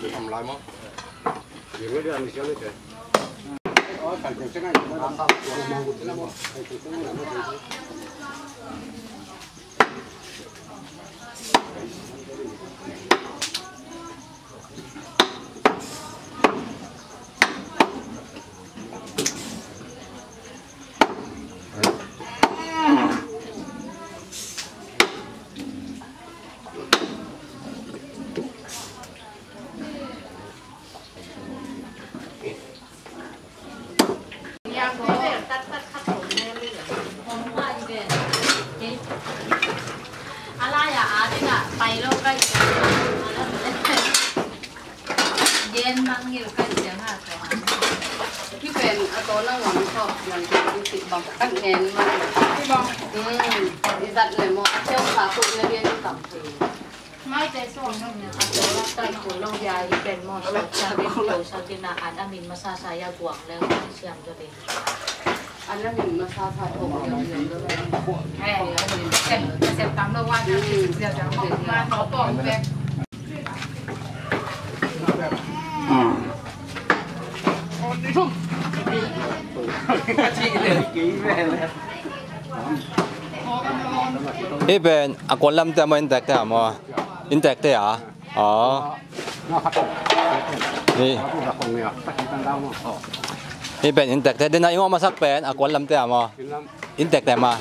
就他们来吗？你们俩你先来点。我感觉现在你，不， วงแล้วเชื่อมตัวเองอันนั้นมันมาซาซาผมเดียวเดียวเลยแค่เสร็จเสร็จตั้งเลยว่าเดี๋ยวจะขอบมาขอบอกแม่ทุ่มอีเป็นอากวนลำแต่มันแตกแต่หมออินแตกแต่อ่ะอ๋อ นี่ nó cũng là phòng nghèo phát triển tăng cao mà họ นี่เป็นอินแตกแต่เดี๋ยวนะอีงอมาสักเป็นอากวนลำแต่หมอ đến năm อินแตกแต่มา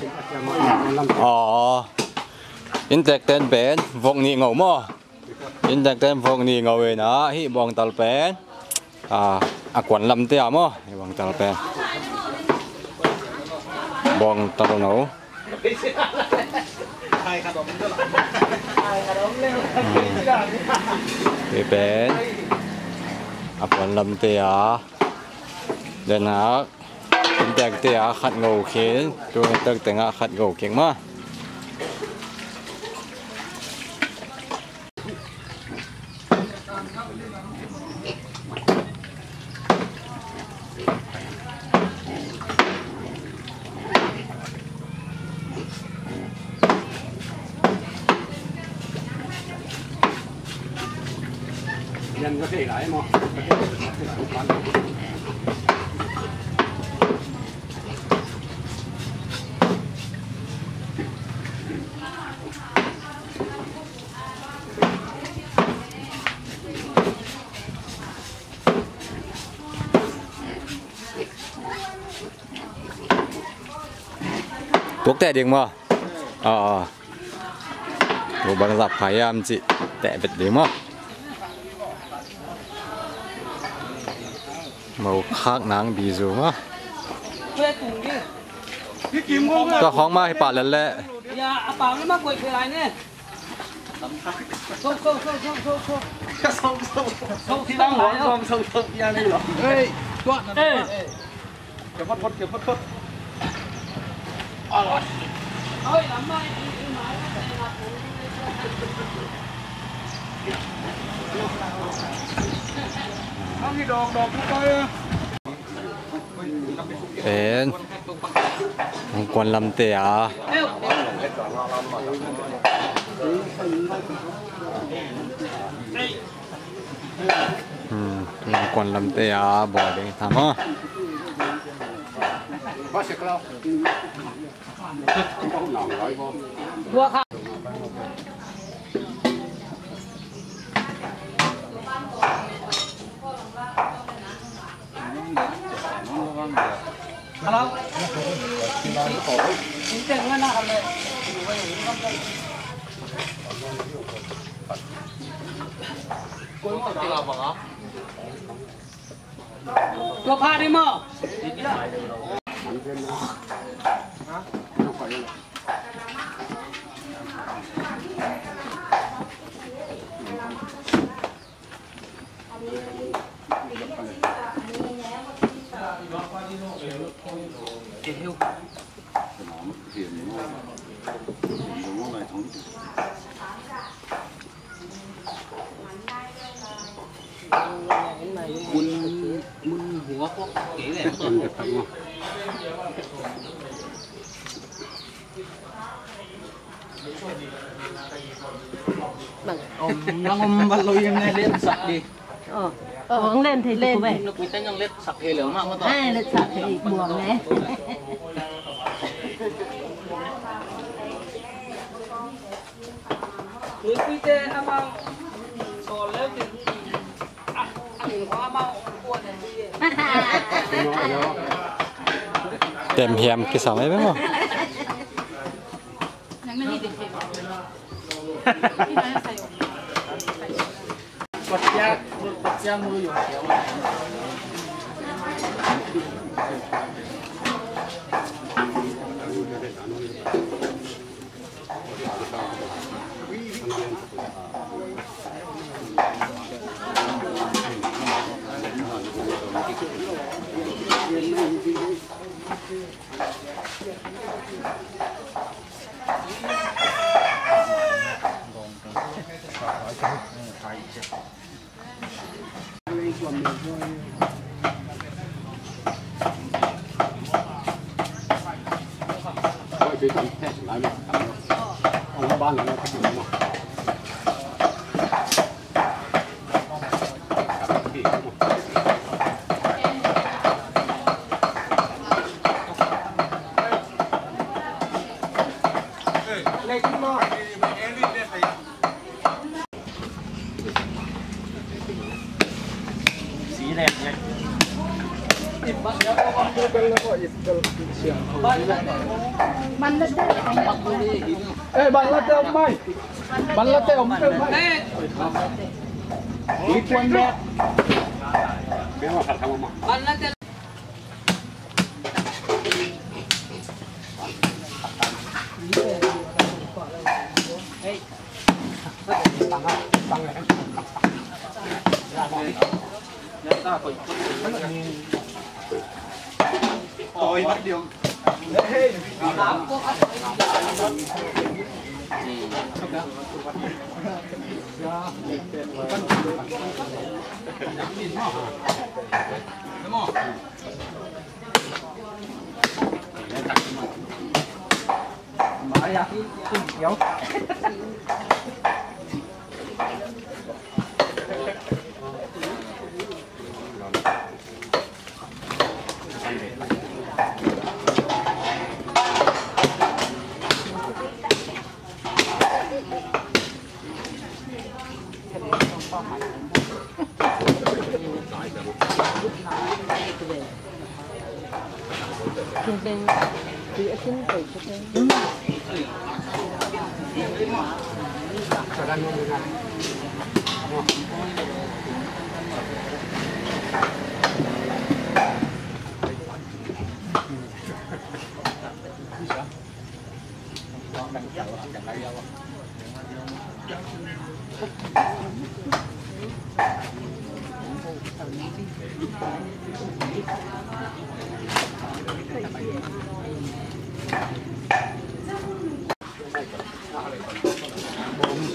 đến năm อ๋ออินแตกแต่เป็นวงนี้เงาหมออินแตกแต่วงนี้เงาเวนะฮิบองตอลเป็นอ่าอากวนลำแต่หมอฮิบองตอลเป็นบองตอลเงา Bị bén à còn lầm tê á để nó cũng tẹt tê á khát ngầu khiến tôi tẹt tê ngã khát ngầu khiến mà tệ điện mà. Ờ đồ bằng dọc phải em chị tệ vật điện mà màu khác nắng bị dù mà. Có hóng mai bà lần lệ. Dạ à, bà nó mắc quậy thế này nè. Sâu sâu sâu sâu sâu sâu. Sâu sâu. Sâu thì đang hỏi sâu sâu sâu. Ra đây rồi. Ê đoạn là ê. Cái mắt phốt cái mắt phốt Alright. Oi, la mai à, mai la Không đi đọt đọt nó coi Đến Không quan lâm tệ à Ừ, không quan lâm à bỏ đi thằng á Bác sẽ ตัวค่ะครัลถึงเจ๋งว่าน่าทำเลยอะไปอย่นี้ก็ไดล้วยหตัตัวพาด้มั้ง คนจะทำมาอมลังอมบัลลุยังไงเล่นสักดีเออเออเล่นทีเล่นนุกุยเต้นยังเล่นสักเพลเหลือมากเมื่อตอนเล่นสักเพลอีกบวงเลยนุกุยเต้ทำเอาสอนแล้วจริงอ่ะอันนี้เขาเอามาอ้วนเลย Tem hem cái sao be mo. Kotya kotya mu. 可以给他们开始来吗？我们把你们开始了吗？Bálate a Mike. Bálate a Mike. Y cuando...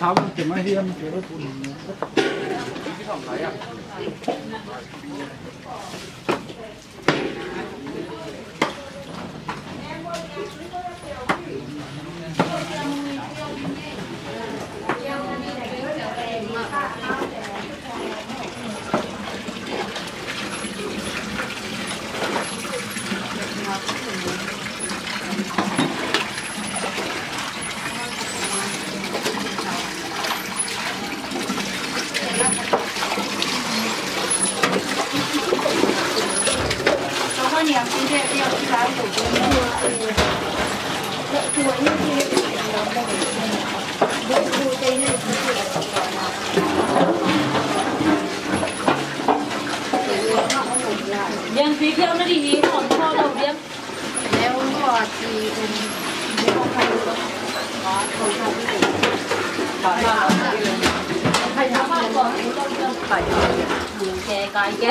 sống thì mới hiếm chứ ยังพริกเยอะนะดีนี้ของพ่อเราเยอะแล้วก็ทีเป็นเดี๋ยวใครก็ขอขอที่เป็นขอใครก่อด้องไกกายแก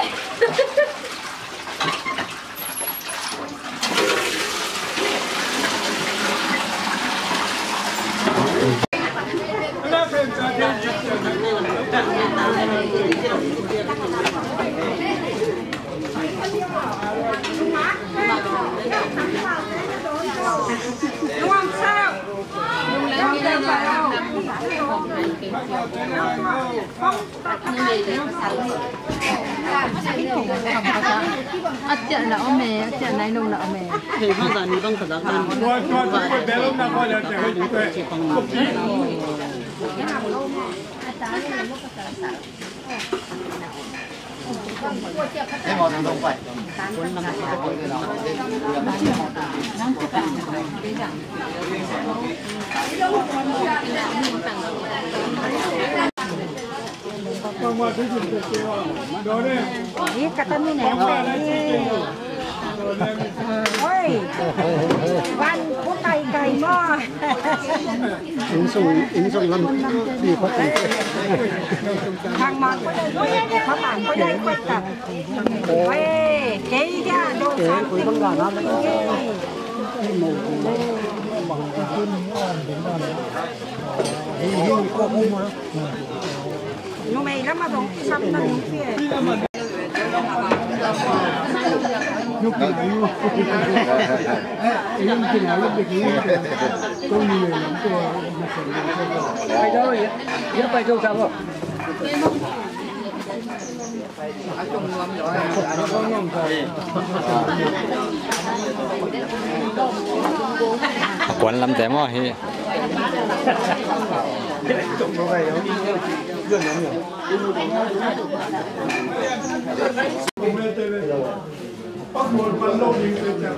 ông mẹ thì bao giờ ni bang kadang kan Buat buat buat dalam nak kau jadi jadi kopi. Kau mau tu jadi sewa. Mana ni? Ý cả tân như này ông về đi ôi văn của tay cày mò. Ứng dụng ứng dụng lắm đi phát triển. thằng mà có đây có bạn có đây quét cả ôi kế ra đồ sáng của băng đàn nó nó mày lắm mà đồng sắp nó phía Ini mungkin ada begini. Kau ni lắm tu. phải đâu vậy nhớ phải đâu sao không? Quấn lắm té mò Pag ball, panlong yung kanya.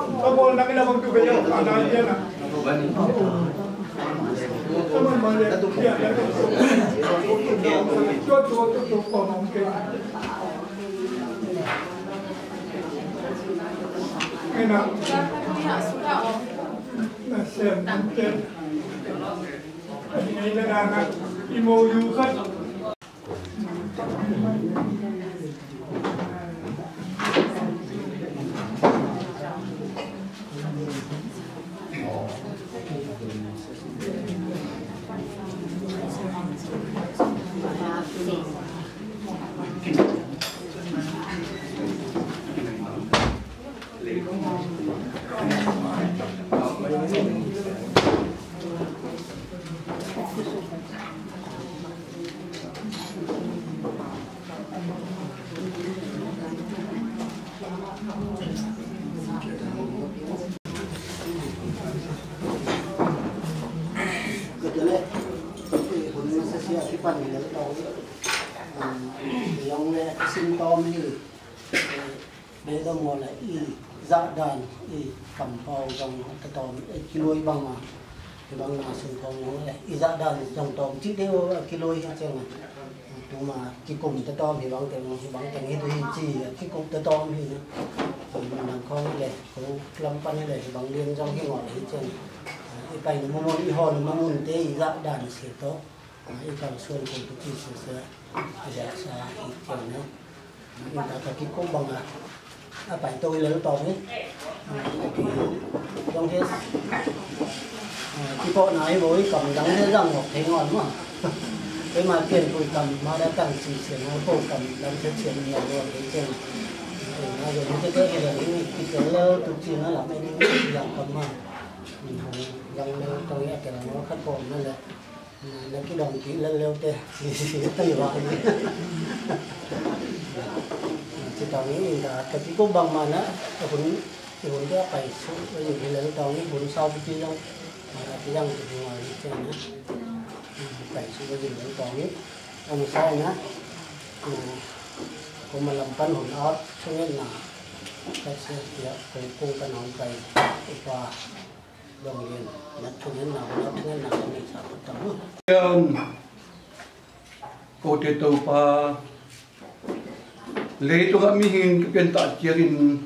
Pag ball, nakilabang ko kayo. Kanahan niya na. Teman banyak, ya, Enak. Ini anak. Phần lớn đầu thì ông này sinh to như bây giờ mua lại, y dạ đàn, y cầm vào dòng cái tòm kilo bằng mà. Thì bằng mà sinh to nó lại, y dạ đàn, dòng tòm chỉ đều kilo hết trơn mà. Nhưng mà cái cùng cái tòm thì bằng tiền thì bằng tiền hết thì chỉ cái cùng cái tòm thì nó. Mình làm con để cũng lâm phân để bằng liên trong cái ngọn hết mua đi pai no mo tê dạ đàn sẽ tốt i za dan se to i kan suan ko tu ki se se ja sa i ken no i bang to cái thế cái bộ nói với cầm đắng thế rằng một thế ngon mà cái mà tiền của cầm mà đã cầm chỉ chuyển nó cô cầm đắng thế chuyển nhiều luôn cái chứ. Nó giờ những cái cái là những cái cái lơ tụt chi nó làm mấy cái dạng cầm mà mình không dòng lơ tôi nghe cái nó khát cồn nên là nó cái đồng chí lên leo tê. Thì tùy vậy chỉ tao nghĩ là cái chỉ có bằng mà nó cũng thì cũng có phải số bây giờ thì lớn tao nghĩ cũng sau cái chi đâu mà là cái răng thì ngoài đi trên ừ, nó phải số bây giờ lớn tao nghĩ ông sai nó ừ, cũng mà làm phân hồn ớt cho nên là cái xe kia cũng cung căn hồn cây qua cô liền tàu pa lấy tôi gặp cho nên là mình sao chia tấm Yang ko te tau mi ta chiarin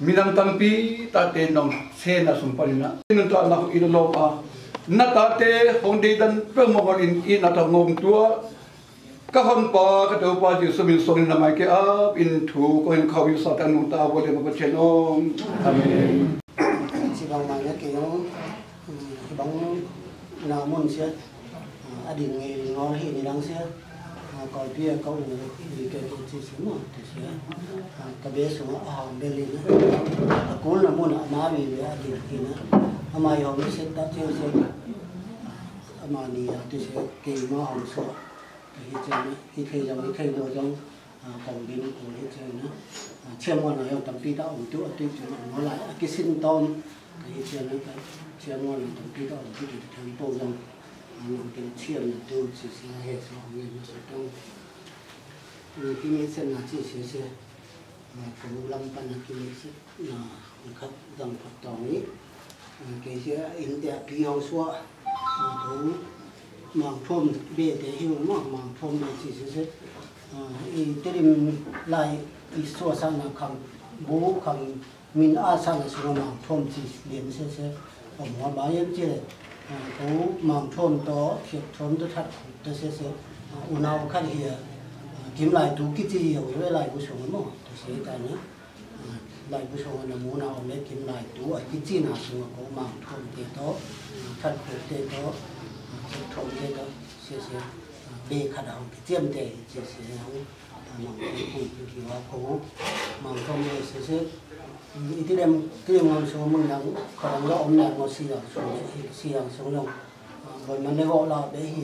minang tampi ta te nong se na sum palina nun ta na i lo pa na ta te hong đi dan pe mo hon in i na ta ngom tua các hon pa các tàu pa ji sumin song na mai cái áp in thu có in khâu yêu sát ta nu ta vô le ba chen om amen chỉ bằng mà cái kiểu cái bóng nào muốn xe à, à đình nghề nó hiện thì đang xe à, còn bia câu là thì cái cái chỉ xuống mà thì xe cái bé xuống ở hàng bên lên à cũng là muốn à má vì về đình thì nó mai hôm nay à, sẽ đã chơi xe mà đi à thì sẽ kỳ mà hôm số thì chơi nó thì thấy trong cái thấy đồ trong à còn bên của hết chơi nó chiêm ngon là tầm pi đã ổn chỗ tiêu chuẩn nó lại. Cái sinh tồn cái nó cái ngon là chỉ người sẽ cái chỉ là khách dòng ấy. Cái sẽ hiểu mà mang phôm bề chỉ sẽ sẽ i terim lại i so sang na khang bố khang min a sang na so ma thom chi lien se se om wa ba yen che ko mang thom to khit thom to that to se se unaw khan hi kim lai tu ki hiểu yo we lai của so mo to sẽ ta na lại bu so na mu nào om kiếm kim lai ở cái gì nào na có ko mang thì đó to khổ thì đó to thom thì to se se bê khát hồng chiêm tệ chỉ sẽ hồng mong cái cùng kỳ hoa cố mong không thì sẽ sẽ ý đem tí đem số mừng nắng còn nó ôm nó xì ở xì ở ờ, gọi là bế thì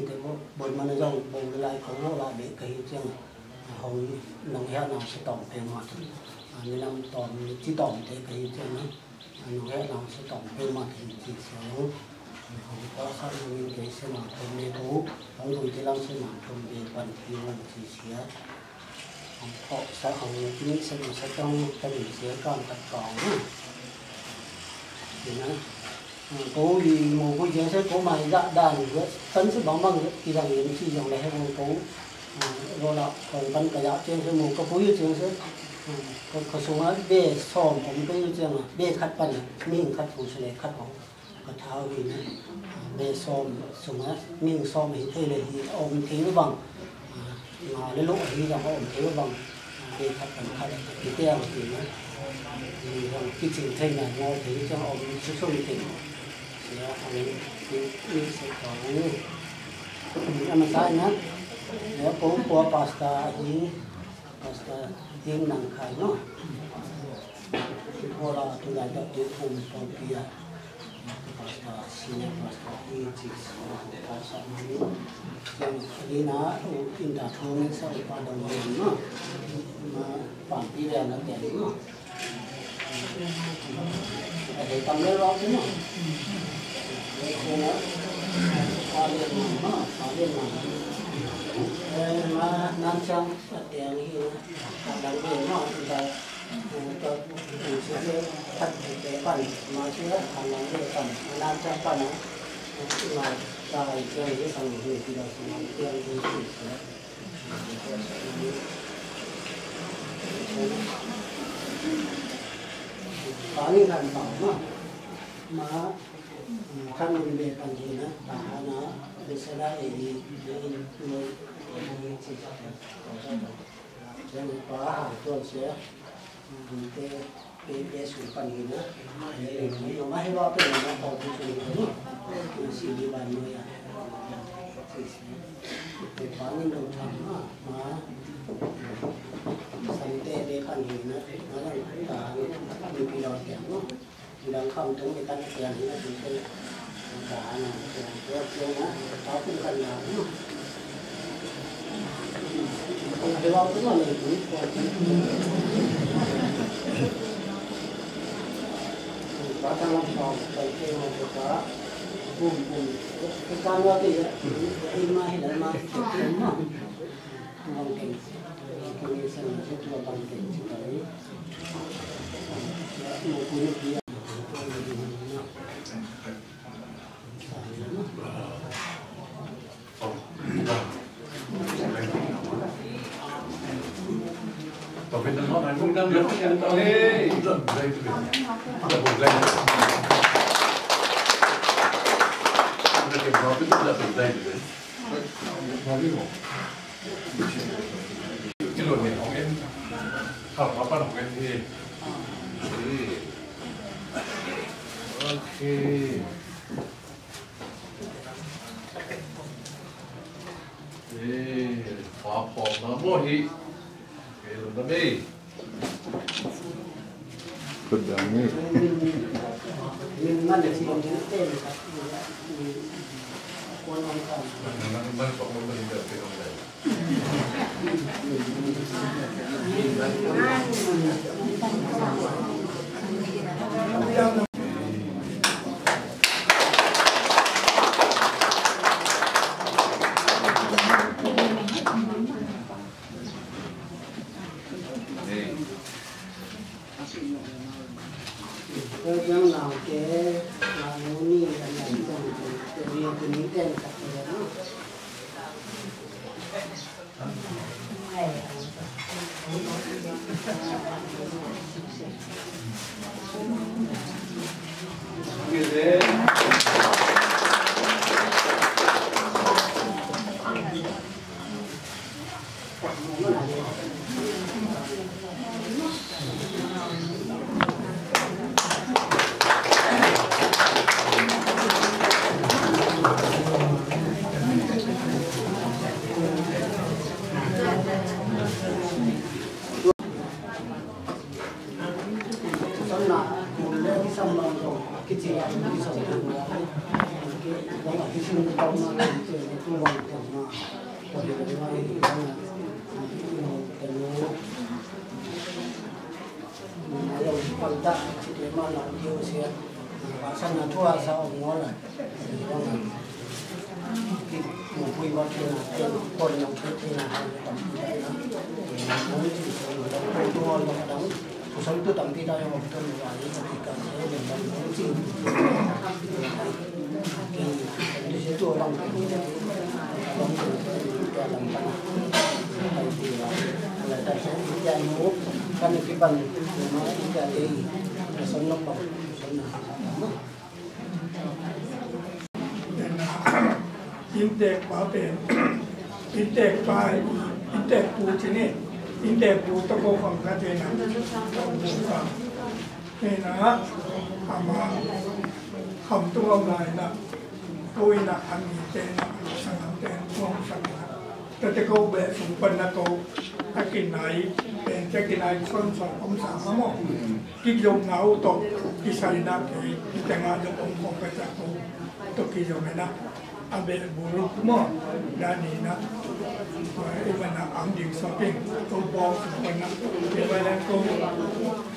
bởi mà dòng bầu lại gọi là bế cái chăng hầu nông heo nào sẽ tổng về mặt nên làm tổng chỉ tổng thế cái chăng ờ, nó nông heo nào sẽ tổng về mặt thì chỉ số không có sao như cái sẽ làm thêm nê thú không dùng thì làm sẽ làm thêm về phần thì làm chỉ sẽ họ sẽ không những sẽ làm sẽ trong cái gì sẽ còn tập còn thì nó cố gì một cái gì sẽ cố mày dạ đàn với tấn sức bóng bằng thì rằng những chi dòng này hay một cố rồi là còn văn cả dạo trên sẽ một có cố yêu trường sẽ có có số nó bê xòm cũng cái yêu trường mà bê khát bẩn mình khát phụ sẽ khát bóng cái thao vì nó bê xòm súng á mình xòm thì thế này thì ôm thế Ờ, nó mà lên lỗ à, thì rằng ôm thế vòng bằng thật cẩn thận, thì cái một thì nó, thì cái trình thay này ngô thì cho ôm số số thì sẽ ăn cái sẽ có như ăn sai nhá. Nếu có qua pasta thì pasta thì nặng khai nó. Thì tu lai tôi đã pum pum pia phòng kia pasta ini chis pasta ini yang ini na in da thu sa pa da mo ma pa pi ra na te no để tâm lên lo chứ no để không nó pa lên mà pa lên mà mà nam trong tiền thì đặc biệt nó là cho sự thật cái phần mà chưa thành làm việc phần nam trong phần nó mà trời chơi cái phần gì thì là làm tiền thì chỉ có những thành phẩm mà mà khăn mình về phần gì nữa và nó bị sẽ đã để đi người nên có hàng tuần sẽ te pe su pan na le ni no ma he ba pe na ko tu su ni tu si di ban no ya pe pa no cha ma ma san de pan na na la ta ni pi lo no đang không tung cái căn tiền nó thì cái cả này cái cái nó có cũng cần là nó cái bao cũng là cái 頭とか手のとか、ブンブンって、頑張って、今左回ってっていうのは、番犬です。国さんの時の番犬ですからね。อเป็นจะเป็นได้เลยพอพี่ผมที่หล่นเนี่ยของเอ็นขับมาปั้นของเอ็นทีโอเคเอ้ขวาพอ قدامي Intek pape, intek pai, intek puchini, intek puta ko pangkatena, pangkuka. Nena, ama, hamtuam laina, tuina hamitena, sangatena, tuam sangatena. ก็จะเขาแบะสูงปันนะเขาถ้ากินไหนแต่จะกินไหนส้นสององศามะม่วง kijong na uto kisari na ke kitenga do kong kompeta ko to kijong na abe buluk mo dani na iba na ang ding shopping to bo iba na iba na ko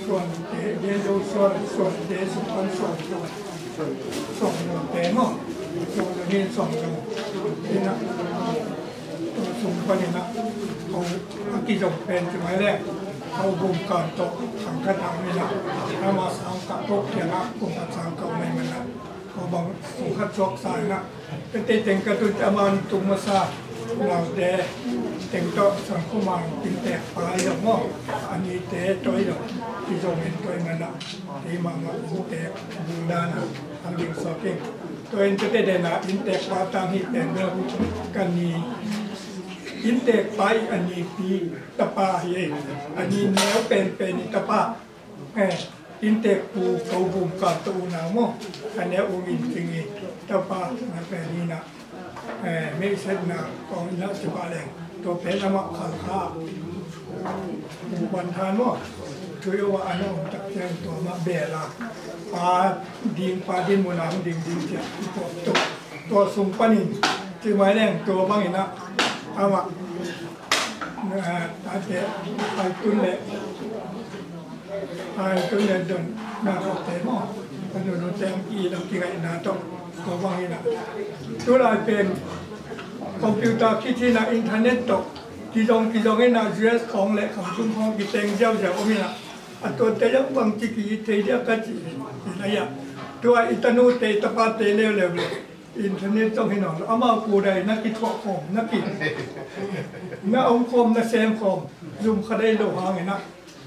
son de de do son son de son son son son no de mo son de ni son no ina to sun pa ni na ko kijong pen chuma le เขาบุมการตกสังกัดทางนี่นะถ้ามาสังกัดตกเทียนะกุมกัดสังกัดไม่มันนะเขาบอกสุขัดชกสายนะเป็นเต็งกระตุนอามันตุมาซาเราเดเต็งโตสังคุมังติงแตกปลายดอกมออันนี้เตะตัวดอกที่จงเห็นตัวมันนะที่มามาอินแตกบูดานะอันดิ่งสอบเก่งตัวเองจะได้เดนะอินแตกปาตังฮิตแตนเดอกันนี้ อินเตกไปอันนี้ดีตะปาเองอันนี้แนวเป็นเป็นตะปาแหมอินเตกปูเขาบุมกาตูนามออันนี้องค์อินจริงตะปาอันแป็นนี่นะแอมไม่เช่นนะของนักจิบาแรงตัวเป็นละมาขาข้าปูบันทานมอช่วยว่าอันนั้นจับแจงตัวมาแบล่ะปลาดิงปลาดินมูนามดิงดิงเจ็บตัวตัวสุ่มปนินที่ไม้แรงตัวบางอีกนะ ama ate ay tunne ay tunne don na ko te mo ano no tem ki dam ki gai na tong ko wang ina tu la pen computer ki ti na internet to ki dong ki dong na us khong le khong chung khong ki teng jiao jiao o mi na a to te ya wang ti ki te ya ka ti na ya tu ai tanu te ta pa te le le le อันตัวเตยบางจิกีเตยเดียกันจีนะยะตัวอินเทอร์เน็ตเตยตะปาเตยเร็วเร็วเลยอินเทอร์เน็ตต้องให้หนอนเอามากูได้นักกิจข้อคอมนักกิจนักเอาคอมนักเซมคอมยุมเขาได้โลหะไงนะ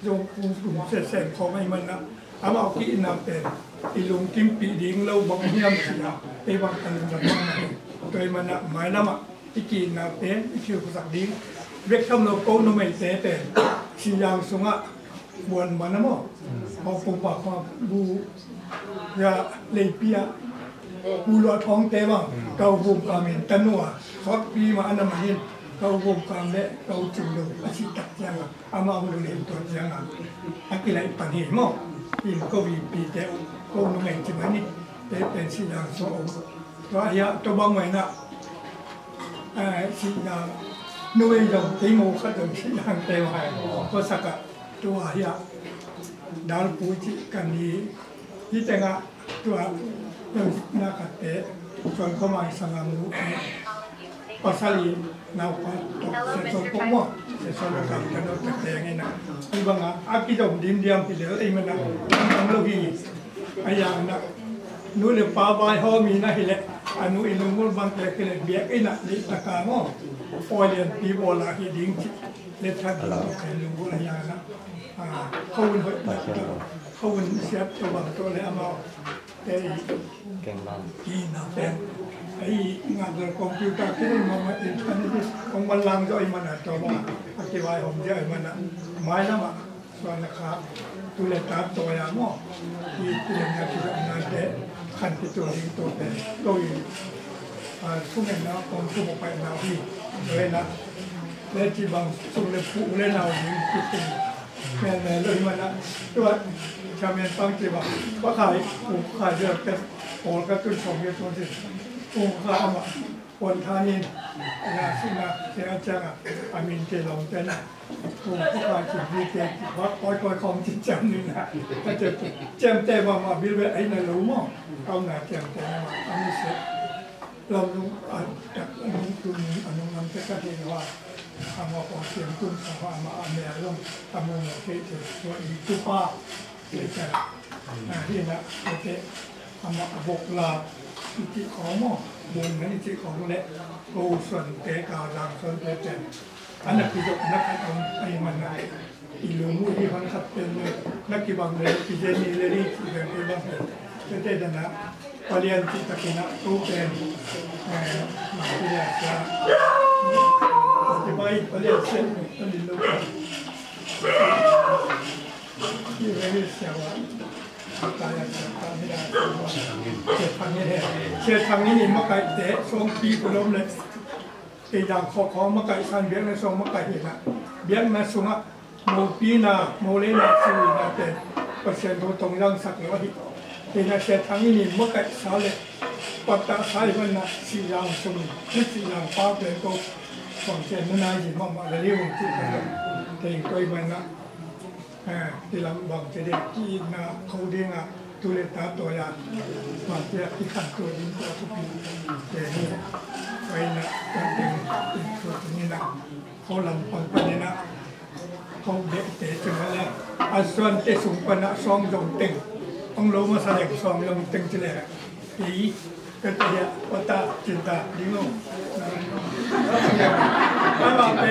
ยุมกูกลุ่มเซมเซมคอมให้มันนะเอามาเอากี่น้ำเป็นอีลุงกิมปีดิงเราบางเฮียมเสียไอ้บางอันนั้นบางอันตัวมันอะหมายน้ำอะที่กินนะเป็นที่ชื่อภาษาดิ้งเรียกทำเราโก้นไม่เสแต่ชียางสงะบวนมันนะมั้งพอปุ่มปากความบูยาเลยปีย บูรอท้องเต้บ้างเกาบุมกามินตันัวซอดปีมาอันนั้นมาเห็นเกาบุมกามเละเกาจึงดูอาชีพตัดยังอ่ะอามาบุเรียนตัวยังอ่ะอักกิไ รปันเหตุมั้งปีนก็วีปีเจ้าโก้นไม่จริงนี่เป็นชียางสง ว่าอย่าตัวบางไว้นะเอ่อสิยาโนเองที่โมขัดสิยางเตวให้ก็สักตัวอย่าดาลปูจิกันนี้ยี่แต่งะตัวเรื่องนักเตะส่วนเข้ามาสังามุภาษาลีนาวpa ตกเสร็จปุ๊บว่าเสร็จแล้วกับกันเราตะแคงไงนะที่บางอ่ะอากิจมดิมเดียมที่เหลือไอ้มัน นะทำโลกีไอ้ยังนะ nu le pa bai ho mi na hile anu ilu mul bang le kele biak ina li taka mo olian pi bola hi ding chi le tha di to ke lu bu la ya na a ko win ho ta ko win siap to bang to le ama te เก่งมาก i na te ai nga der computer ke ni ma ma internet kong balang jo i mana to ba ake bai hom je i mana mai na ma so na kha tu le ta to ya mo i tu le na ki na te ขันติตัวนี้ตัวเป็นตัวอยู่ทุกอย่างนะคนทุกไปนาพี่เลยนะและที่บางสุเลผู้เล่นเอาอยู่ที่ตัวแม่แม่เลยมันนะตัวชาวเมีย 100%빵집아 바카이 우카이 저렇게 올가 뚫 정해 소지 우카 아마 원탄인 야 신나 제한장아 아민 제롱전 우카 집이 대기와 꼬이꼬이 공진장이나 그저 잼때마마 빌베 아이나 루모 아우나 잼때마마 아미세 เราลงจากอนุคุณอนุนันจะกระเทว่าอามาปอเสียงคุณสาวามาอาเมียลงตำรวจเทศตัวอีจุป้า เกิดจากที่ละโอเคทำละบกลาอิจิของหม้อบุญนะอิจิของเละกูส่วนเตกาลังส่วนเตจันอันนั้นคือจบนักธรรมไอมันไออิลูมูที่พันขัดเป็นนักกีบังเลยพิเจนีเลรีที่เป็นกีบังเลยเจเตดนะปเรียนจิตตะกินะตู้เป็นหนังที่ยากจะปฏิบัติปเรียนเส้นตลิลูก ที่เม่ได้เสียวตายอางตายไม่ได้เจ็บทางนี้แหละเจ็บทางนี้นี่มะไก่เตะทรงปีกุล้มเลยไออดังคอของมะไก่สันเบี้ยงในทรงมะไก่เห็นละเบี้ยงมาสูงอะโมปีนาโมเลนาสีนาเตเปอร์เซ็นต์ตรงร่างสักร้อยตีนเจ็บทางนี้นี่มะไก่สาวเลยปัตตาไยวันน่ะสียางสูงที่สียางป้าเป็นก็ฝั่งเจนนั่นนายหยิบมามาเลยเรื่องที่เป็นตัวมันน Tilang bang jadi kina kaudinga tulet tato ya. Mati aku kan kauding aku pilih. Jadi kaina kauding itu ni nak kolam pang pani nak kau dek teh cuma le. Asuan teh sumpan nak song dong teng. Ang lo masa lek song dong teng cile. Ii kerja otak cinta bingung. Kalau apa?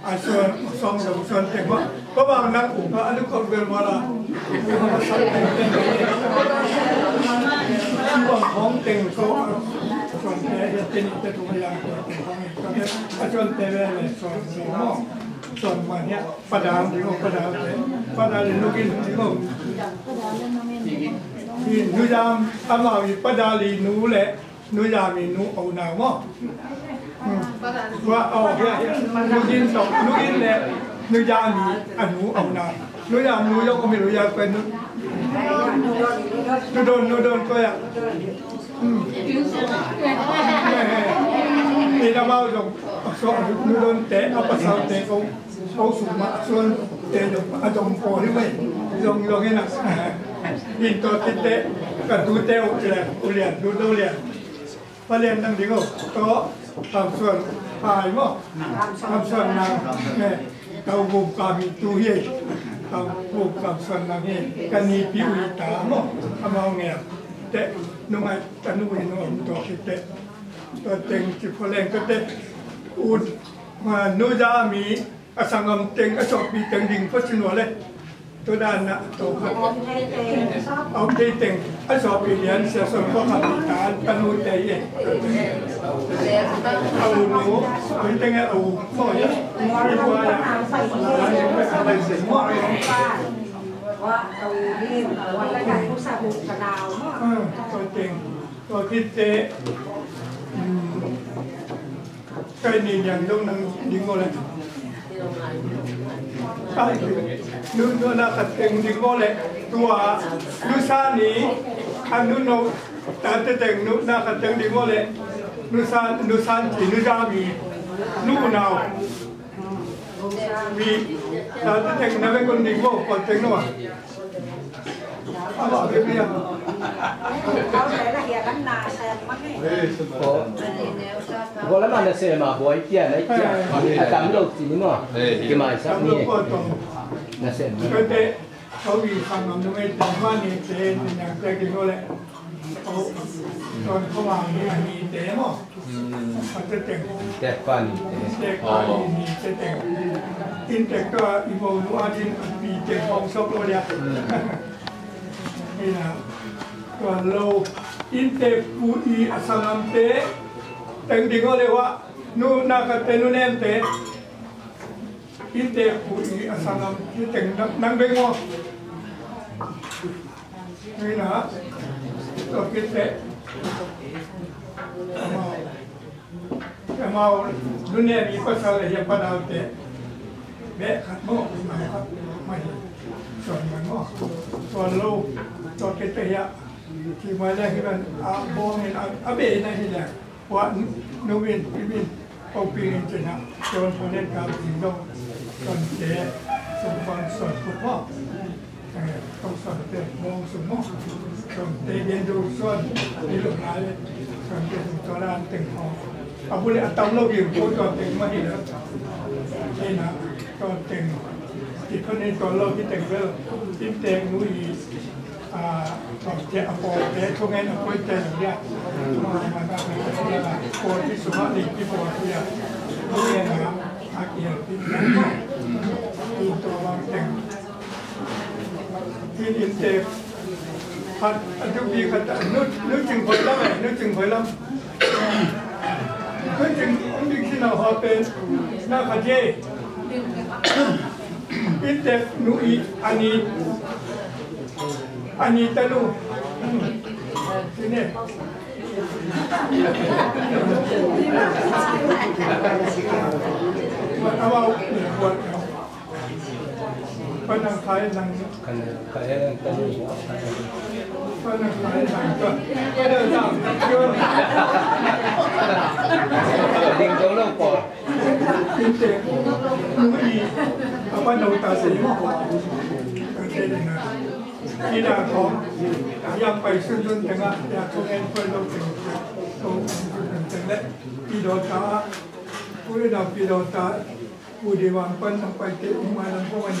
asuan osong da busan tema pa ba na ku ka alu ko ber mara siwa hong teng ko son te ya tin te tu ya asuan te ve le son mo son ma ya padam di ko padam te padam lu kin di ko nu yam tamam padali nu le nu yam nu au na mo ะดามเลยประดามเลยลูกกินที่เขาที่นุยามอามามีประดาลีนูแหละนุยามีนูเอาหนาวมั้งว่าเอาเนี่ยลูกกินสองลูกกินแหละนุยามีอนุเอาหนาวนุยามนุยก็ไม่รู้อยากเป็น นูโดนนูโดนก็อย่างนี่เราเอาจงสอนนูโดนเตะเอาภาษาเตะเขาเขาสูงมาส่วนเตะจงอาจงพอที่ไม่ลงลงนี่นะยินตัวติดเตะกับดูเตะอุเรียนอุเรียนดูดูเรียน ประเด็นนั่งดีก็ต๊ะตามส่วนปลายมั้งตามส่วนนางเนี่ยเตาบุกกามีตู้เย่ตามบุกกับส่วนนางเนี่ยกันนี้ผิวตามั้งทำเอาเงี้ยแต่นุ่งไอ้ตันนุ่งเห็นว่าตัวคิดแต่ตัวเต็งจิบพลเงก็เต่อุดมานุยามีอสังกมเต็งอสอบมีเต็งดิ่งพัชนัวเลย tôi đã nặng tổ hợp. Ông đi từng ở số bị liên sẽ sống có hợp lý tán tân hút đấy ấy. Ông nô tôi từng ở ông phó nhé ngoài qua là là những cái sản phẩm gì ngoài ว่าเอาดีวันละกันผู้สาวกับดาวเนาะตัวจริงตัวคิดเจ๊ใกล้นี่อย่างต้องนั่งดิ้งก็เลย nu nu na kat teng di ko le tua nu sa ni an nu no ta te teng nu na kat teng di ko le nu sa nu sa ti nu ja mi nu nào vì ta te teng na ve kon di ko ko teng no bỏ cái miệng gọi là mình sẽ mà gọi kia này kia à tạm lâu chỉ mà cái mà sắp nè là sẽ cái thế có vì phần mà nó mới tạm mà nè thế nè cái cái gọi là còn không bằng nè nè thế mà Stefani. Stefani, Stefani. Intek ka imo nuadin bitek om soplo dia. นักเตะนู่นเนมเตะ inte pui asanam kiteng nang bengo ni na to kite amao amao dunia ni pasal ya padal te be khat mo mai son man mo to lo to kite ya ki ma la ki ban a bo ni a be na hi la wa no win win เอาปีนจะนะจนพอเล่นการถึงต้องสอนเจ๊สมบัติสอนคุณพ่อ ต้องสอนเด็กมองสมองสอนเตเย็นดูส่วนนี่ลูกหลานเลยสอนเด็กตัวร้านเต็งทองเอาบุเรอัตตาโลกอยู่พูดตอนเต็งมาที่แล้วนี่นะตอนเต็งที่คนนี้ตอนโลกที่เต็งเวลที่เต็งนุ้ยอ่าตอนเจ้าปอเจ้ช่วงนั้นเอาไปเจ้าเนี่ยมามาได้เลยปอที่สุภาพดีที่ปอที่เนี่ยนี่นะอาเกียรติที่นั่นที่ตัววางเต็งที่อินเตอร์พัดทุกปีขัดนึกนึกจึงผลแล้วไงนึกจึงผลแล้วนึกจึงนึกที่เ ราหาเป็นหน้าขัดเย่อิน 穿着长衣长裤，快乐上车。领头乐火，谢谢，努力，阿爸努打死我，感谢你啊！你俩好，要拜顺顺等啊，要祝你快乐平安，都平安的，比多打，我哋就比多打，我哋王冠上快啲，我哋能够完成。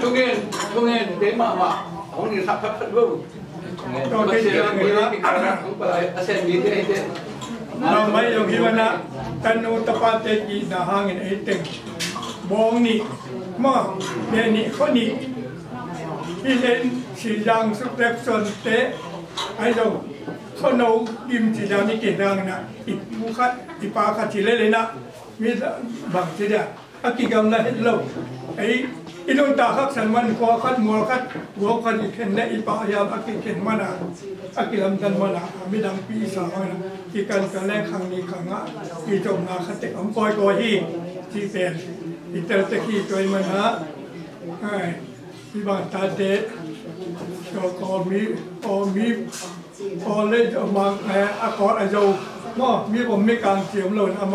총일 총일 대마마 오늘 사파파로 nó mấy ông kia na tan u tapa te ki na hang in ai te bong ni ma ne ni kho ni i lên chỉ giang sức đẹp sơn tế. Đâu kho nấu kim chỉ giang ni kiện đang na ít mu ít pa khát chỉ lên lên na mi bằng thế đó aki gam na hết lâu. Ấy นมองเตะมองมองปาเตะเอาหมดนี่ดำนั่งที่ดำดำปวดเตะตาดีดีทุกอย่างที่กับคนเดียวคนเดียวผู้เดียวเอา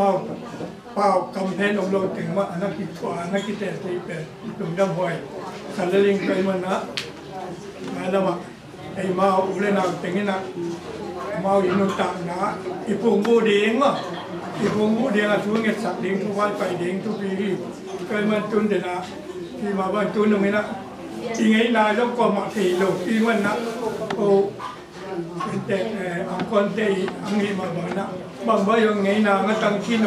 คนชน เอาไปปัจจุบันนะก็ใครนะจะไม่ได้เงินนะมั้งจะเป็นตัวเต็งที่คนนี้ไงนะ Trung niên, trung niên đến mà mà không thì sắp phát phát vương. Rồi, cái gì là người đó? Không phải là sen gì thế thế. เราไม่ยอมคิดว่านะตันุตปาเตจีนาหางินเอเต็งบองนี่มาเนนี่คนนี้ที่เล่นสีดังสุดเล็กส่วนเตะไอ้เราเขาโน้ยิมสีดังนี่เก่งดังนะอีมุขัดอีปาขัดทีเล่นเลยนะมีบางทีเดียอากิกรรมละเห็นเราไอ้อีนุ่นตาขักสันมันคอขัดมั วขัดหัวขัดอีเข็นและอีปายามอากิเข็นมานะอากิลำกันมานะมีดังปีสาวนะอีกันกันแรกครั้ง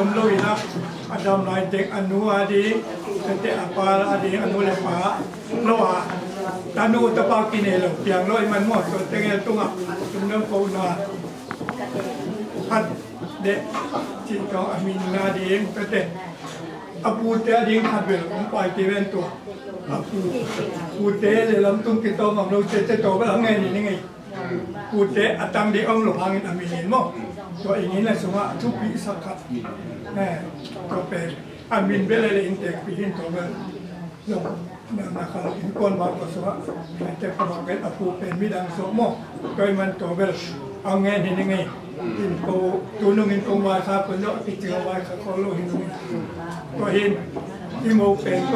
นี้ครั้งอ่ とびさかねとぺあみんべれれんてぴひんとべよなかなかんこんまこそはめてこのべนこぺみだんそもといまんとべเอาไงนี่ยังไงอินโกตูนุงอินโกมาซาคนเยอะติเจอวายคาโคโลห็นก็เห็นอิโมเป็นโก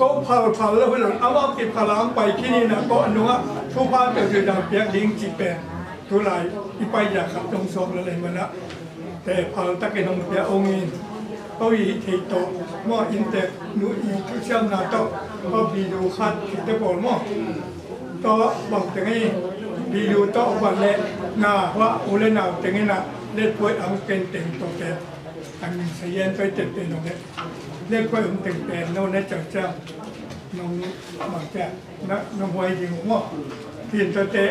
ก็พาพาแล้วเพื่อนเอาว่ากิดพลังไปที่นี่นะก็อนุว่าผู้พาเกิดดังเปียกยิงจีเป็น ทุลายอีไปライいっぱいじゃงっอもอะไรมัでパウタケのむやおぎกียงเดียวีเทโตมออินเตอร์นูอีทุเชียมนาโต้ก็บีดูคัดถึงจะบอกมอตบอกถึงไอ้บีดูโตวันเละนาว่าอุเลนาถึงไอ้นะเล็ดป่วยเอาเป็นเต็งโตแกอันงเสียนไปเต็มเต็มตรงนี้เล็ดป่วยผมเต็งแปลมโน่นนี่จังจ้าน้องบอกแกนะน้องวัยยิงหัวทีนตะเตะ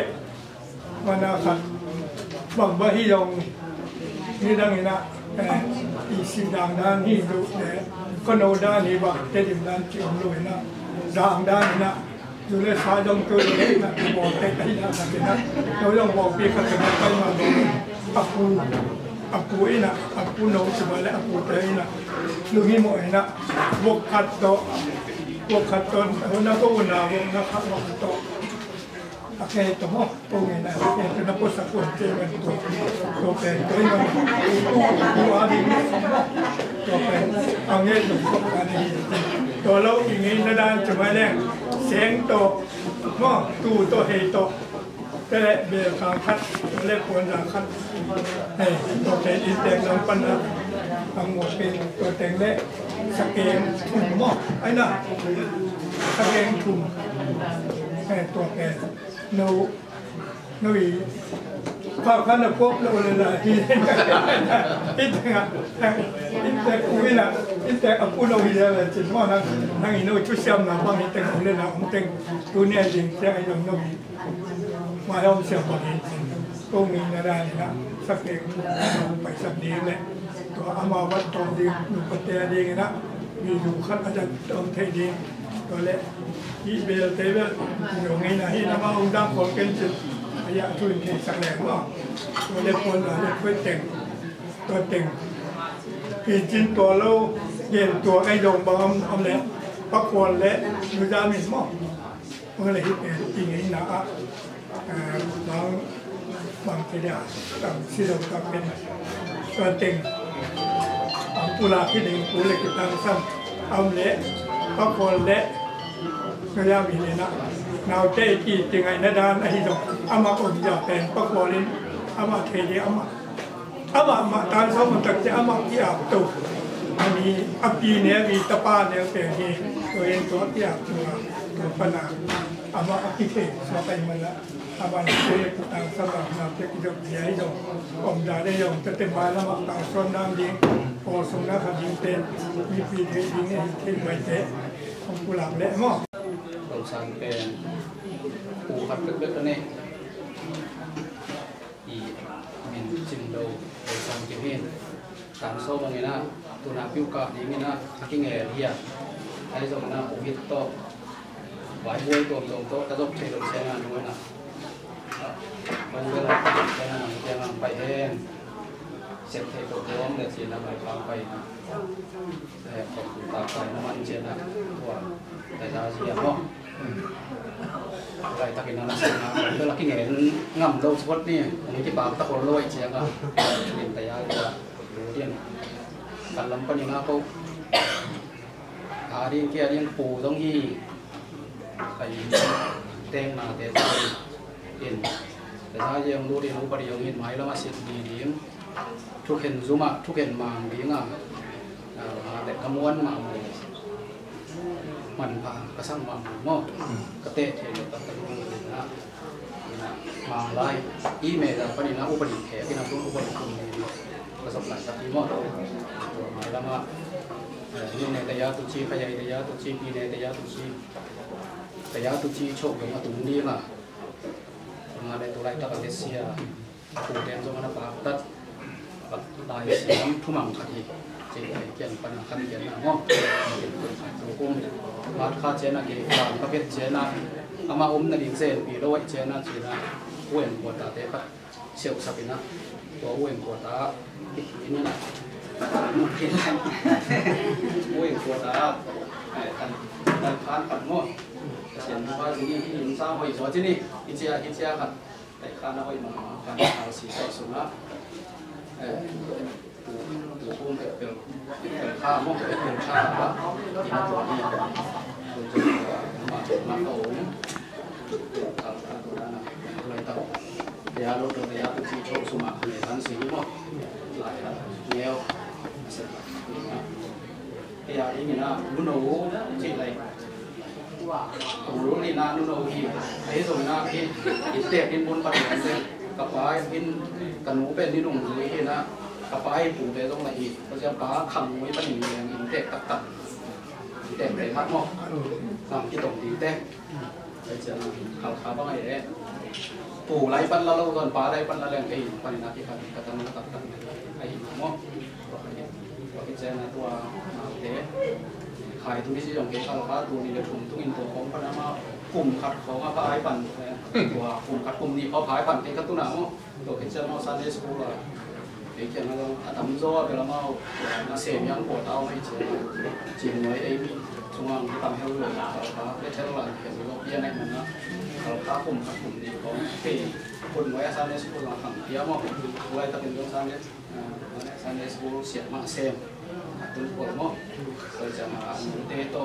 ว่าทุกภาคเกิดจากเปียกดิ้งจีแปดทุไรที่ไปอยากขับตรงสองอะไรมันนะแต่พาตะเกียงเปียองค์นี้ก็อีเทโตมออินเตอร์นูอีทุกเชื่อมนาโตก็บีดูคัดคิดได้บอกมอก็บอกแต่ไงบีดูโตวันเล่นาว่าอุเลนาแต่ไงนะเล็ดป่วยอังเป็นเต็งตัวแก anh mình sẽ yên tôi trực tiền đồng đấy nên quay ông tình tiền đâu nó chẳng chẳng nó bằng chả nó nó quay gì cũng không tiền cho tệ và nó thật bằng bao hi đồng như đang như nào ý xin đàng đàn hi dụ để con đầu đàn hi bằng cái điểm đàn chịu lùi nó dạng đàn nó dù là sai đông tôi đấy là cái bỏ cái cái là cái đó nói lòng bỏ việc cái cái mà nó aku aku ina aku no sebalik aku te akeito ho pungena akeito na posa kun teven to to pe toiva tu tu adi ni to pe angeito ko kani to lo ingi na dan chuma ne seng to mo tu to he to ก็เลยเบียร์ขาคัดเล็กควรจะคัดเฮ้ตัวเต็งอีเต็งลำปันนะทางหมดเป็นตัวเต็งเล็กสเกงถุ่มหม้อไอ้น่ะสเกงถุ่มแค่ตัวแก โนโนอีข้าวขันพวกเราเลยนะที่อินเตอร์อินเตอร์คุยนะอินเตอร์อัปุโนวิเดียเลยจิตว่านั่งนั่งอิน chỉ về thế là nhiều ngày này ông đang còn kiên trì bây giờ tôi thì sẵn lẻ quá tôi lên quân là quyết tỉnh. Tôi tỉnh. Vì chín tuổi lâu hiện tuổi anh đồng bằng ông lẽ bắc quần lẽ người ra mình mong ông lại hiện tình ấy là à, nó bằng cái đã bằng xin đồng bên tôi tỉnh. Ông pula cái đình pula cái tăng sang ông lẽ bắc quần lẽ Nojavine Now take it in another Nahido, Ama on Japan, Pakolin, Ama Kedi Ama. Ama Matan Samutak, Ama Piapto. I mean, Api Nevi Tapa Nevi, so in to Piapto, to Pana, Ama Api, so I Mala. อาบันเตปุตังสลับนาเตกิจเสียยงอมดาได้ยงจะเต็มมาละมักตาสนน้ำยิงโอสงนาขยิงเต็นมีปีเทยิงเอเทนไวเต không cụ làm lẽ mò đầu sáng kè. Cụ hạt đất đất này thì mình trình đầu đầu sáng kè hiền tám sâu bằng na tu na piu cả thì na cái nghề hiền hay dùng na ổ biết to. Vài buổi tuần tuần to, ta dốc chơi được xe nào, đúng không nào? Mình cứ làm cái nào cái nào phải hiền xếp thế tổ nhóm để chỉ làm bài phàm phải แต่ขอบคุณตาใจน้ำมันเจนะว่วแต่เราเสียห้ออะไรตะกินนั่นแหละเรื่องลักกี้เห็นง่ำโลกสวดนี่อันนี้ที่ปากตะโกนโลยเชียงอะเห็นแต่ยาว่าเดียนกันลำปัญญาเขาอาเรียนเกียเรียนปูต้องฮี่ไปเต็งมาเต็งเห็นแต่ถ้ายังรู้เรียนรู้ปริยงเห็นไหมแล้วมาเสียดีดีมทุกเห็นซุมาทุกเห็นมางดีงอะ แต่ขมวนมาหมันพากระสังมาหมอกกระเตะเทลกระตุ้งนะมาไล่อีเมลปนินะอุปนิเทพินาตุอุปนิคุมประสบหลัยจากที่มดตัวมาแล้วว่ายิ่งในแต่ยาตุชีขยายแต่ยาตุชีปีในแต่ยาตุชีแต่ยาตุชีโชคอย่มาตุ้งดีมามาในตัวไรตับเอเซียผูเดนโซมานาปาตัดปัดลายสีทุ่มังคดี chỉ phải kiện phần khăn kiện nào cũng mát khá chế na cái làm các biết chế na ama sen pi lo chế na chỉ na quên của ta thế phát siêu sắp na có quên của ta ini na mungkin quên của ta tan tan phan phật ngô sen ba gì in sao hồi gió chứ đi ít chia ít chia khát tại khăn nó hồi mà khăn xì chạy xuống á 五公的等等差莫的等差啊，你们努力的，努力的，马马到我们，当当当当啊，来到，等下路等下不接触什么，来当时么，来啊，没有，是吧？等下因为那不能我进来。ผมรู้นี่นะนุ่นเอาหินไอ้ส่วนนะที่อิเตกอินบนปัดเหมือนกันกับไอ้อินกันูเป็นนี่หนุ่มเลยนะ 아빠의 부대도 많이 그래서 바 강우의 반응이 인데 딱딱 인데 내가 뭐 남기 동인데 이제 가가 방에ปู่ไล่ปันละเราตอนป่าไรปันละแรงไอ้ปันนาที่ปันกระตังตัดตัดไอ้หมอว่าพิจารณาตัวมาเดขายตรงนี้สิอย่างเกศาลพาตัวนี้เลยผมตุ้งอินตัวของพนักงากลุ่มขัดเขาก็พายปั่นตัวกลุ่มขัดกลุ่มนี้เขาพายปันเองก็ตุ้นหนาวตัวพิจารณาซานเดสกูล่ะ cái kiểu nó à tắm do cái lắm mau, nó xem nhắn của tao hay chỉ chỉ mới ấy bị chúng ăn cái tầm heo lửa là đó cái thế là kiểu nó kia này mình nó còn ta cùng các cùng thì có cái cùng mới sang đây xuống làm thẳng kia mà quay ta cùng sang đây sang đây xuống xem mà xem tung của mà rồi chẳng là muốn tê to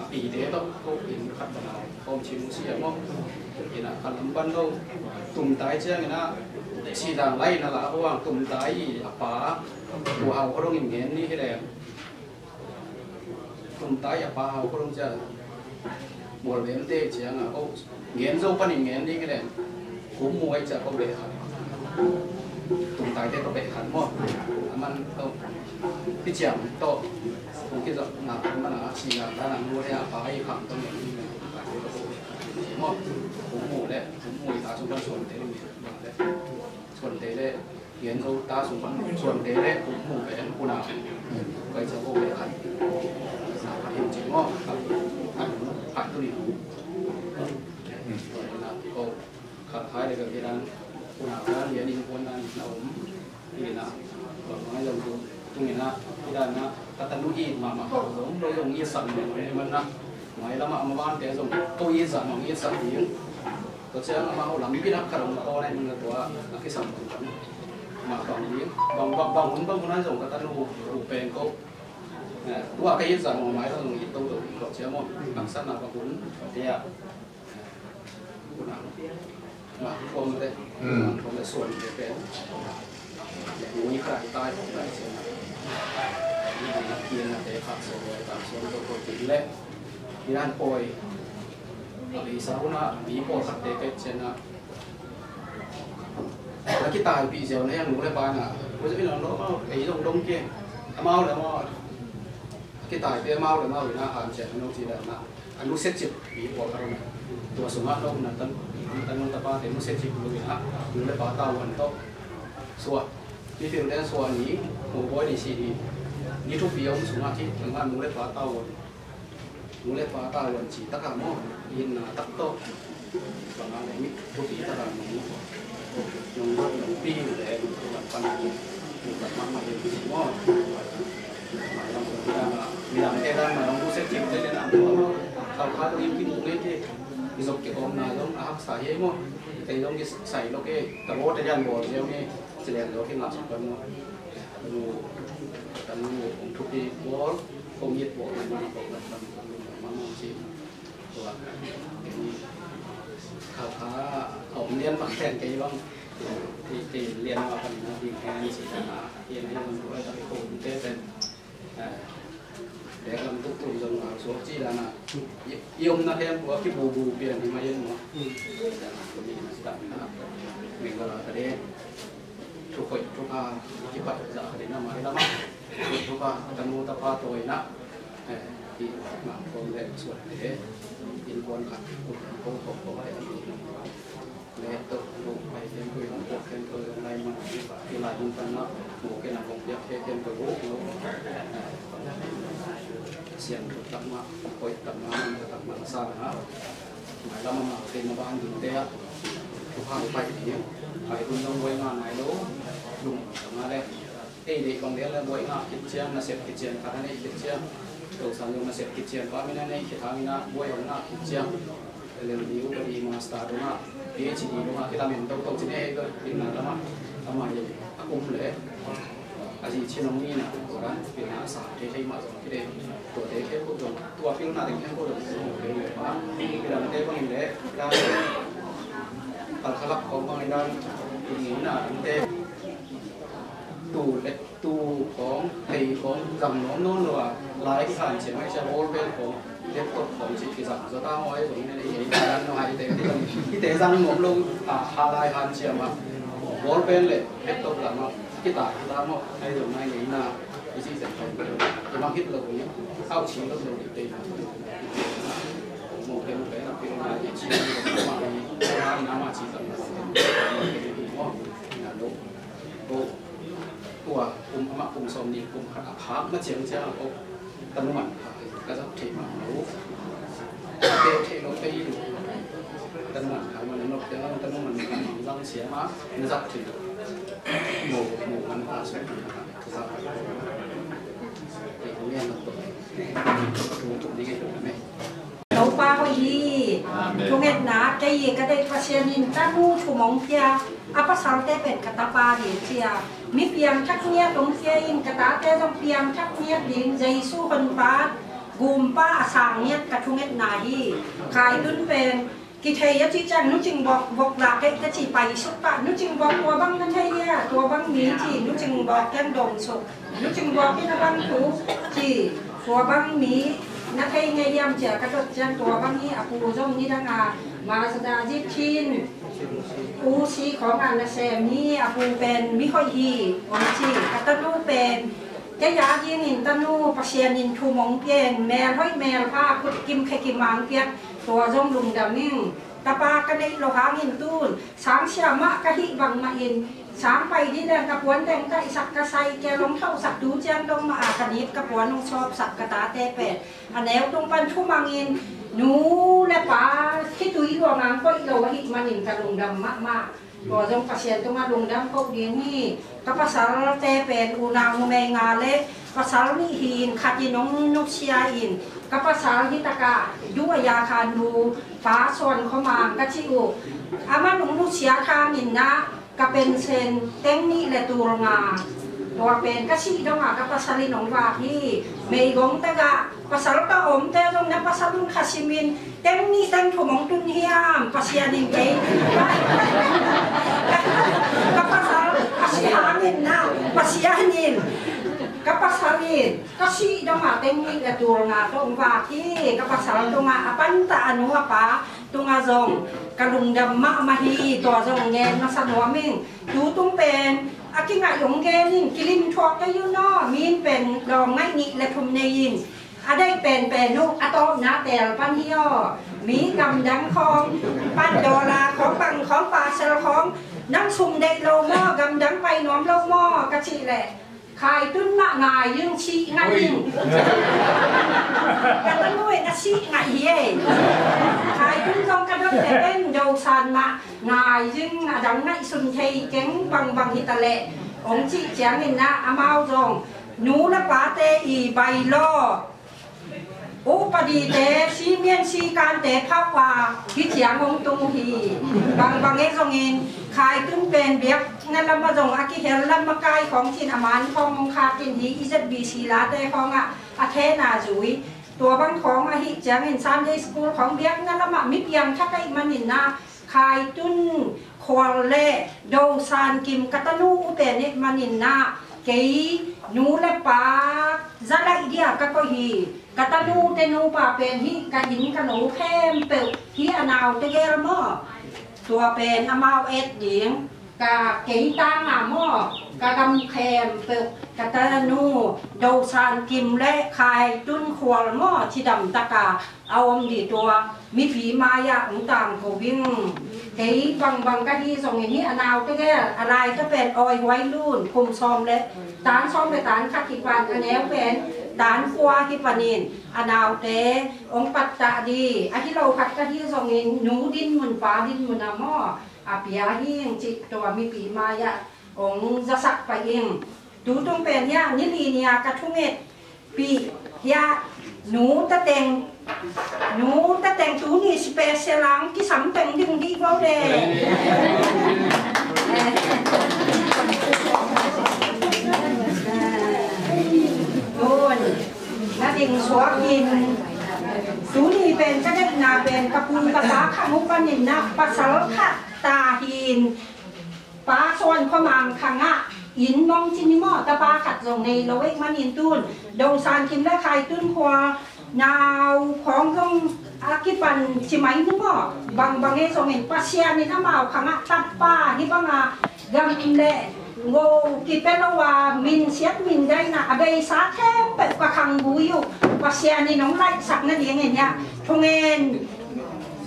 à, bị tê to cũng in khắp nào không chỉ muốn xem mà thì là khăn lắm ban đâu tùng tái chưa người na chỉ rằng lấy nó là ông hoàng tùng tái à phá. Của hậu có đông nghe ni cái này tùng tái à phá hậu có đông chưa một bên tê chỉ rằng ô nghe dâu pan nghe ni cái này cũng mua chả có bể hẳn. Tùng tái thế có bể hẳn mà ăn đâu cái chèm to. Cũng cái giọng nào cũng là chỉ là ta làm mua đấy à phá hay khẳng tâm này, ni mà cũng mù đấy cũng mù thì ta chúng ta chuẩn thế này chuẩn thế lệ hiến dấu ta xuống bắn. Chuẩn thế lệ cũng mù vẽ cô nào? Cái cháu cô vẽ hẳn. Sao hẳn hiểm chế ngọ? Hẳn hẳn hẳn tôi đi đủ là cô khả thái để gặp cái đàn cô nào đó hiến đi quân đàn là ốm thì là còn nói dòng cô tôi nghĩ là cái đàn là, ta ta nuôi mà mà giống đôi giống yên sẵn để mình là ngoài là mà mà ban để dùng tôi yên sẵn mà yên sẵn tiếng tôi sẽ mà họ làm biết các đồng to này mình là của cái sản phẩm mà còn tiếng bằng bằng bằng muốn bằng muốn nói dòng cái ta nuôi đủ bền cố tua cái yên sẵn mà máy là dùng ít tông được có chế một bằng sẵn là bằng muốn thì à mà không đấy không đấy xuân để bền để như cái tai không đấy xemนี่เป็นนักเรียนนะแต่ขับสวยขับสวยตัวปกติและที่ด้านปอย อะไรสาวนะมีปอขัดเตะเช่นนะแล้วที่ตายปีเสียวเนี่ยหนูเลยบ้านอะว่าจะเป็นหลังรถไอ้ตรงดงเก่งเมาเลยมาที่ตายเปียเมาเลยเมาอยู่น้าหามเช่นน้องจีดันนะอันนู้เซ็ตจิบมีปอกันนตัวสมัครเราหนักตั้งตั้งตั้งตาป้าเต็มเซ็ตจิบเลยนะหนูเลยป้าตาวันโตส่วนที่ฟิลเล่นส่วนนี้หัวบอยดีซีดี ni thu piao su ma thi nga nu le pa ta won nu le pa ta won chi ta ka mo in na tak to ba nga le mi thu pi ta ra mo nong ma nong pi le tu la pa ni tu ta ma ma le chi mo ma yang ko ta ma mi la te da ma nong ku se chi le le na to ta kha im ki mu le te ni zok ke om na dong a hak sa ye mo te dong ki sai lo ke ta bo te jan bo je ni chỉ là lo ke na sa pa mo kan kung tupi bol kung yit bol na mga bol na kan mga ตัวข้าวพาผมเรียนบางแทนใจว่างที่เรียนมาเป็นดีแค่นี้สินะเรียนให้มันรู้ว่าจะไปโกงเต้เป็นแต่คำตุกตุนจงหวะสวบจีแล้วนะยมนะแค่ว่าพี่บูบูเปลี่ยนที่มาเย็นหมอคนนี้นะสัตว์นะมีก็เรานี้ทุกคนทุกอาที่ปัดจะเดินำมาแล้วมั้งทุกอาจันมูตะพาตัวนะที่มาพร้อมแรงส่วนเด็ กอินวนขัดอุดโค้งโค้งไว้เล็กตกลงไปเต็มคุยของพวกเต็มตัวอะไรมาที่หลายมุมกันนะหมูกันนะลงเยอะเต็มตัวรู้เสียงถูกตักมาคอยตักมาตักมาสร้างนะหมายละมาเป็นมาบ้านถึงเตะทุกภาคไปเนี่ยไปคุณต้องไว้งานไหนรู้ลุงมาเลยเอ้ยเด็กของเรียนแล้วไว้งานคิดเชียงนะเสพคิดเชียงคาร์นี่คิดเชียง ตัวสัญญาณเสพคิดเชียงก็ไม่ได้ในคิดทางนี้นะไว้ของงานคิดเชียงเรื่องนี้ก็ดีมาสตาร์ทนะพีเอชดีนะที่ทำเป็นตัวตัวที่นี่ก็เป็นนะทำมาทำมาอย่างอุ้มเลยอาชีพชินงนี่นะตัวนั้นเป็นอาสาที่ให้มาสอนที่เด็กตัวเด็กแค่พวกตัวฟิลน่าเด็กแค่พวกตัวเป็นแบบว่าเป็นอะไรได้บ้างเลยได้ kalkalak ko mga ilan ina ante tu le tu kong thầy kong cầm nó nôn là lái cái hàng chỉ mấy xe ô bên kong tiếp tục kong chỉ cái rằng cho tao nói rồi nên là cái rằng nó hay thế cái thế rằng một luôn à hà lai hàng chỉ mà ô bên lệ tiếp tục là nó cái tài ta mà hay rồi nay nghĩ là cái gì sẽ thành cái mang hít lực nhé sau chỉ lúc đầu đi một cái một cái là cái là chỉ mà mà mà chỉ cần là đúng cô của cùng mà cùng xong đi cùng khả phá nó chiếm chứ là cô tâm mạnh cái rất thì mà nó cái thì nó cái tâm mạnh khả mà nó cái nó tâm mạnh nó răng xé má nó rất thì mù mùมันพาสุดนะครับthì cũng nghe là tôi cũng đi cái này nấu ba có gì chúng em ná cái gì cái đây phát hiện in ta nu chủ mong kia apa sao thế bên cái ta ba gì kia mi piang chắc nhé đúng kia in cái ta thế trong piang chắc nhé đến dây su hơn ba gồm ba sang nhé cái chúng em ná gì khai đun bên cái thầy á chỉ chẳng nó chừng bọc bọc là cái cái chỉ bày xuất bạn nó chừng bọc tua băng nó thầy á tua băng mí chỉ nó chừng bọc cái đồng sụp nó chừng bọc cái nó băng thú chỉ tua băng mí na kai ngai yam cha ka tot chan to bang hi apu jong ni dang a ma sa da jip chin u siของอันนะแซมนี่อาปูเป็นมิค่อยฮีอมจีกัตนูเป็นแกยายินินตนูปะเชียนินทูมงเพียนแมวห้อยแมวผ้าคุดกิมไข่กิมมังเปียกตัวจงลุงดำนิ่งตาปากันในโลหางินตูนสามเชียมะกะหิบังมาอินสามไปที่แดงกระปวนแดงใต้สักกระไซแกลงเข้าสักดูเจียงลงมาอาคณิตกระปวนลงชอบสัก กระตาเตเป็ดอันแนวตรงปันชุ่มังอินหนูและป๋าที่ตุยหลวงนางก็อีโล wa hi manin ka lung dam ma ma ko jong pasien to nga lung dam ko din hi ka pasal te pen una mo me nga le pasal ni hin khati nong no sia in ka pasal hi taka du ya kha nu pa son ko ma ka chi u ama nong no sia kha min na ka pen sen teng ni le tur nga ตัวเป็นก็ชีดงอ่ะกับภาษาลินองว่าที่เมยกงตะกะภาษาลกะอมแต่ตรงนั้นภาษ าลุนคาชิมินเต็มนี่เต็มถุงมองตุนเฮียมภาษาดิงเกยกับภาษาภาษานินนะภ าษานินกับภาษาลินก็ชีดงอ่ะเต็มนี่กับตัวงาตรงว่าที่กับภาษาต Morpen kasi daw nga kapasalin ng waki. May gong taga pasalo ka om terong na pasalon kasi min temnisan kumong tunhiam pasya din kay. Kapasal kasi hangin na pasyanin kapasarin. Kasi daw nga, tingin ka turo nga ito, ang baki, kapasarin ito nga, apanta ano pa, ดูตุ้งเป็นอากิงะยงเกนินกิลิมทอกยูนอมีนเป็นดองไงนิและทุมเนยินอาได้เป็นเป็นนุกอะตอมนะแต่ปันฮิยอมีกำดังของปั้นดอลาของปังของปลาเชลของนั่งซุ่มเด็กโลหม้อกำดังไปน้อมโลหม้อกะชิแหละ khai tuấn nạ ngài dương chị ngài nhìn cái tân nuôi là chị ngài hiề khai tuấn trong cái đất để bên dầu sàn mà ngài dương nạ đóng nãy xuân thầy kén bằng bằng hiện lệ. Ông chị chén nên nạ amao dòng. Nhú là quá tê y bày lo. อุปดีเตชีเมียนชีการเตภาควาพิเชียงงตุงหีบางบางเอกงเงินขายตึ้งเป็นเบียกนั่นลำมาจงอากิเฮลลำมาไกาของทินอมันของมงคากินหีอีเซบีชีลาเตของอะอาเทนาจุยตัวบางของอาหิจังเห็นซานเดสกูลของเบียกนั่นละมามิดยังทักไอมันหินนาขายตุ้นคอเล่โดซานกิมกัตนูอุเตนิมันหินนาเกยนูและปาจะลาอิเดียกก็หี กตนูเตนูป่าเป็นที่กะหินกะนูแค่เปิดที่อนาวเตเกระมอตัวเป็นอมาเอ็ดหญิงกะเก่ตางามอกะกำแคมเปิดกะตนูดูซานกิมและคายจุนควรมอที่ดำตะกาเอาอมดีตัวมีผีมายาอุต่างกวิ่งเฮ้ยบางบางกะที่ส่งอย่างนี้อนาวก็แก่อะไรก็เป็นออยไว้รุ่นคุมซอมและตานซอมไปตานคักขีดวันอันแนวเป็น ตานฟัวกิปานินอนาวเตองปัตตาดีอันที่เราคัดก็ที่ส่งเองหนูดินมุนฟ้าดินมุนนามออาเปียหิงจิตตัวมีปีมายะองจะสักไปเองดูตรงเป็นเนี่ยนิลีเนี่ยกระทุ่งเอ็ดปียาหนูตะเตง Nu ta teng tu ni special lang ki sam teng ding di ko de. Yun. ดิ่งชัวกินสูนีเป็นกระเด็นาเป็นกระปูกระตาขามุกันินนะปัสลรคะตาหินปลาซวนขมังขังอะยินมองจินิมอตะปลาขัดลงในละเวกมันยินตุนดงซานคิมและคายตุ้นควาวนาวของตรงอากิปันชิมัยนึกออกบางบางเอสองเห็นปัสเชียนี่ถ้ามาเอาขังอะตัดป้านี่บ้างอะกำเละ ngô kì bên nó hòa min xét mình đây là ở đây thêm bệnh qua khẳng bú yêu. Qua xe này nóng lạnh sắc nó điên này nha thông em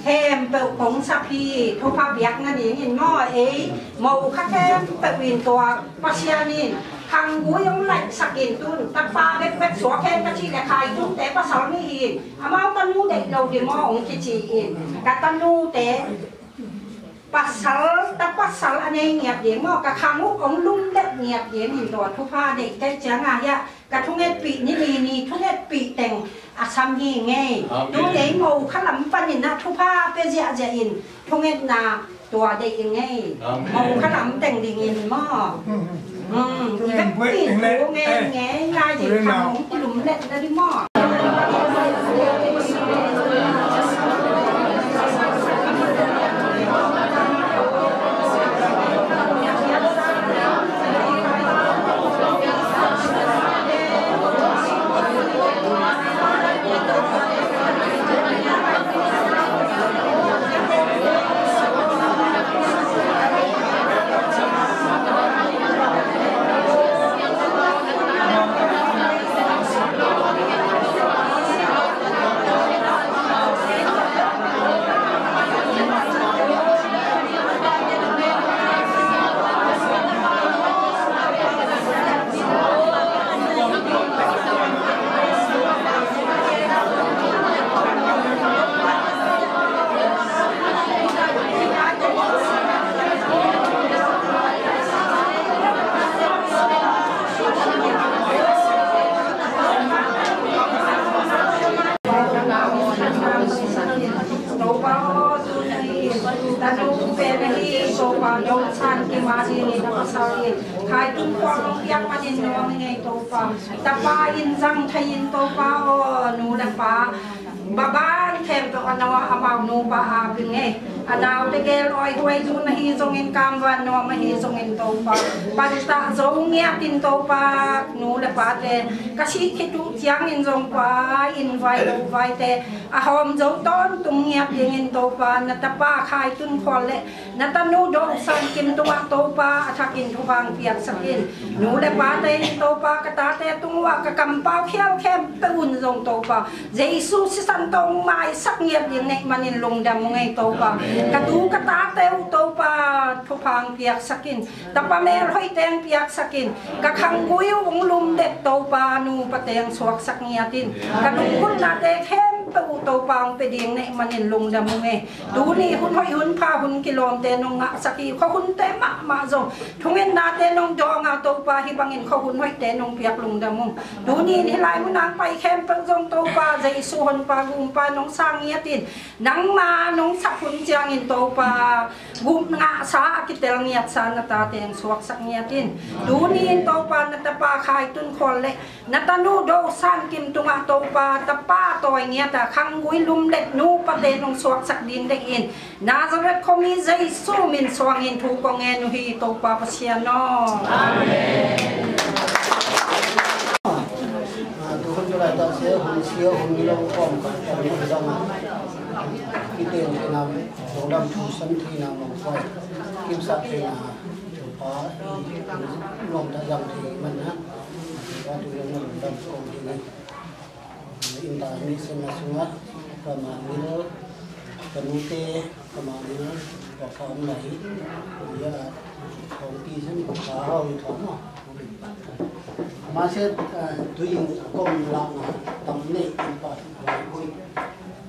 thêm bệnh bóng sạc thì thông pháp việc nó điên này ngó ấy. Màu khác thêm bệnh huyền tòa qua xe này khẳng bú yêu lạnh sắc yên tuôn tắt pha bếp bếp xóa thêm, các chị là khai chúng tế qua sáu này yên à mau tân nu đầy đầu thì mong cái chị yên cả tân nu tế pasal ta pasal ane ngiap ye mo ka khamu ong lum de ngiap ye ni lo thu pha de te chang a ya ka thu nge pi ni ni ni thu nge pi teng a sam hi nge tu le mo kha lam pan ni na thu pha pe ja ja in thu nge na tua de in nge mo kha lam teng ding in mo อืมนี่ก็ปิดหูไงไงง่ายจิตทำของกลุ่มเล็ดได้มอด zong in ta zong ngia tin to pa nu la pa te ka si chiang in zong pa in vai do vai te a hom zo ton tung ngia ding in to pa na ta pa khai tun khol le na ta nu do san kim to wa to pa a tha kin thu wang piak sakin nu la pa te to pa ka ta te tung wa ka kam bao khéo khem, ta un zong to pa jesu si san tong mai sak nghiệp ding ne manin lung dam ngai to pa ka tu ka ta te u to pa thu phang piak sakin ta pa mer hoi teng piak sakin ka khang gui ung lum đẹp to pa nu pa teng suak sak ngiatin ka lung kun na te khem pa u to pang pe ding ne manin lung dam ngai tu ni hun hoi hun pha hun kilom te nong nga saki kho hun te ma ma zo thungen na te nong do nga to pa hi bangin kho hun hoi te nong piak lung dam mung tu ni ni lai mun nang pai khem pa zong to pa jai su hon pa gum pa nong sang ngiatin nang ma nong sak hun chiang in to pa gum nga sa kitel ngiat sa na ta teng suak sak ngiatin tu ni in to pa na ta pa khai tun khol le na ta nu do san kim tunga to pa ta pa toi ngiat ta khang gui lum let nu pa te nong suak sak din de in Nazareth komi jai su min suang in thu ko nge hi to pa pa sia no amen tu hun lại ta sẽ hun siêu hun lâu còn cả cả những dòng cái tiền thì nào số năm chủ sân thì nào mà quay kim sắc thì là có lòng đã dòng thì mình á có tu lên mình cùng in ta mi sen na sunga kama mino kanute kama mino và phong này ya phong ti sen ko ka ho ni thon no mà sẽ tùy công làm tầm nệ in pa lại vui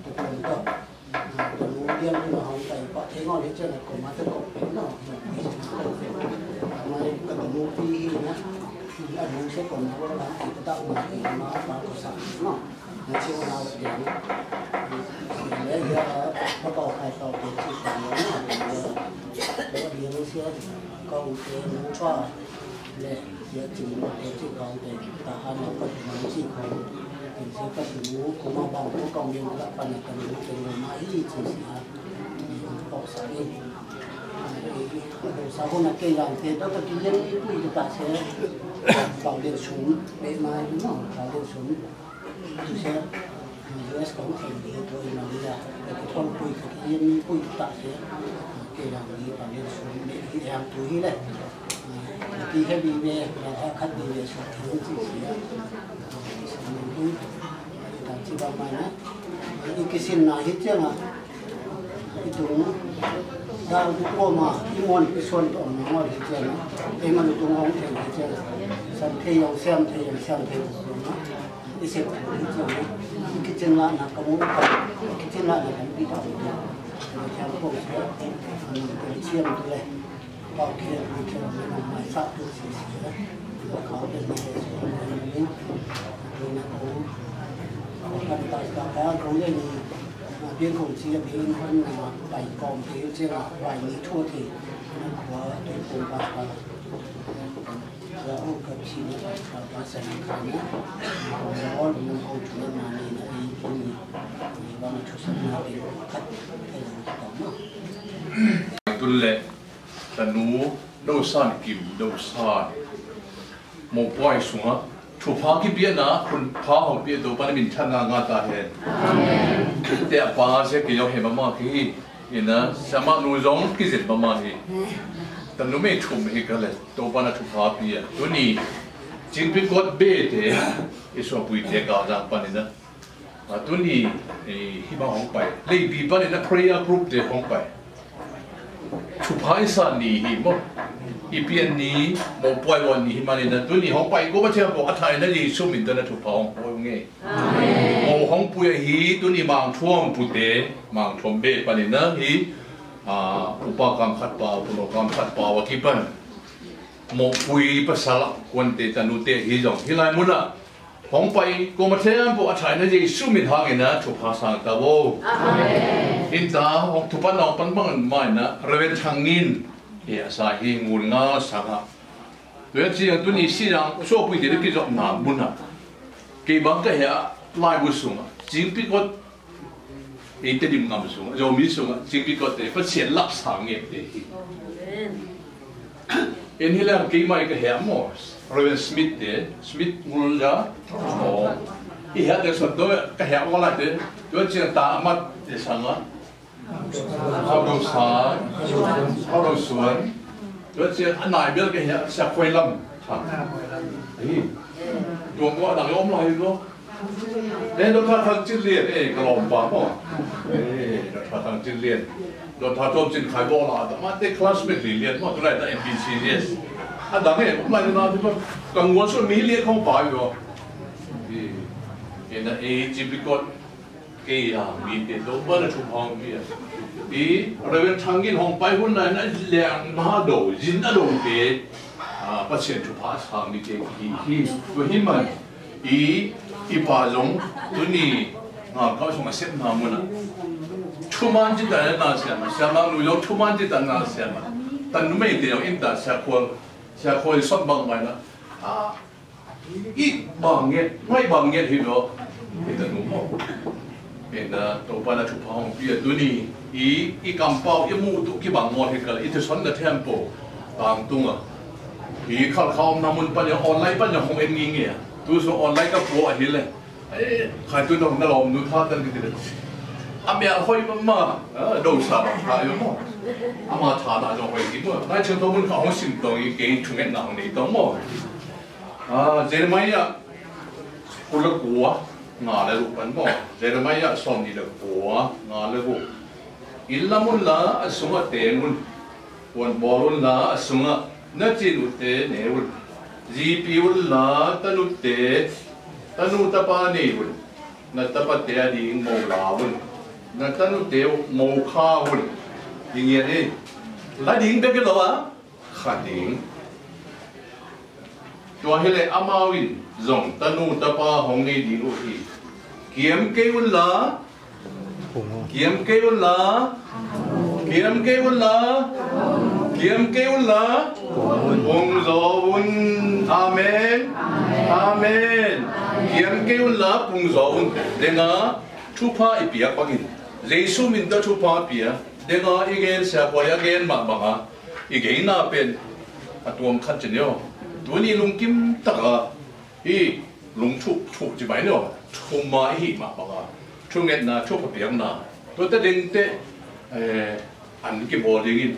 thì còn đó tuần ngũ điên nhưng mà không phải có thế ngon hết trơn là có mà tất có cái nó mà cái tuần ngũ phi thì anh sẽ còn có làm thì cái mà thì có sẵn nó nó chưa nào được đến bây giờ nó bảo khai tàu thì chỉ cần nó là để để điểm sẽ câu thế nó cho, để giờ chỉ một để chỉ còn để ta hai nó có thể nói chỉ không thì sẽ có thể ngủ cũng mà bằng cũng còn nhiều các phần cần ngủ thì người mãi chỉ là bỏ sáng đi sau hôm nay cây làm thế, đó là cái dân đi thì ta sẽ bảo điện xuống, để mai đúng không? Bảo điện xuống thì sẽ US có thể đi thôi bây giờ ra cái thôn quỳ cái dân quỳ tại thế. Kể là đi vào điện xuống để đi em túi này đi hết đi về là họ khách đi về xuống thứ gì gì mình ta chỉ bao mà nè cái cái xin nào hết chưa mà. Cái chúng ta cũng có mà cái món cái xuân tổ nó ngồi hết chưa mà cái mà chúng không thể hết chưa xem thì ông xem thì ông xem thấy cái xem thấy hết chưa cái chân lại là có muốn cái chân lại là cũng đi đâu theo cổ sẽ cái chiêm tôi này. Bao kia thì kia là mai sát tôi sẽ sẽ có cái này sẽ mình rồi là cũng cần tại cả cái cũng như biên khủng chi गाँव कक्षी सनाखाना और मुँह छुड़ माने नहीं किन्हीं वा छुसना के खत कमा तुल्ले तनु दो सान की दो सान मो पॉय सुहा छुपा की बिया ना खुन फा हो बिया दो पाने मिंठा ना ना ता है ते अपा से कि यो हे ममा की इना समा नुजों की जिद ममा ही แต่หนูไม่ถุมอีกเลยตัวปนัดถุมพาปีอะตัวนี้จรินพิกอดเบตเอะอีสวบุยเด็กเอาจังปานินะตัวนี้ไอ้ฮิมาของไปเลยบีปานี่นะ prayer group เด็กของไปถูมพายสันนี่ฮิมอีเปียนนี้โมป่วยวันนี้ฮิมาเนี่นะตัวนี้ของไปก็ไม่ใช่บอกอัฐายนั่นยีสุมินตัวนั้นถุมพาของไป่วยงี้โมของป่วยฮีตัวนี้มังท่วมปุเตมังท่วมเบตปานินะฮี วนเตตันุเตฮีจงฮีไรมุนละ hong pai ko ma them po a thai na je su mi thang ina thu pha sang ta bo amen in ta hong thu pan ong pan bang mai na reven thangin e sa hi ngun nga sa nga le chi ang tu ni si rang so pui de ki zo na mun na ke bang ka ya lai bu su ma jing pi ko e te dim ngam su zo mi su ma jing pi ko te fa chen lap sang nge te hi in hi lang ke mai ka ya mo Reven Smith de Smith ngul ja oh i ha de so do ka ya wala de do chi ta mat de sang la how do sa how do suan do chi an nai bil ka ya sa khoi lam ha hi do mo da om lai do nên nó thoát thằng chữ liền ấy cái lòng bà mà ấy nó thoát thằng chữ liền nó thoát trong chữ khai bộ là mà cái classmate liền mà tôi này, tại MPC yes à đằng này cũng lại nó thì mà càng muốn số mỹ liên không phải rồi thì hiện ấy chỉ biết có cái à mỹ đâu bao giờ chụp hong kia, ý rồi bên thằng kia hong bay hôm nay nó liền mà đồ dính nó đồ cái à bắt chuyện chụp phá sang đi cái hi hi hi mà ý ipa long tu ni nga ka so ma sep na mu na chuman ji da na sia ma sia ma lu lo chuman ji da na sia ma tan nu mei de yo in da sia ko sia ko sot bang mai na a i bang nge mai bang nge hi lo i da nu mo en da to pa na chu pa hong pi tu ni i i kam pao i mu tu ki bang mo he ka i te son da tempo bang tunga i khal khom na mun pa ya online pa ya hong en ngi nge tu so online ka po a hil le ai, khai tu dong na lom nu tha tan ki de a mẹ hoi ma mà đâu sao mà thay mà à mà tha na jo hoi ki mo. Na chen to mun ka hong sim dong i ge chung en nang ni dong mo. À Jeremiah, ku la ku wa nga le lu pan mo. Jeremiah, som ni le ku wa nga le bu. Illa mun la asunga te mun. Wan bolun la asunga na chi lu te ne ul. zipiyulla tanutte tanu tapani hun na tapate adi mo lawun na tanu te mo kha hun dinge ni la ding de ke lawa kha ding ตัวเฮเลอามาวินจงตนูตะปาหงในดีโอทีเกียมเกวุลลาเกียมเกวุลลาเกียมเกวุลลาเกียมเกวุลลาหงโซวุน 아멘. 아멘. 함께 올라 봉사운 내가 추파 이비야 꽝인. 레이수 민다 추파 비야. 내가 이게 사과야게 마마가 이게 이나 벤 아톰 칸진요 돈이 롱김 따가. 이 롱추 추지 말요 초마이 마마가 중에나 추파 비양나. 또때 댕때 에 안게 뭐 댕인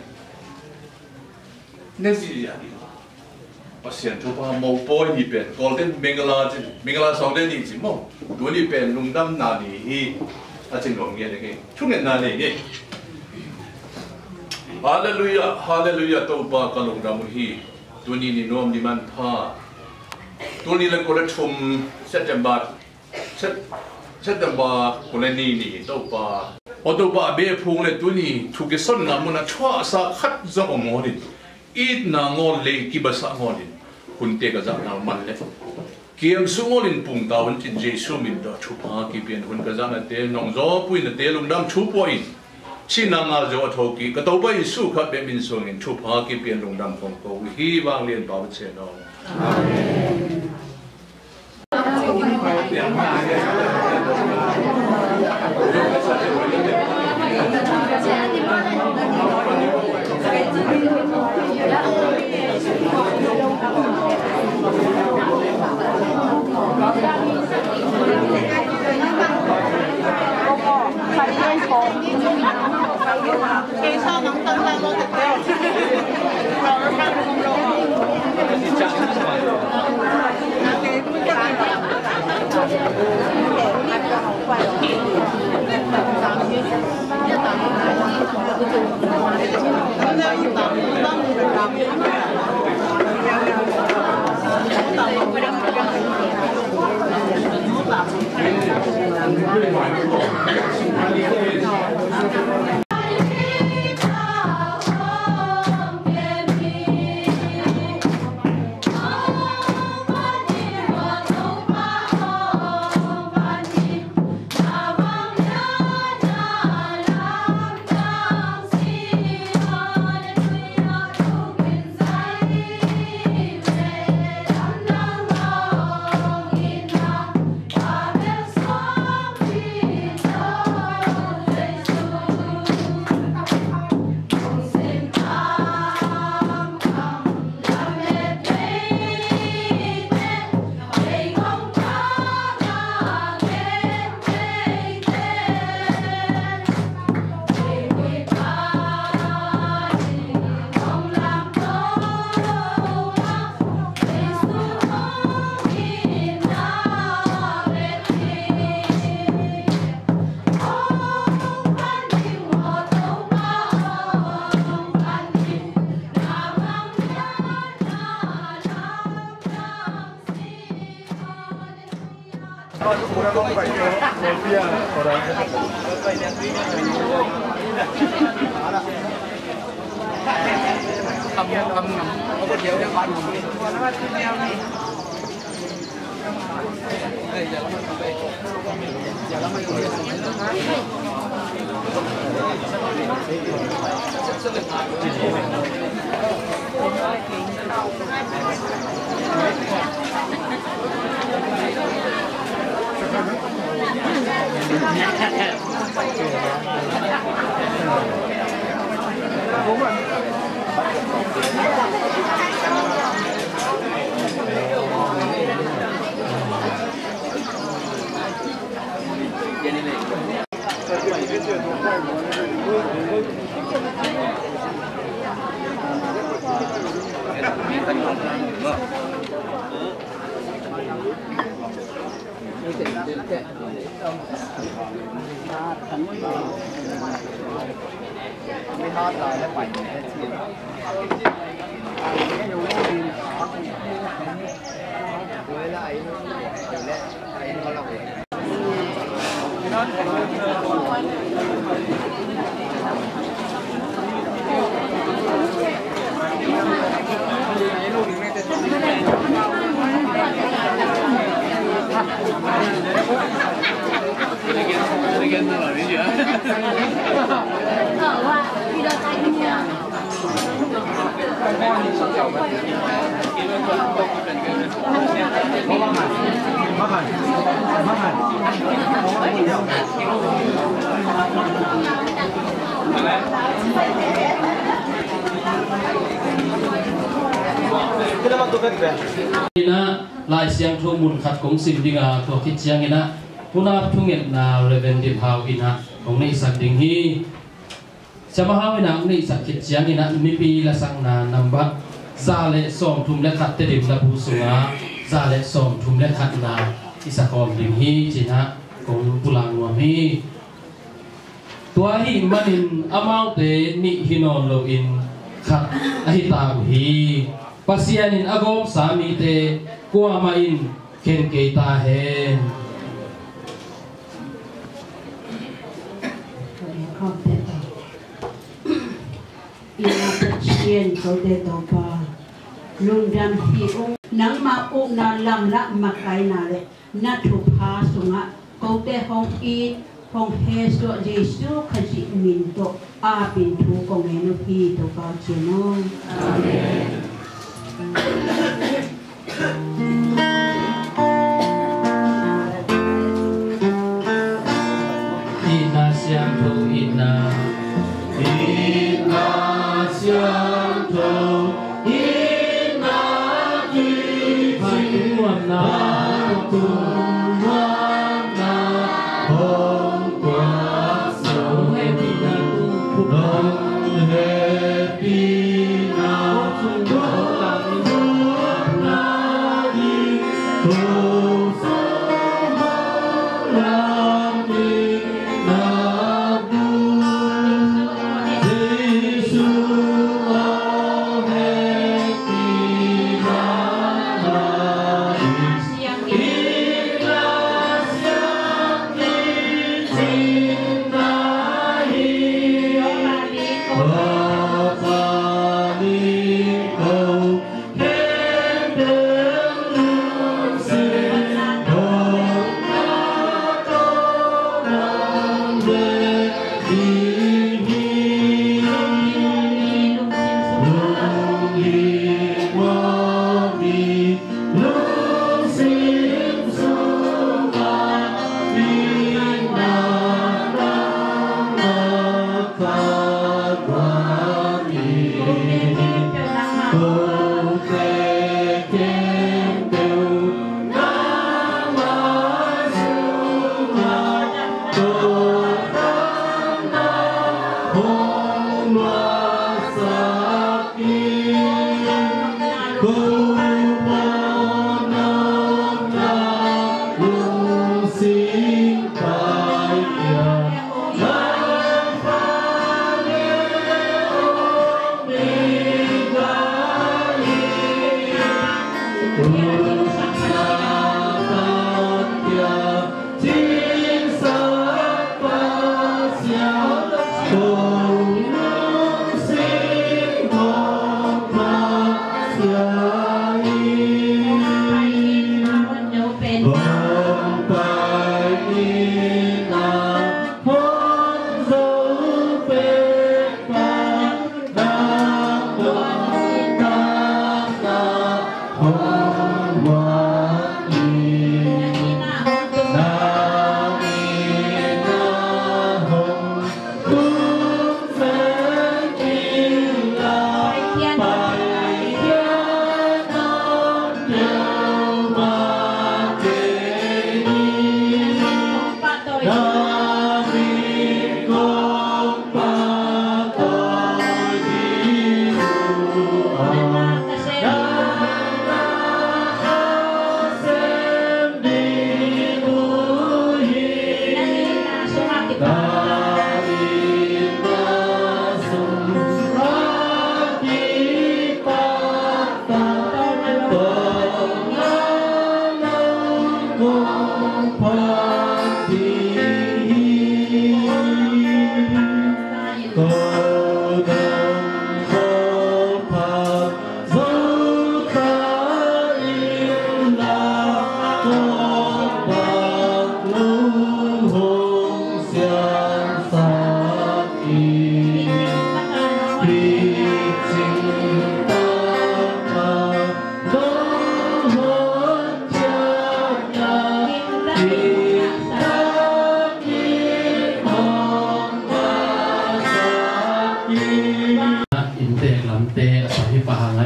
내지 이야기. Chu pa piang na ba màu đi bên golden mingala chứ mingala sau đây đi chứ màu đuổi đi bên lùng đâm nào đi hi à trên gồm nghe này chung nhận nào này Hallelujah Hallelujah tàu ba con lùng đâm hi đuổi đi ni nom đi man pha đuổi đi là cô đã chum September ba cô lại ni ni tàu ba ở tàu ba bé phung lại đuổi đi thu cái sân nằm mà chua sa khát ra ở đi ít na ngon le kí bá sa ngon đi hun te ka za na man le kiam su ngol in pung ta hun tin jesu min da thu pa ki pian hun ka za na te nong zo pui na te lum dam thu po in. Chi na nga zo tho ki ka to ba i su kha be min so ngin thu pa ki pian lum dam phong ko hi wang lien ba che no amen. บุญขัดของสิ่งดีงาตัวคิดเชียงนะผู้นับทุ่งเงินนาวเลยเป็นดิบฮาวินะของในสัตว์ดิ่งฮีจะมาหาวินังในสัตว์คิดเชียงนะมีปีละสังนานำบักซาเลส่งทุ่มและขัดเตดิบละบูสุงาซาเลส่งทุ่มและขัดนาอิสกอมดิ่งฮีจีนะของปุลังวามีตัวหิมันอินอามาวเตนิฮินอนโลอินขัดอหิตาหีปัสยานินอโกมสามีเตกัวมาอิน hen kỳ ta hề ina pasien ko de to pa lung dam hi ung nang ma ung na lam la ma kai na le na thu pha sunga ko te hong i hong he. So jesu khaji min to a pin thu ko nge no pi to ka chino amen.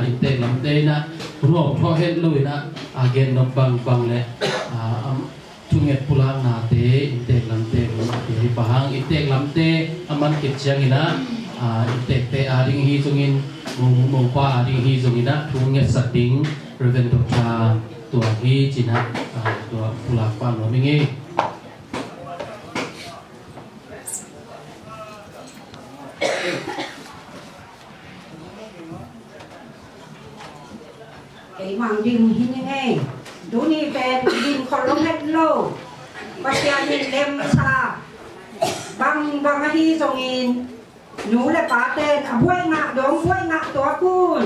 In te lam te na ro tho het lui na again no bang bang le am tunget pulang na te in te lam te ro pa hang in te lam te aman kit chiang ina in te a aring hi chung in mong mong pa aring hi chung ina thu nge sat ding reven dokta tua hi china tua pulang pa no mingi cái mang đình hình như nghe đủ ni về đình còn hết lâu và xe nhìn đem xa bằng bằng hi dòng in nú là phá tên à buổi ngạ đốm buổi ngạ tổ cun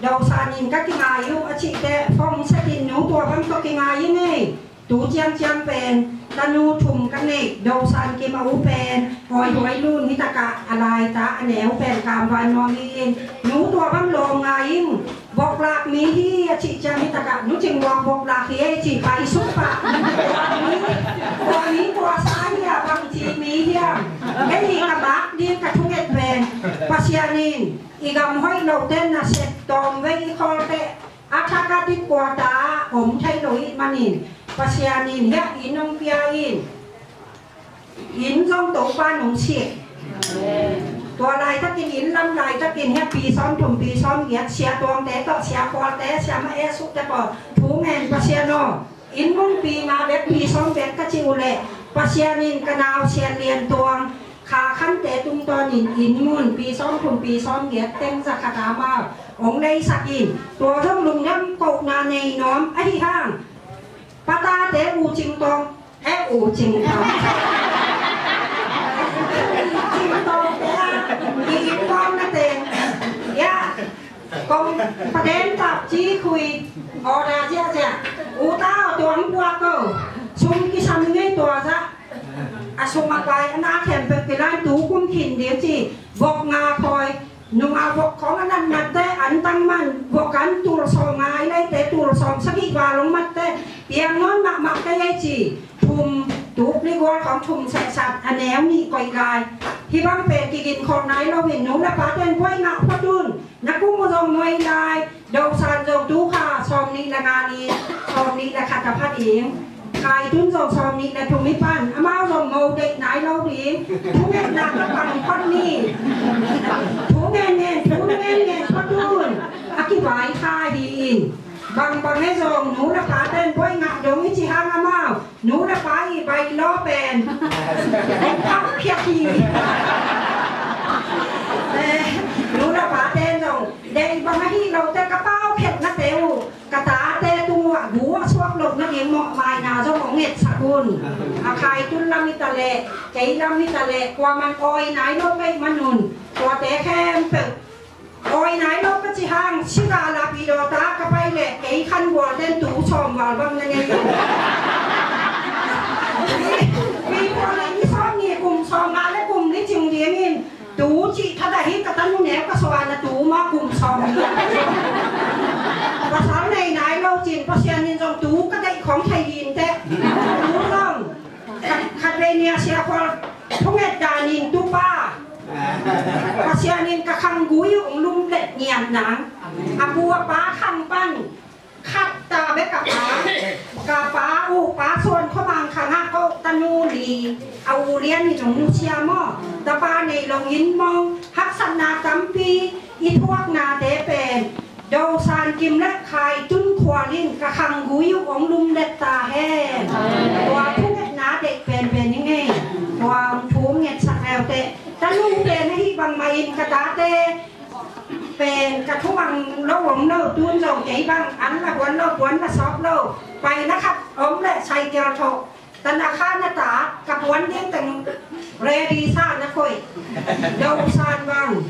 đầu xa nhìn các cái ngài yêu à, chị tệ, phong sẽ tin nú tổ bằng các cái ngài như này tú chiang chiang pen ตานูถุมกันเนกดซันเกมาอูเปนหอยหอยรุ่นนิตากะอะไรตาแนวเปนกามวานนองอินหนูตัวบังลงไงยิงบอกลากมีที่จิจานิตากะหนูจึงวางบอกลากเฮียจิไปสุปะตัวนี้ตัวซ้ายเนี่ยบางทีมีเฮียไม่มีกระบะดีกระทุกเอ็ดเวนปัสยานินอีกำห้อยเราเต้นนะเสร็จตอมไว้คอเตะ อาชากาติกวาตาผมใช้หลุยมานิน pasianin ya inong piain in trong tổ ba nông xịt tua lại ta kinh in lâm lại ta kinh hết pi son thùng pi son ghét xia tuang té tọ xia qua té xia mà e súc té bỏ thú ngàn pasiano in mong pi mà bé pi son bé cái chịu lệ pasianin cái nào xia liền tuang khá khăn tế tung to nhìn in muôn bì son cùng bì son ghét, tên ra khá đá mà. Ông đây sạc in tổ thông lùng nhâm cậu nà này nhóm ấy hàng bà ta tế u chinh tông é u chinh tông chinh tông tế à nhìn con nà tế ya công bà đến tạp chí khuy họ đà dẹ dẹ u tao tuấn qua cầu chung cái xăm ngay tòa ra. กองประเด็นตับจีคุยออดาเจ้าเจ้าอูต้าตัวอันบัวก็ซุมกิซัมไงตัวซะอาซุมมาไปอันนาแถมเป็นไปได้ตูกุ้มขินเดี๋ยวจีบอกงาคอย nung avok ko nga nan natte antang man vokan tur so ngai lai te tur so sagi walong matte piang non mak mak te ye chi thum tup ni golของthum sai sat anel ni koi gai hi bang pe ki gin khon nai lo hin nu la pa ten koi ngak pa dun na ku mo dong moi lai do san dong tu kha som ni la nga ni som ni la kha ta phat ing ขายทุนส่งซองนี้และทุมิปันอามาส่งโมเด็กไหนเราดีทุกเงินหนักก็ปังคนนี้ทุกเงินเงินทุกเงินเงินก็ดูนอากิวายค่าดีอินบางบางให้ส่งหนูละปาเต้นด้วยงักดงอิจิฮังอามาหนูละปาอีใบล้อเป็นไอ้พักเพียกีหนูละปาเต้นส่งเด็กบางให้เราแต่กระเป๋าเผ็ดนะเตวกระตาเต วช่งหลบนักเรียนเหมาะลายนาเจ้าของเห็ดสกุลอาคายตุนลามิตะเลใจลามิตะเลกว่ามันออยไหนโลกไม่มันนุนตัวแต่แค่เปิดออยไหนโลกก็จะห่างชิกาลาปีโดตากระไปแหละไอ้ขันวัวเล่นตู่ชมว่าบางนั่นเองมีคนอะไรที่ชอบเนี่ยกลุ่มชอมมาและกลุ่มนี้จึง ดูจิถ้าได้ฮิตกระตันนู่นแหนก็สวรรค์ตูมากลุ่มชมภาษาในไหนเราจีนภาษาเนียนจงตูก็ได้ของไทยยินแต่ตูต้องคัดเรเนียเสียคนพวกเอ็ดดานินตูป้าภาษาเนียนกะคังกุยองลุงเล็ดเงียนหนังอาบัวป้าคังปั้น ขัดตาไปกับป้ากาป้าอูป้าส่วนขบางคณะก็ตะนูดีเอาเรียนนี่จงเชียมอตะปาในลองยินมองฮักสันนาจำปีอีทวกนาเตเป็นโดซานกิมและคายจุนควาลิ่งกระคังกุยของลุมเด็ดตาแห้งตัวทุกเด็ดนาเด็กเป็นเป็นยังไงวาวทูมเงียสักแล้วเตะตะลูกเป็นให้บังไม่กระตาเต về cả thu bằng lâu ống lâu tuôn dầu nhảy bằng ăn là quấn lâu quấn là xóp lâu quay nó khắp ống lại say kêu thọ tân là khá nó tả cặp quấn đến từng rê đi xa nó khôi đâu xa bằng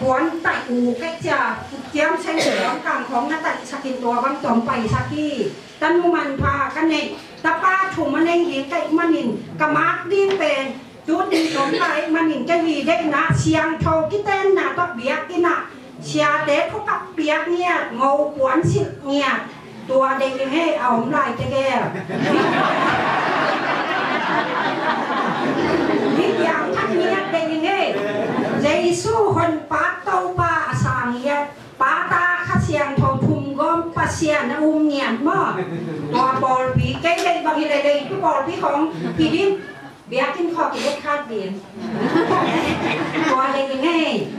quấn tại ủ cách chờ chém xanh sửa ống càng khóng nó tại sạc kinh tùa băng tổng bày sạc kỳ tân mù mặn phà căn nền ta ba thủ mà nên hiến cậy mà nhìn cả mát điên bền จุดนี้สมใจมันหินจะหีได้นะเชียงเท่ากี่เต้นนะต้องเบียกกี่นะ xia tế có cặp biệt nha ngầu quán sự nha tua định hệ ổng lại thế kìa biết dạng thắc nhiệt định nghe dây su hồn bá tâu ba à sàng nhiệt bá ta khắc xiang thổ thùng gom, bá xiang nó um nhiệt mà tua bò bí cái đây bằng cái đây đây, cái bò bí không? Thì đi มั่วตัวบอลผีเก่งเลยบางทีเลยเลยทุกบอลผีของผีดิมเบียกินคอกินเล็ดคาดเบียนตัวอะไรยังไง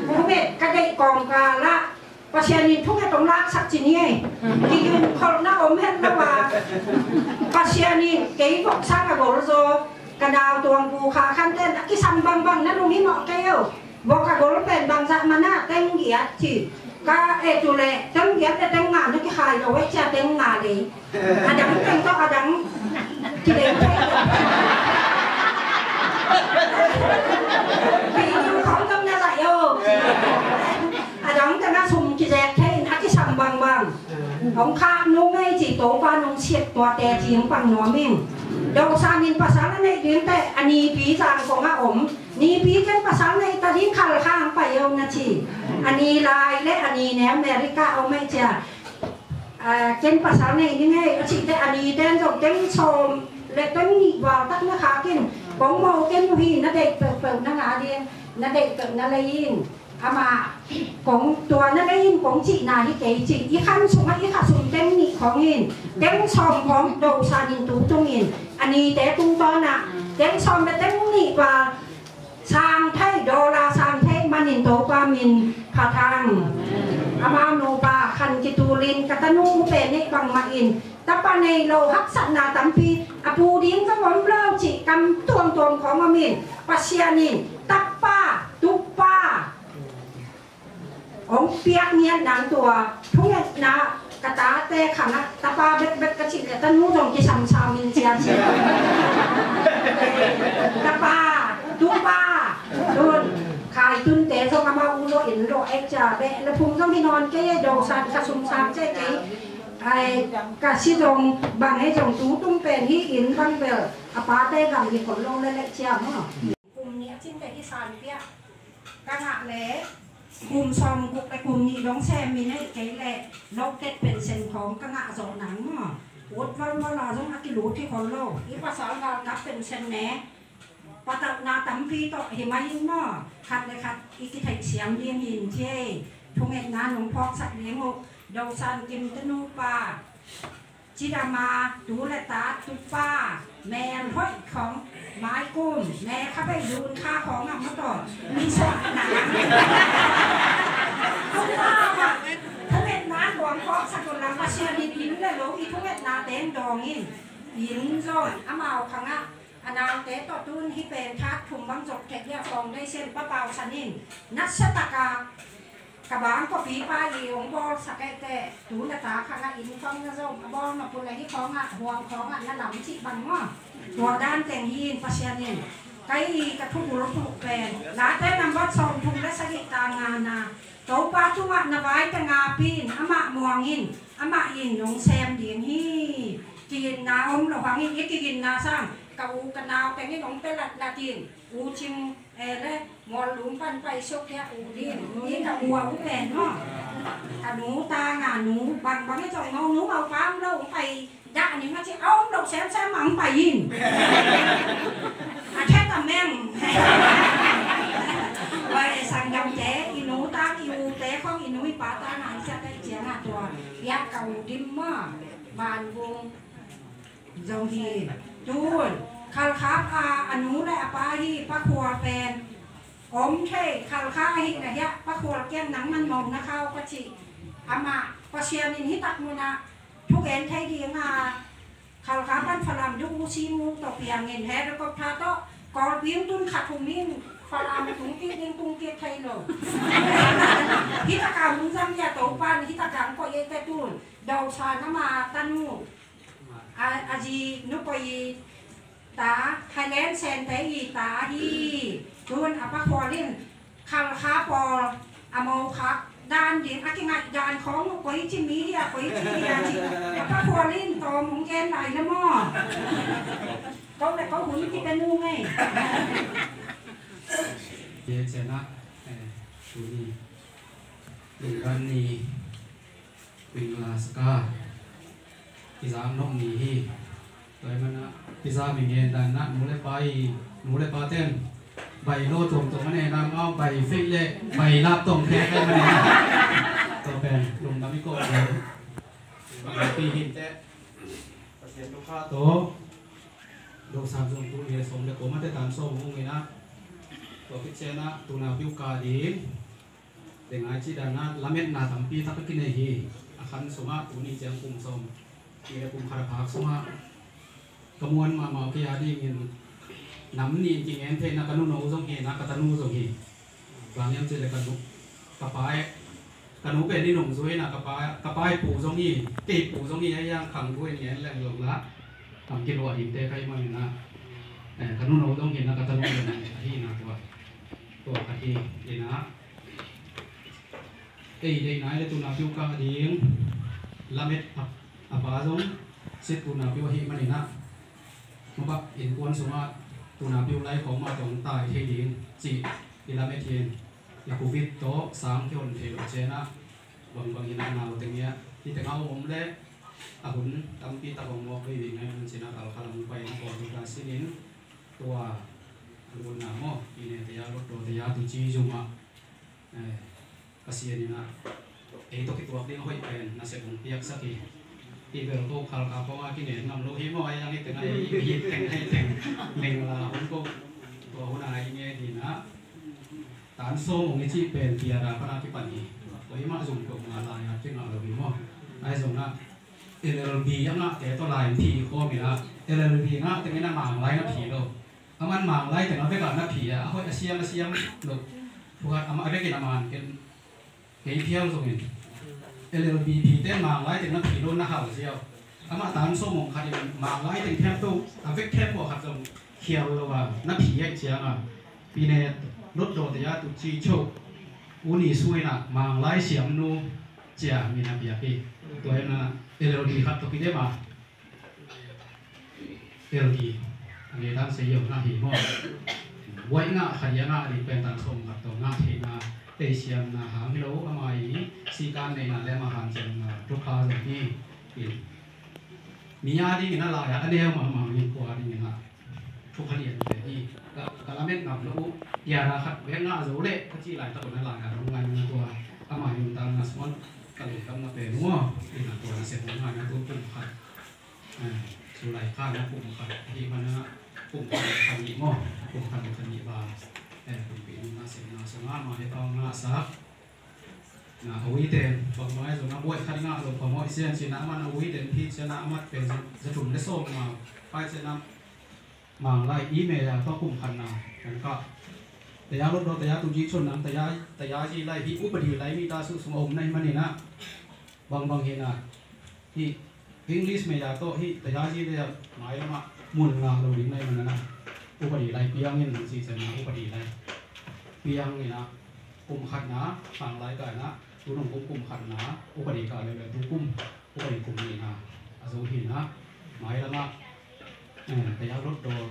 ผู้เบ็ดก็ได้กองกาละป้าเสียนินทุกอย่างต้องรักสักจีนี่ที่ยืนคนหน้าอมเห็นแล้วว่าป้าเสียนินเก๋บอกสร้างกับโบรโซกระดาวตัวกูขาขั้นเต้นกิสันบางบางนั่นตรงนี้เหมาะเกลียว Boka golo pen bangsa mana teng dia ci. Ka e tu le teng dia te teng nga ni ki hai lo we cha teng nga le. Adang teng to adang ki 감감 나라 요. 아랑 때나 숨기제 캐인 하기 상방 방. 엉카 농에 지도과 농시에 또때 지흥방 노 밍. 여사님 파산에 된때아ง비상 공아 옴. นี่จีของปังน้อมเป็นภาษาในตอนนี้ขัลข้างไปเอานาทีอันนี้ลายและอันนี้แหนมเมริกาเอาไม่เจอเกณฑ์ภาษาในยังไงอาชีแต่อันนี้แดนส่งเต็มชมและเต็มหนีบวาวตั้งนะคะกิน ของโมเกณฑ์พี่นาเด็กเปิดเปิดนังอาเดียนนาเด็กเปิดนาลยยินอามาของตัวนาเลยยินของจีนาที่เก๋จีอีขั้นสมัยอีขั้นสมเต็มนี่ของอินเต็มชอมของโดซาดินตูตรงอินอันนี้แต่ตุ้งตอนน่ะเต็มชอมแต่เต็มนี่ว่า sang thay đô มนินโตปามินคาทังอามาโนปาคันจิตูลินกัตนุเปนิปังมาอินตะปาในโลหักสันนาตัมปีอปูดิ้งสมอมเล่าจิกรรมตวงตวงของมอมินปัสยานิน ตักป้าตุกป้าองเปียกเนียนดังตัวทุกงนากระตาเตขันะตะปาเบ็ดเบ็ดกระชิกกะตะนู้ตรงกิชัมชามินเชียนตะปาตุกป้าโดน kai tun te so kama ulo in ro ek trả be na phum so mi non cái do sàn ka sum sàn che cái ai ka si dong bang he dong tu tung pen hi in bang về, à pa te gam ni còn lâu lên lại cha hả, phum ni chin cái hi sàn kia, ka ngạ lé cùng xong cũng cái cùng nhị đóng xe mình ấy cái lẹ nó kết bên sền khóm các ngạ gió nắng hả, uất văn văn là giống cái lúa thì còn lâu. Ít qua sáu vào cắp bên sền nè. กระงะโซหนังมั้งวดวันวันลาต้องอากิรูที่คนโลอีภาษาเรานับเป็นเส้นแหน và tập na tấm phi to thì mà hin nó khátเลยkhát ý cái thạch xiêm liên hin chê thùng em na nông phok sạch liên ngộ đầu san kim tân nu pa chỉ đà mà tú lại tá tu pa mẹ hoiข องไม้กุ้มแม่เข้าไปดูนค่าของอ่ะมาต่อมีสอนหนาทุกว่าอ่ะทุกเอ็ดนาหลวงพ่อสักคนละมาเชียร์ดินอินเลยลูกอีทุกเอ็ดนาเต้นดองอินยินโซนอามาเอาขังอ่ะ anh nào tế tọt tuôn hi bền thác thùng băng dọc kẹt nhà phòng đây xem bắp bao sẵn in nát sát tạc à cả bán có phí ba gì ông bò sạc cái tệ tú là tá khang à in phong ra rộng bò mà phụ lại hi phong à hoàng phong à nó lắm chị bằng mà hoàng đan tiền hin phát hiện in cái cái thùng lỗ thùng bền lá tế nằm bắt sòng thùng đã xác định tà ngà nà tấu ba thùng à nà vái tà ngà pin ama muang in ama in nông xem điển hi kiên na ông là hoàng in ít kiên na sang kau kenal pengen dong pelat là ucing ele ngol lumpan pai sok ya udin phải ka ua u pen no anu ta, ngà nu bằng bằng cái chồng ngon nu màu phám đâu cũng phải dạ những cái ông, đâu xem xem mắng phải in à thế là men vậy sang dòng chế inu ta iu tế không inu pa ta nang sẽ cái chế ngà tua ya cầu dim mà bàn vùng dòng gì จูนคาลคาพาอนุและปาฮีปะครัวแฟนอมเทคาลคาฮินะยะปะครัวแก้มหนังมันมองนะข้าวปะจิอามาปะเชียนินฮิตักมุนะทุกเอ็นไทยดีงาคาลคาพันฝรั่งยุกชีมูตกอย่างเงินแท้แล้วก็พาโตกอลพิมตุนขัดทุมินฝรั่งถุงกินตุงเกียไทยโลฮิตากามุซัมยาโตปานฮิตากามก็เยแต่ตุนดาวชานามาตันู aji nupoyi ta Thailand sen te i ta hi run apa kolin kal kha po amau คักดานเดียนอากิงะดานของกไวยจิมีอะก๋วยจิมีอะจิป้าพอลินตอมของแกนไหลละม้อก็แต่ก็หุ่นที่เป็นมูไงเจเจนะชูนีหนึ่งวันนี้เป็นลาสกา อีสานน้องมีฮีไวมันนะอีสามีเงินดันนะหนูเลยไปมูเลยปาเต้นใบโลตรงตรงนั้นเองนำเอาใบฟิกเล่ใบลาบตรงแค่ได้มันเองตัวแปนลงน้ำมิโก้เลยปีหินแจ๊ประเทศลูกค้าโตโลกสามส่วนตัวเรียสมเด็กโกมาได้ตามส่งมุ่งเลยนะตัวพิเชนะตัวนาพิวกาดีเต็ไอาชีด้านน้นละเม็ดนาสัมปีทักกินเนฮีอาคันสมะตัวนี้เจ้งคุ้มส่ง เห็นนักกตันุเป็นที่นะตัวตัวกะทิดีนะเอ้ยได้ไหนเลยตัวนาพิวกาดีงละเม็ดอับอับอาซงเสร็จตัวนาพิวหิมันนี่นะมาบักเห็นกวนสม apa dong si tu na piu hi mani na mà bắt in quân xuống á tu na piu lấy khóm mà tổng tài thế điện chỉ đi làm cái thiền covid đó sáng khi ổn thể lộ trên á bằng bằng hiện nào tiếng nghe thì tiếng ao ôm lẽ à hun tâm pi tập ông mọc cái gì này mình chỉ là khảo khảo làm quay còn được là xin đến tua luôn nào mò đi này thì lúc đó thì tụi chi dùng á cái gì này là ấy tôi cái tuộc đi hơi bền nó sẽ cũng biết sắc gì thì vừa cô khảo khảo có cái này nằm lô hí mòi đang cái này hít thành hay thành mình là hôm cô. Của hôn nay nghe thì nó tán số một cái chi bền thì là con cái bản gì? Có ý mà dùng cũng là lại là cái nào là vì mò ai dùng là LLB em là thế tôi lại thì khô mình là LLB nó tiếng nó mảng lái nó phì đâu. Em ăn mảng lái thì nó với cả nó phì à hơi xem à, xem. Được. Thuộc em ấy cái nào mà cái cái theo dùng mình LLB ดีเต้มาไล่เต็นักผีโดนนักข่าเสียวอามาตานส้มของคดีมาไล่เต็แคบตู้อาเวกแคบพวกขัดจงเขียวเลยว่านักผีแยกเสียงอะปีเนตรถโดดยาตุจีโชกอุนีช่วยน่ะมาไล่เสียงนูเจียมีนักบียกีตัวนั้น่ะ LLB ครับตัวพี่เต้มา LLB อันนี้ท่านเสียงหน้าหิมอไว้หน้าขยันหน้าดีเป็นตานส้มครับตัวหน้าทีหน้า เตเชียมนะหางโลอมาอีสีการในนั้นและมาหันเจนทุกคาแบบนี้มีญาดีนะลายอันเดียวมามามีกว่าดีนะทุกขเรียนแบบนี้ก็กระเม็ดนับแล้วยาราขัดเวงะโซเล่ก็จีหลายตัวนั่นหลายโรงงานตัวอามายู่ตามนัสมอนกันเลยต้องมาเป็นวัวนี่นะตัวนเสร็จโรงงานนะตัวเป็นขัดสุไลข้านะปุ่มขัดที่มันนะ cùng thành nhị mò cùng thành thành nhị bà để cùng bị na sẽ na sẽ ngã mà ten pipi na se na se na no he tong na sa na hui ten bang mai zo na boi khát na lo pa moi sen chi na ma na hui ten pi se na ma pen se chum le som ma pai se na mang lai i me ya to kum khan na kan ka แต่ยารถเราแต่ยาตุจิชนน้ำแต่ยาแต่ยาที่ไล่พิอุปดีไล่มีตาสุสมอมในมันนี่นะบางบางเห็นนะที่อังกฤษเมียาโตที่แต่ยาที่ได้หมายละมามุนงาเราดิ้งในมันนะ อุปดีไรเปียงเงินหนึ่งสี่แสนนะอุปดีไรเปียงนี่นะกลุ่มขัดนะฝั่งไรกันนะดูหลงกุมกลุ่มขัดนะอุปดีกันเลยแบบดูกุมอุปดีกุมนี่นะอสูหินนะหมายละมาเออแต่ยารถโดย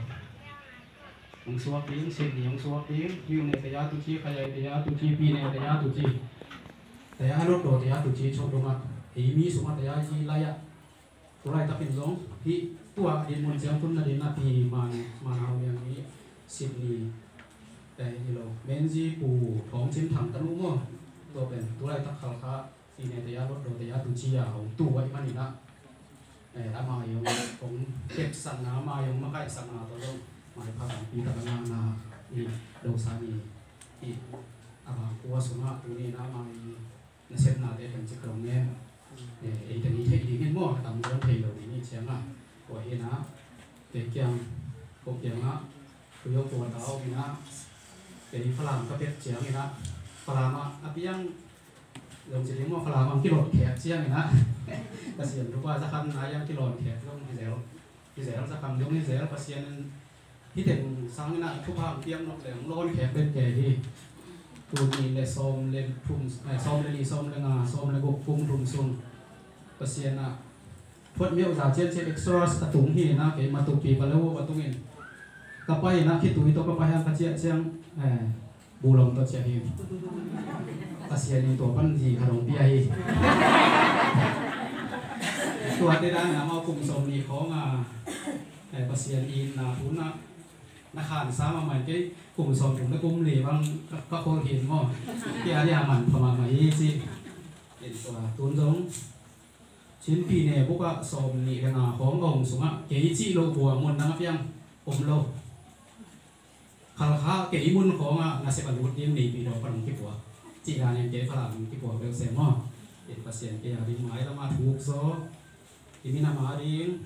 งสวกยิงเส้นยงสวกยิงยิงในแต่ยาตุจีขยายแต่ยาตุจีปีในแต่ยาตุจีแต่ยารถโดแต่ยาตุจีชกลงมาอีมีสุมาแต่ยาจีไรอะตัวไรจะเป็นสองที่ นาพีมันมาเอาอย่างนี้สิบนีแต่ที่เราเมนจีปูของชิ้นถังตะนุ่มตัวเป็นตัวไรตักขาวขาสีเนตยารถโดตยาตุจียาของตัวไว้มันนี่นะเออมาอยู่ผมเก็บสันนามาอยู่มาใกล้สันนาตัวลงหมายพักปีตะนานาอีโดสานีอีอาบากัวสุมาตัวนี้นะมาในเส้นนาเด็กเป็นจิกรงเนี่ยเออไอ้ตัวนี้เทดีเงี้ยมั่วตามเรื่องเทโลนี่เชียงอะ หัวเอนะเตะกียงกบเกียงนะคุยกตัวเท้าเอนะเตะพลามก็เป็ดเจียงเอนะพลามอะอภิยังลงเสียงว่าพลามอังกิโลดแขกเชียงเอนะกระเสียนรู้ว่าสักคำนายังกิโลดแขกลงที่เสียวที่เสียวสักคำยงที่เสียวกระเสียนที่เต็มสังนะทุกภาคเตรียมนกเหลืงร้อนแขกเป็นแก่ที่ตูนีเลยซอมเลทุ่มไออมเลลีซอมเลงาซอมเลกุกุ้งทุ่มซุงกระเสียนอะ phật miêu giả trên trên extra ta tung hi na cái mà tung pi và lâu và tung in kapai na khi tui to kapai han kachia chiang à, eh bulong to chia hi asia ni to pan gì khả đồng bia hi tua te đang làm ao cùng som ni khó mà à, eh pasien in na tu na na khan sa ma mai cái kum cùng tum na kum li bang ka ko hin mo ki a ya man phama mai chi in tun phi nè bố ạ sòm som cái ka na hong xuống ạ. Kế chi lo bua mon na piang om lo khal kha ke imun khonga na se balut dim ni pi do pan ki bua chi ga ne ke phara ki bua be se mo in pasien ke ari mai la ma thuk so imina ma ring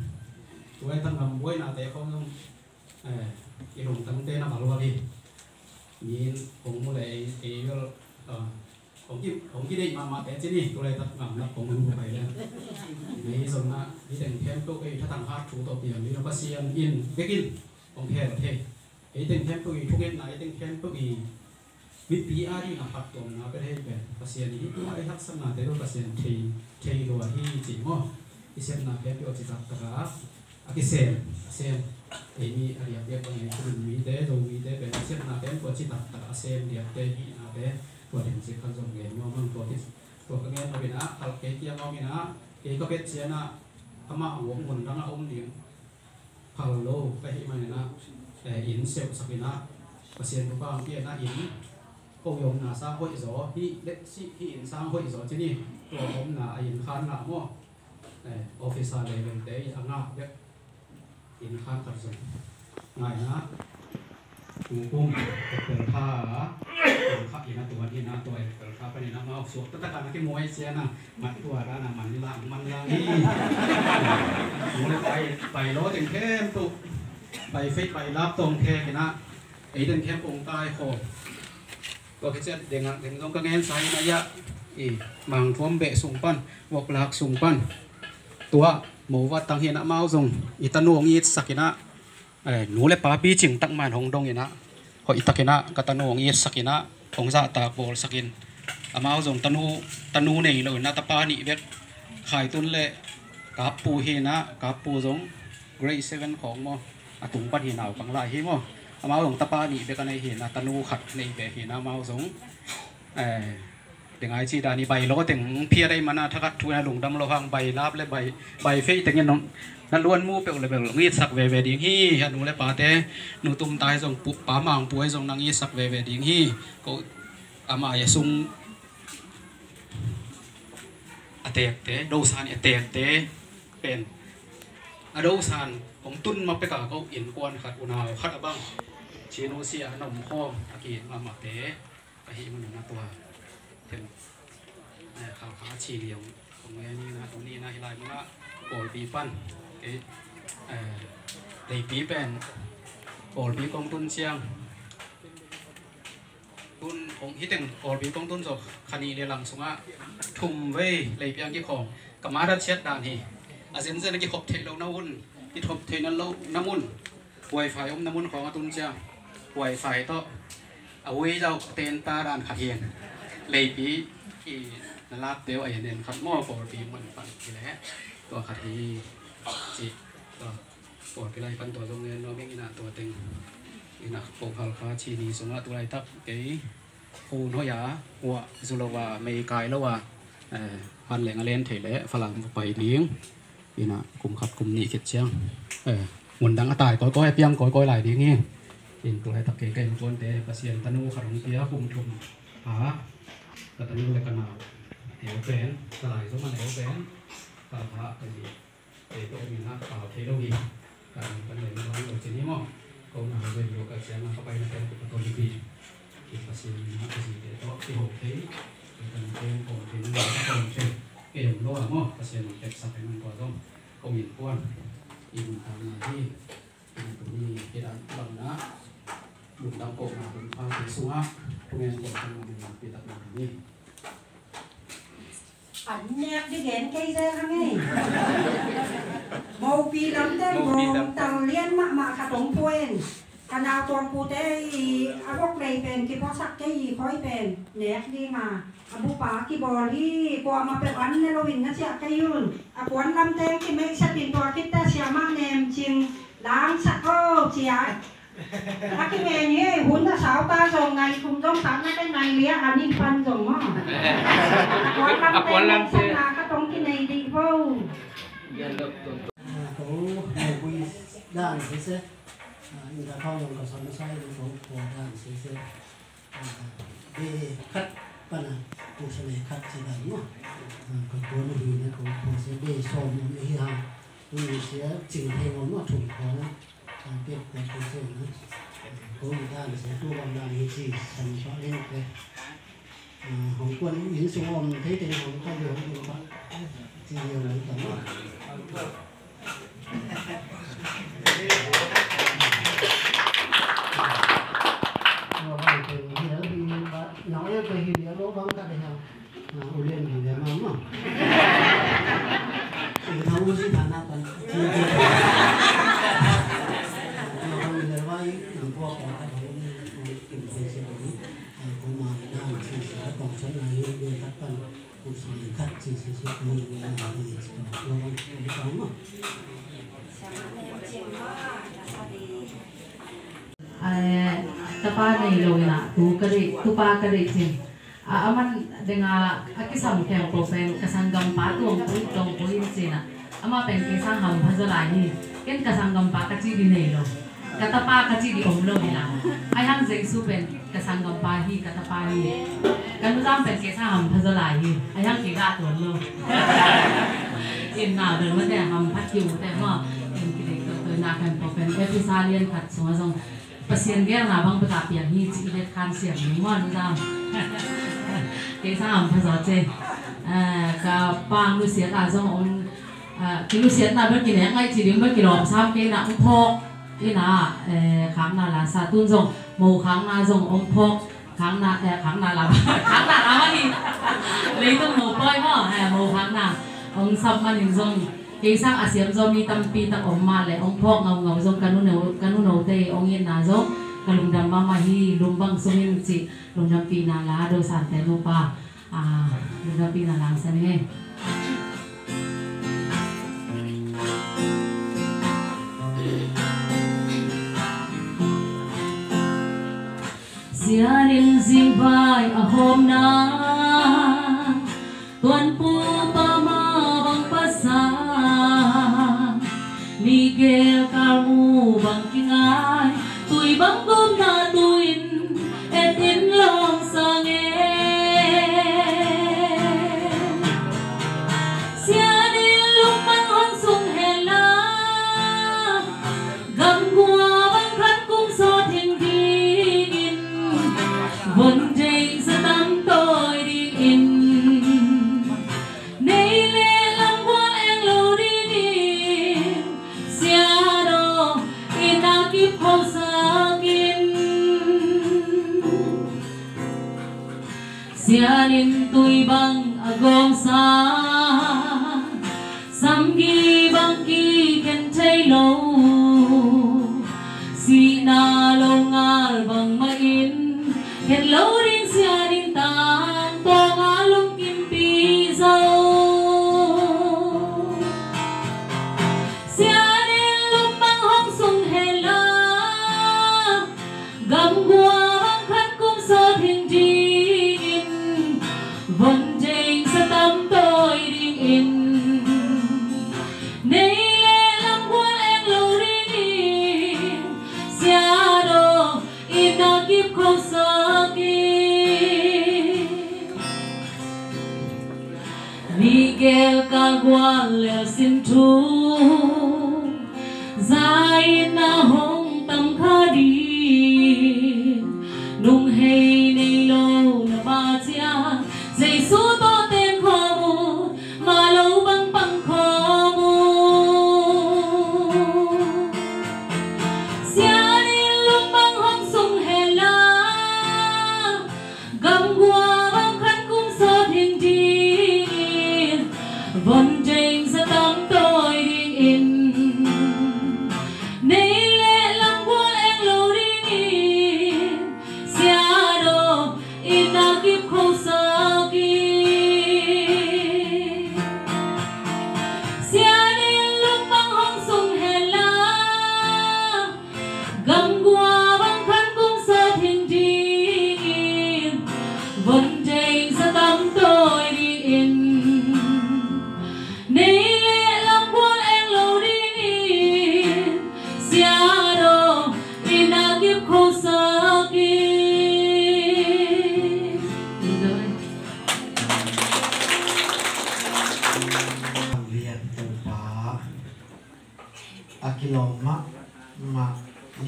tuai tăng ngầm quay nào té không? Không cái đồng tăng tên là bảo luôn đi. Nhìn, cũng mua lại cái ờ cũng cái cũng cái định mà mà té trên đi tôi lại tăng ngầm nó cũng muốn phải lên mấy rồi na đi thành thêm tôi cái thằng hát chủ tổ tiền đi nó bắt xiên in cái in cũng thế là thế cái thành thêm tôi thuốc cái này thành thêm tôi biết bí ai đi là phát tuần nó cái thế về bắt xiên đi tôi ai hát sân là thế rồi bắt xiên thì thì rồi thì chỉ mua cái xem là cái biểu chỉ tập cả cái xem xem thì mi ở điểm đẹp bằng cái mình mi tế rồi mi tế về xem là cái của chỉ tập cả xem điểm tế hi là cái của điểm chỉ cần dùng cái mà mình của cái của cái nghe nó bị nã kalau cái kia ngon nã cái có biết xem nã ama uống nguồn đang ôm điểm hello cái hi mà nã để in sale sắc nã và xem của bạn kia nã in cô dùng là sang hội gió hi lệ si hi in sang hội gió chứ nhỉ của ông là in khan là mua officer level tế anh ngã biết in khan thật rồi ngài na tu kum tel kha tel kha ina tu ina tu tel kha pa ina mau so ta ka na ke moi sia na mat tu ara na man la man la ni mo le pai pai lo ten kem tu pai fe pai lap tong the ke na ei ten kem ong tai khoก็คิดจะเด้งเด้งตรงกระเงนใส่นะยะอีมังท่วมเบะสูงปั้นวกหลักสูงปั้นตัว mô vật tăng hiện ạ mau dùng ít tân nuông ít sakina nú lệ pa pi chỉnh tăng man hong dong ina ho itakina ka tân nuông ít sakina hong za ta bol sakin amao dùng tân nu tân nu này lo na tapa ni vet khai tun lệ hukum terha terha ina tuan ina tuan terha apa ina mau so tetap kan nanti mau sih na mat tua rana manilang manilang ini mulai pai pai lo teng kem tu pai fit pai lap tong kem kena ai teng kem pung tai ko ก็คือเด้งเด้งตรงกระเงนไซนายะอีมังทวมเบะสุงปั้นวกหลักสุงปั้นตัวหมูวัดตังเฮนะเมาสงอิตานุงอีสักกินะ หนูเลป้าปีจิงตั้งมันหงดงยินะหอิตากินะกตันองเอสกินะองซาตาบลสกินอามาส่งตันูตันูเน่ยเลยนะตาปานี่เวทขายตุนเลยกาปูเฮนะกาปูสงเกรย์เซเว่นของมอตุงปัดเฮนาวกังไลเฮมออามาส่งตาปานี่เวกันในเฮนะตันูขัดในเวเฮนะมาส่งเออเด็กไอชีดานีใบแล้วก็ถึงเพียได้มานาทักทุนหลงดำโลหังใบลาบและใบใบเฟยแต่เงี้ยน้อง นั่นล้วนมู่เปลวเลยเปบวงี้สักเวเวดิ้งฮี่หนนู้นเลยป่าเต้หนูตุ้มตายส่งปุ๊บป่ามางป่วยส่งนางี้สักเวเวดิ้งฮี่ก็อามาอยซุ่มอเตกเต้ดูซานอเตกเต้เป็นอดูซานผมตุ้นมาไปกับเขาอินกวนขัดอุณาวขัดอะบ้างเชีโนเซียนมข้อมอากีมาหมาเต้กะหิมันหน้าตัวเต็มข่าวขาชีเหลียวตรงนี้นะตรงนี้นะฮิไลมันละโกยปีปั้น cái lấy bí bèn ổ bí công tôn chiang tôn ông hít từng ổ bí công tôn rồi khăn đi làm xuống á thùng về lấy biang cái khổng cả má đất chết đàn hì à dân dân cái khóc thế lâu nấu un cái khóc thế nó lâu nấu un quay phải ông nấu un khổng tôn chiang quay phải to à quay đâu tên ta đàn khả hiền lấy bí thì là lát tiêu ấy nên khát mò phổ bí mình phản thì lẽ ตัวคดี จีตัวปวดไปไรปันตัวตรงนี้เราไม่กินอ่ะตัวเต็งนี่นะปกพัลฟ้าชีนีสงะตัวไรตักเก๋ปูน้อยาหัวสุรวาไม่กายแล้วว่าเอ่อพันแหลงอเลนเถลฝรั่งไปเลี้ยงนี่นะกลุ่มขัดกลุ่มนี้เก็ดเชียงเออหมุนดังอตายก้อยก้อยเปียงก้อยก้อยหลายเลี้ยงนี่เป็นตัวไรตักเก๋เก๋คนแต่ประเสียนตะนูขัดของเปียคุมทุมหา katanya oleh kenal Eopen, setelah itu mana Eopen, kalau pak tadi itu minat kalau teknologi kan kan dari orang dari sini mau kau nak belajar juga siapa apa yang akan kita tahu lebih kita sih minat ke sini itu di hoki kita mungkin kau tidak ada kau mungkin kayak lo mau pasien mungkin sampai nang kau dong kau min puan ibu tahu nanti itu ni kita bangna bukan kau nak bukan semua pengen kau nak kita nak ini ảnh nét cái ghén cây ra hăng ấy màu pi lắm thế màu tàu liên mạ mạ khả tống quên cả nào toàn cụ tế à bốc đầy bền cái Annemdigen keiserangei. Mau pilam te mong tang lian mak mak katong puen. Kanal tuan pute i awok lei pen ki posak ke i koi pen. Nek di ma. Abu pa ki boli ko ama pe an ne lo win na sia ke yun. Apuan lam te ki mek sa tin tua kita sia ma nem ching. Lang sa ko sia. À cái mẹ nhé hun là sáu ta rồi ngày cùng trong tám cái ngày lía anh đi phân rồi mà. Quán lâm tên lâm tên. là cái trong cái này đi vô cũng ngày quy đàn thế sẽ người ta không cái sóng xoay được cũng của đàn thế sẽ về cắt phần này cụ sẽ này khát chỉ đấy mà. Còn nó vì nó cũng cũng sẽ để xóm nó đi ha vì sẽ chỉnh thêm nó mà thủ khó biết cái cái gì nữa có người ta sẽ tu bằng là như gì thành cho lên cái hồng quân yến xuống ôm thấy thì hồng có điều không được. Thì nhiều lắm tấm nói cái gì đó lỗ bóng cái này không ulen gì đấy mà mà. Thì thằng gì thằng nào còn tapa nei lo na tu kare tu kare chin a aman denga akisam kem ko kasanggam pa tu pui tong pui chin ama pen ke sang ham phazala hi ken kasanggam pa ka chi di nei lo kata pa kachi di omlo nila ai hang zeng su pen kasangam pa hi kata pa hi kanu tam pen kesa ham phazala hi ai hang ke ga ton lo in na de ma de ham phat yu te ma in ki de to to na kan to pen e pi sa lien phat so jong pasien ge na bang pa pian hi chi le khan siam ni ma nu jam kesa ham phazala che ka pang lu sia ta jong on กินลูกเสียตาเมื่อกี้เนี่ยไงจีเดียวเมื่อกี้หลอมซ้ำเกณฑ์หนักพอก ที่นาเอ่อขังนาลาซาตุนทรงหมู่ขังนาทรงองค์พกขังนาเอ่อขังนาลาขังนาลาวันนี่เลยต้องหมู่ป้อยก่องเฮ่อหมู่ขังนาองซับมันนี่งทรงยิ่งสร้างอาเซียมจงมีตั้งปีตั้งอมมาเลยองค์พกเงาเงาทรงกันุเนวกันุเนวเตยองเย็นนาทรงกลุ่มดำมามาฮีลุงบังสุมิมจิลุงดำปีนาลาโดยสันเต่โนปาอ่าลุงดำปีนาลาเสน่ห์ zing bai a hôm na tuan pu pa ma bang pasa Miguel Carmu bang kingai Tui bang gom na Sianin tuy bang agong sa Samgi bang ki ken tay lâu Si na lo ngal bang main, Ken lâu 忘了心痛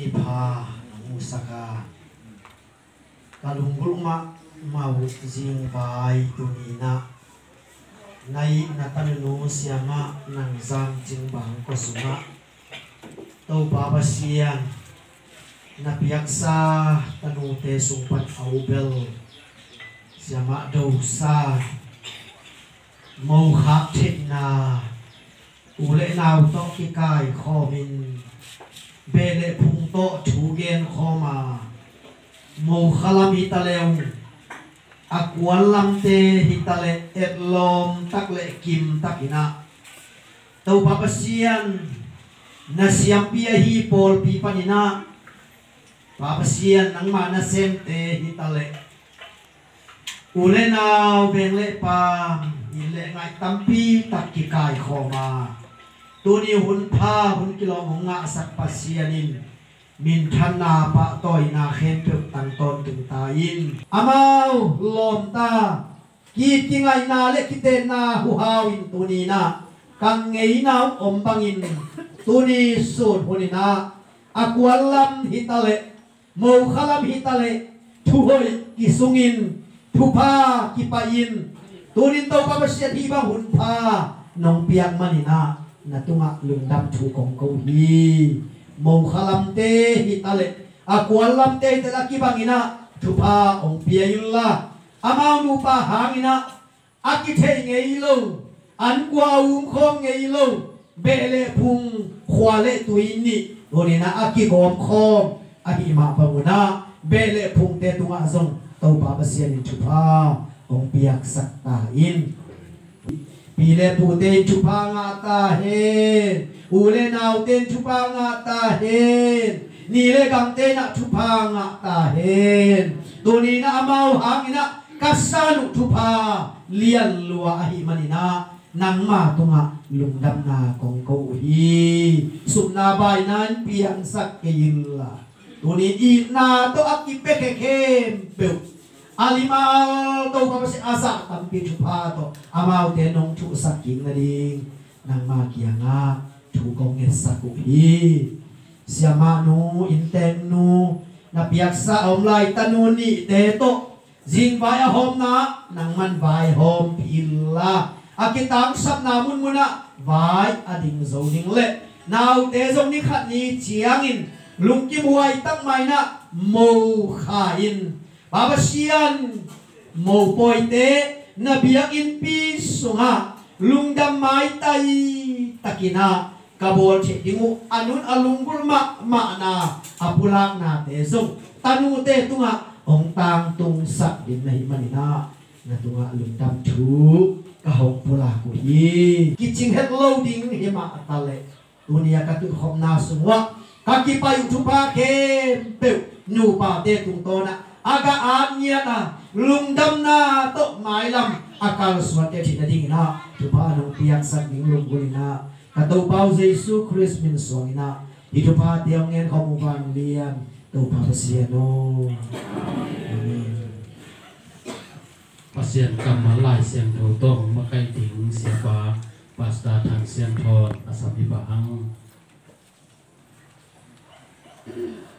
nipa musaka kalunggul ma mau jing vai tunina nai natanu siama nang zam jing bang kosuma. Sunga tau baba sian. Na tanute sumpat aubel siama do sa. Mau khap na. Ule nào to ki kai kho min. bele punto tugen koma mo khalam hitaleum akwalam te hitale etlom takle kim takina. Tau papasian na pia hi pol pi panina. Papasian nang mana sem te hitale. Ulena bengle pa ile ngai tampi takikai koma tuni Hunta hun kilong hunga pasianin. Min na pa toy na khen pe tang amau lon ta. Ki ting ai na le kite na tuni na. Kang ngei na om bangin tuni sur huni na. Aku alam hitale mau khalam hitale tuhoi kisungin tupa kipayin tunin tau pa basya Hunta bang hun pa nong piang manina na tunga lungdam thu kong ko hi mo khalam te hi tale akwalam te te la ki bangina thu pa ong pia yulla amau nu pa hangina aki the ngei lo. An kwa um khom ngei lo. Bele phung khwa le tuini onina aki gom khom. Ahi ma pamuna bele phung te tunga zong. Tau pa ba sian in thu pa ong piak sak ta in pile pu te chu pa nga ta he. U le nau ten chu pa nga ta he. Ni le gam te na chu pa nga ta he. Tu ni na mau hang ina kasanu chu pa lian lua hi manina nang ma tunga lungdam na kong ko hi. Sum na bai nan piang sak ke yin la. Tu ni i na to akipe ke kem pe alimal to pa si asa tampi chupa to amau te nong thu saking na ding nang ma kia nga thu ko nge saku hi siama nu inteng nu na piak sa om lai tanu ni te to jing vai a hom na nang man vai hom pilla akitang sap na mun muna, vai ading zo ding le nào te zong ni khat ni lung kim muai tak mai na mo kha in. Baba sian mo poite na biyak in pi nga lungdam mai tai takina. Kabol che dingu anun alunggul ma ma na, apulang na te zong. Tanu te tunga, ong tang tung sak din na himanina na tunga lungdam thu kahong pula ko hi. Kitchen head loading hima atale dunia katu khom na sungwa kakipayu thupa ke pe nu pa te tung tona aga anya ta lungdam na to mai lam. Akal swate thi na ding na, tu pa nong piang san ning lung guli na. Kato pau jesu christ min song na. Hi tu pa tiang ngen mu ban lian tu pa sia no. Kam ma lai siang tho tong, ma kai ting sia pa. Pasta thang sian thon asabi bahang Tung mele dunia cũng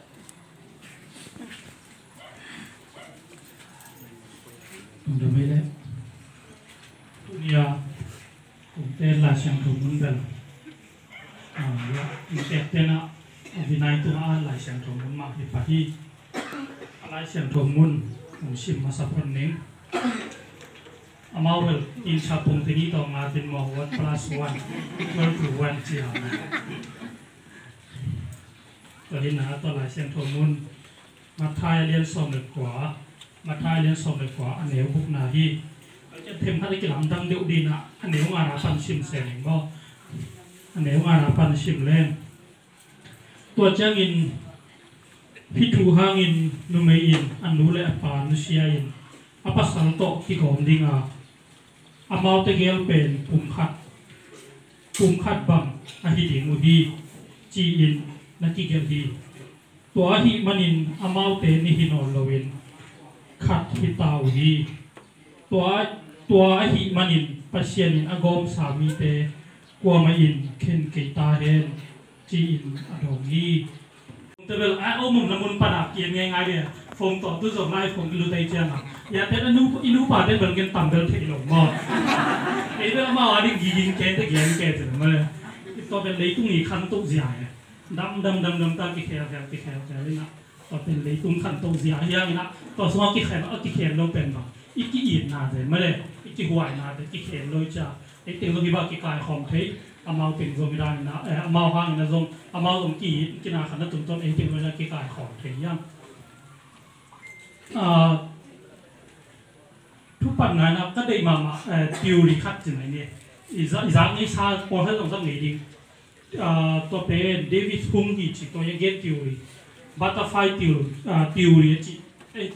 numele dunia utela shangkho mundal ya insektena vinai tu ha lai shangkho mun ma hi pahi lai shangkho mun mun sim masa pon ning amawel in sapung tini to ngatin mo wan plus one equal to one siya ตอนนี้นะตัวลายเส้นทวมุนมาทายเรียนสอบหนึ่งขวา 1 chi ha na to hin na to lai sang thủ mun ma thai liên som được quả mà thai liên som được quả anh nếu bục na hi จะเทมให้กิลำดังเดียวดีนะอันนี้งานอาปันชิมเสียงก็อันนี้งานอาปันชิมเล่นตัวเจ้าอินพิทูหางอินนุเมอินอันนู้เลยปานุเซียอินอาปัสสังโตที่กอมดิงอาอามาเตเกลเป็นปุ่มขัดปุ่มขัดบังอาฮิดิมูดีจีอินนักกิเกลดีตัวอหิมันินอามาเตนิฮินอลโลวิน ขัดฮิตาวดีตัวตัวหิมันินปัสเซียนินอากมสามีเตกัวมาอินเข็นเกตาเฮนจีนอดงฮีแต่เวลาโอ้มุมนำมันปนักเกียนง่ายๆเนี่ยฟงต่อตู้ส่งไล่ฟงกิลูไตเจียงอะอย่าเป็นอนุอินุปาเดนเหมือนกันต่ำเดินเทลงมอไอ้เรื่องมาว่าดิยิงแกนตะเกียนแกจะมาตัวเป็นเลยตุ้งอีขันตุ้งใหญ่ดำดำดำดำตากิเคลแกกิเคลแกเลยนะ ก็เป็นเลยตุ้มขันตรงเสียเฮียงนะก็สมองกี่แขนเอากี่แขนลงเป็นบ่อีกกี่อีดนาเลยไม่เลยอีกี่หัวนาเลยกี่แขนเลยจะไอ้เตีงก็มีบากี่กายของเทอามาเป็นรวมิม่ด้นะเอามาห้างนะโรงอามาองกี่กี่นาขันนะตุ่มต้นไอ้เตียงมัจะกี่กายของเทย่างอ่าทุกปัญหานะก็ได้มาเอ่อติวรีคัดจึงไหนเนี่ยอีสานอีสานนี่ชาพอให้ตรงสักหน่อยดิอ่าตัวเป็นเดวิดฮุงกี่ตัวยังเก็ตติวรี butterfly theory theory ကြီး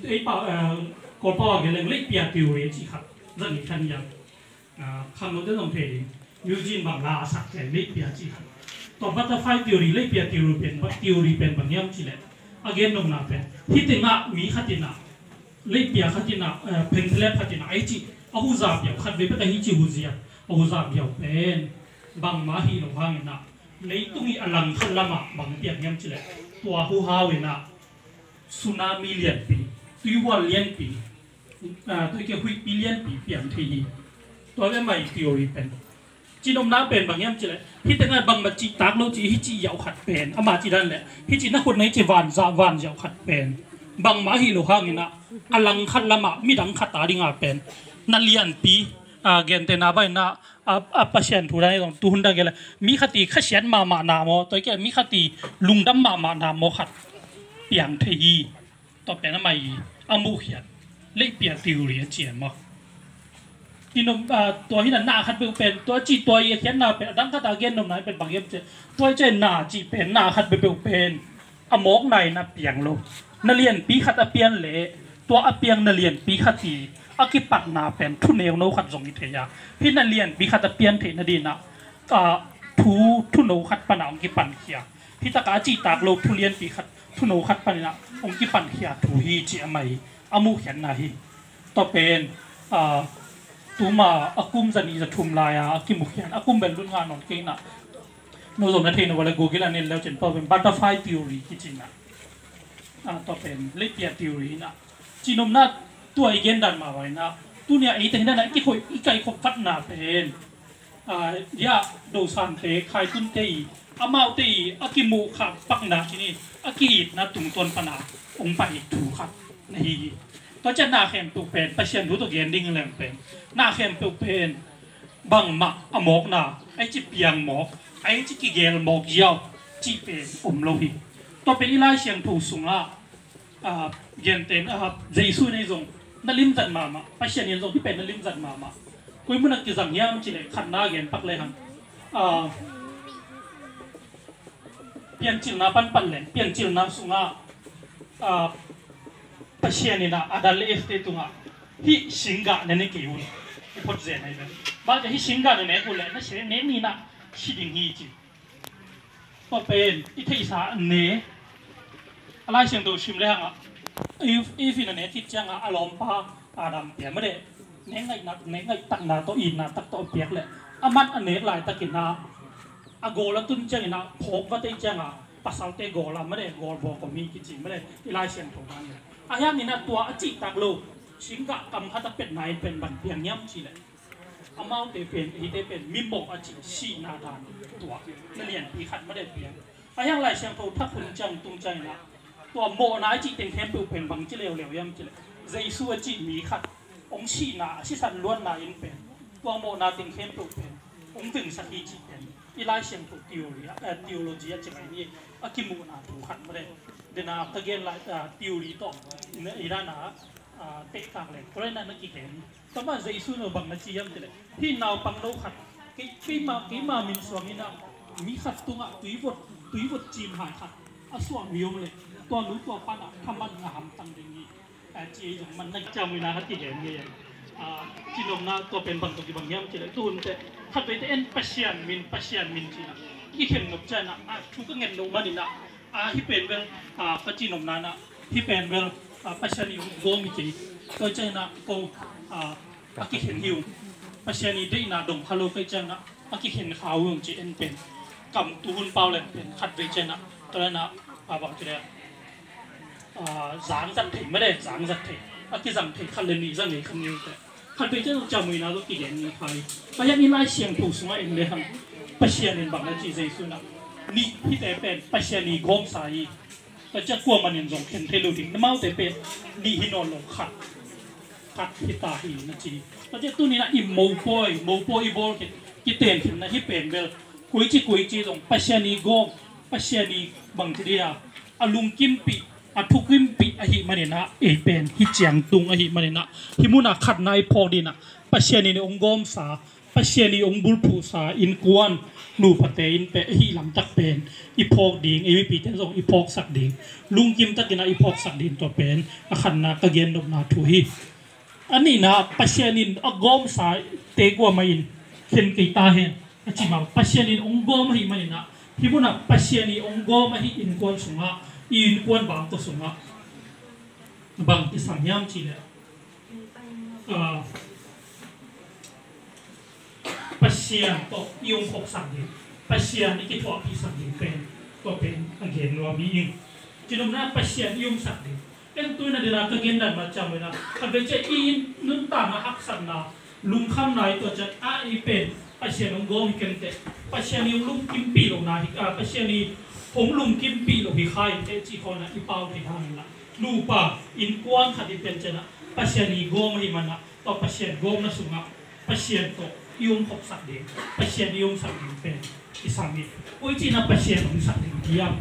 ไอ้ป่าเอ่อก็ป่าเกลเล็กเปีย theory ကြီးครับนั่นนี่ท่านยังอ่าคำนั้นต้องเพลงยูจินบางลาสักแต่เล็กเปียจีครับตัว butterfly theory เล็กเปีย theory เป็น theory เป็นแบบนี้จีแหละ again นงนาเป็นที่ตินะมีขัตินะเล็กเปียขัตินะเอ่อเป็นเล็กขัตินะไอ้จีอาหูซาเบียวขัดเว็บแต่ฮิจิหูเสียอาหูซาเบียวเป็นบางมาฮีนงวางนะในตุ้งอลังขันละมาบางเปียกเงี้ยจีแหละ ตัวหูฮาวินะสุนามิเลียนปีตุยวันเลียนปีอ่าตุยเกี่ยวกับปีเลียนปีเปียมทีตัวเป็นใหม่ทีโอรีเป็นจีนอมน้ำเป็นบางอย่างจีเลยพี่แต่งงานบางมาจีตักโลจีฮิจียาวขัดเป็นอามาจีดันแหละพี่จีนักคนไหนจีวันจาวันยาวขัดเป็นบางมาฮิโลฮังนะอลังขัดละมามีดังขัดตาดิงาเป็นนัเลียนปีอ่าเกนเตนาใบนะ อาปัชยนทุเรนตรงตูหุ่นดัเกลมีขติขเชียันมามานามอตัวแกลมีขติลุงดัมมามานามอขัดเปียงเทีต่อไปนั้นไม่อามุขียนเล่เปียงติวเรียนเจียนมั้งที่นมตัวที่นั่นหน้าขัดเป็นเป็นตัวจีตัวเขียนหน้าเป็นดังขัดตาเกนนมไหนเป็นบางเย็บเจตัวเจนหน้าจีเป็นหน้าขัดเป็นเป็นอมอกในนะเปียงลงนเรียนปีขัดอเปียนเละตัวอเปียงนเรียนปีขัดตี อากิปักนาเป็นทุนเยวโนขัดสงอิเทียพี่นันเรียนบิขัดเปียนเทนดีนะทูทุนโนขัดปนาองกิปันเขียพี่ตะกาจีตากโลทุเรียนปีขัดทุนโนขัดปนาองกิปันเขียทูฮีจีอไมอามูเขียนนาฮีต่อเป็นตูมาอากุมจะนีจะทุมลายอากิมุเขียนอากุมเป็นรุ่นงานนอนเก่งนะโนสมนเทนวันละกูกิลันเนลแล้วเจนพอเป็นบัตเตอร์ไฟทิอรีกิจินะต่อเป็นเลเปียทิอรีนะจีนมนา ตัวไอเกนดันมาไว้นะตัวเนี่ยไอแต่นั่นนกี่คนอีไก่ขบฟัดหนาเป็นอ่าเดียดูสันเตะใครตุ้นเตะอามาตีอากิมูขับปักหนาที่นี่อากีดนะตุงมตนปนาองไปถูกครับนี่ตัวจะหน้าเข้มตุกเป็นประชียนรู้ตัวเกนดิ้งแรงเป็นหน้าเข้มตุกเป็นบังมักอมอกนาไอจีเปียงหมอกไอจีกิเกลหมอกเยาวจีเป็นอมโลหิตตัวเป็นอีไลเชียงถูกสุงละอ่าเย็นเต็นนะครับเจสุในทรง na lim zat ma ma pasien yen zo ki pen na lim zat ma ma koi mun ki zam yam chi le khan na gen pak le han a pian chil na pan pan len pian chil na sunga a pasien ina adal le este tunga hi singa ne ne ki u ki pot ze nai ben ba ja hi singa ne ne ku le na she ne ni na shi ding hi chi to pen i thei sa ne alai seng do sim le hang if if in ne tip chang a lom pa adam pe ma de ne ngai na ne ngai tak na to in na tak to pek le amat ane lai takin na a gola tun chang na phok wa te chang a pasal te gola ma de gol bo ko mi ki chi ma de ti lai sian thong na ni a ya ni na tua a chi tak lo sing ka kam ha ta pet nai pen ban pian nyam chi le amount เตเป็นอีเตเป็นมิมบอกอาจิชีนาดานตัวนักเรียนที่ขัดไม่ได้เปลี่ยนอายังไรเชียงโทถ้าคุณจังตรงใจนะ ตัวโมนายจิเต็งเทมเปเป็นบังจิเลวเหลวย่ำจิเลยใจสู้จิมีขัดองชีนาชิสันล้วนนายินเป็นตัวโมนาเต็งเทมเปเป็นองถึงสักทีจิเป็นอีไลเชียงโตทีโอรีเอ่อทีโอโลจีจะไงนี่อากิมูนาถูกขัดไม่ได้ dena tagen la theory to ina irana te kang le kore na na ki ken to ma zai su no bang na chi yam tele hi naw pang no khat ke ki ma ki ma min swang ina mi khat tu nga tui vot tui vot chim hai khat a swang mi yom le to nu to pa na thaman na ham tang ding ni a chi jong man na cham ina hat ki ken ni a chi nom na to pen bang to ki bang yam tele tun te khat be te en pasian min pasian min chi na ki khem ngop cha na a thu ka ngen no manina อ่าที่เ ตัวรู้ตัวปั้นอ่ทำมันหงามตังอย่างนี้แต่จีอย่างมันนักจำเวลาเขาติดแหงเงี้ยจีนมนะตัวเป็นบางตัวกี่บางเงี้ยมันจะได้ตุนแต่ถ้าไปแต่เอ็นเปอร์เซียนมินเปอร์เซียนมินจีนะกี่เห็นนกใจนะอะทุกก็เงินลงมาดินะอะที่เป็นเวลอะจีนมนานะที่เป็นเวลอ่เปอร์เซียนอยู่โกมิจีก็ใจนะโกอะอากิเห็นหิวเปอร์เซียนได้นาดงพาโลก็ใจนะอากิเห็นขาววงจีเอ็นเป็นกำตูนเปล่าเลยเป็นขัดไปใจนะตอนนั้นนะอาบอกจีเนี่ย Ờ, dáng dặn thỉnh mới đây, dáng dặn thỉnh à cái dặn thỉnh khăn đến mỹ dân này không như thế khăn bên trên chào mình nào lúc kỳ đến như phải và nhất đi lại xiềng thủ xuống em đây hẳn bác sĩ nên bằng là chỉ dây xuống nào. Ni khi thế bên bác sĩ ni gom sai và ờ, chắc qua mà nên dùng khen thế lưu tính nó mau thế bên ni hi non lộ khát. Khát khi ta hi nó chỉ. Và chắc tu này là im mâu bôi mâu bôi bôi cái cái tiền thì nó hi bên bên cuối chỉ cuối chỉ dùng bác sĩ ni gom. Bác sĩ ni bằng thế đi à alung kim pi อัทุกิมปิอหิมาเนนะเอเป็นฮิเจียงตุงอหิมาเนนะฮิมุนาขัดนายพอดีนะปัเชียนีองกอมสาปัเชียนีองบุลผูสาอินกวนนูปะเตอินเปฮิลำตักเป็นอีพอกดิงเอวิปีเตนสองอีพอกสักดิงลุงกิมตะกินะอีพอกสักดิงตัวเป็นอขันนากระเกนดบนาทูฮีอันนี้นะปัเชียนินอกอมสาเตกว่มาอินเข็นกีตาเห็นจิมาปัเชียนินองกอมหิมาเนนะฮิมุนาปัเชียนีองกอมหิอินกวนสุงา in kon bang to sunga bang ti samyam chi le à pasien to yung khop sang di pasien ni ki thwa pi sang di pen to pen again lo mi ing chỉ đồng na pasien yung sang di en tu na dina ka gen dan ma cham na ka be che in nun ta na hak san na lung kham nai to chat a i pen pasien ông gom ken te pasien yung lum kim pi lo na hi a pasien ni ผมลุงกิมปีหลงพี่คายเอจีคนนะอีเปาที่ทางนี้ละลูปะอินกวนขัดิเป็นเจนะปัศยานีโกมหิมันนะต่อปัศยานโกมนะสุงะปัศยานโตยมขบสักเดียปัศยานยมสักเดียเป็นอีสามีโอ้ยจีนะปัศยานของสักเดียที่ยับ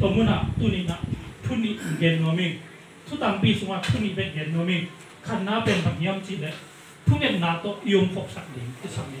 ตัวมุนะตุนี้นะทุนี้เกนโนมิงทุตังปีสุงะทุนี้เป็นเงินโนมิงขันน้าเป็นแบบยมจีเลยทุเรียนนาโตยมขบสักเดียอีสามี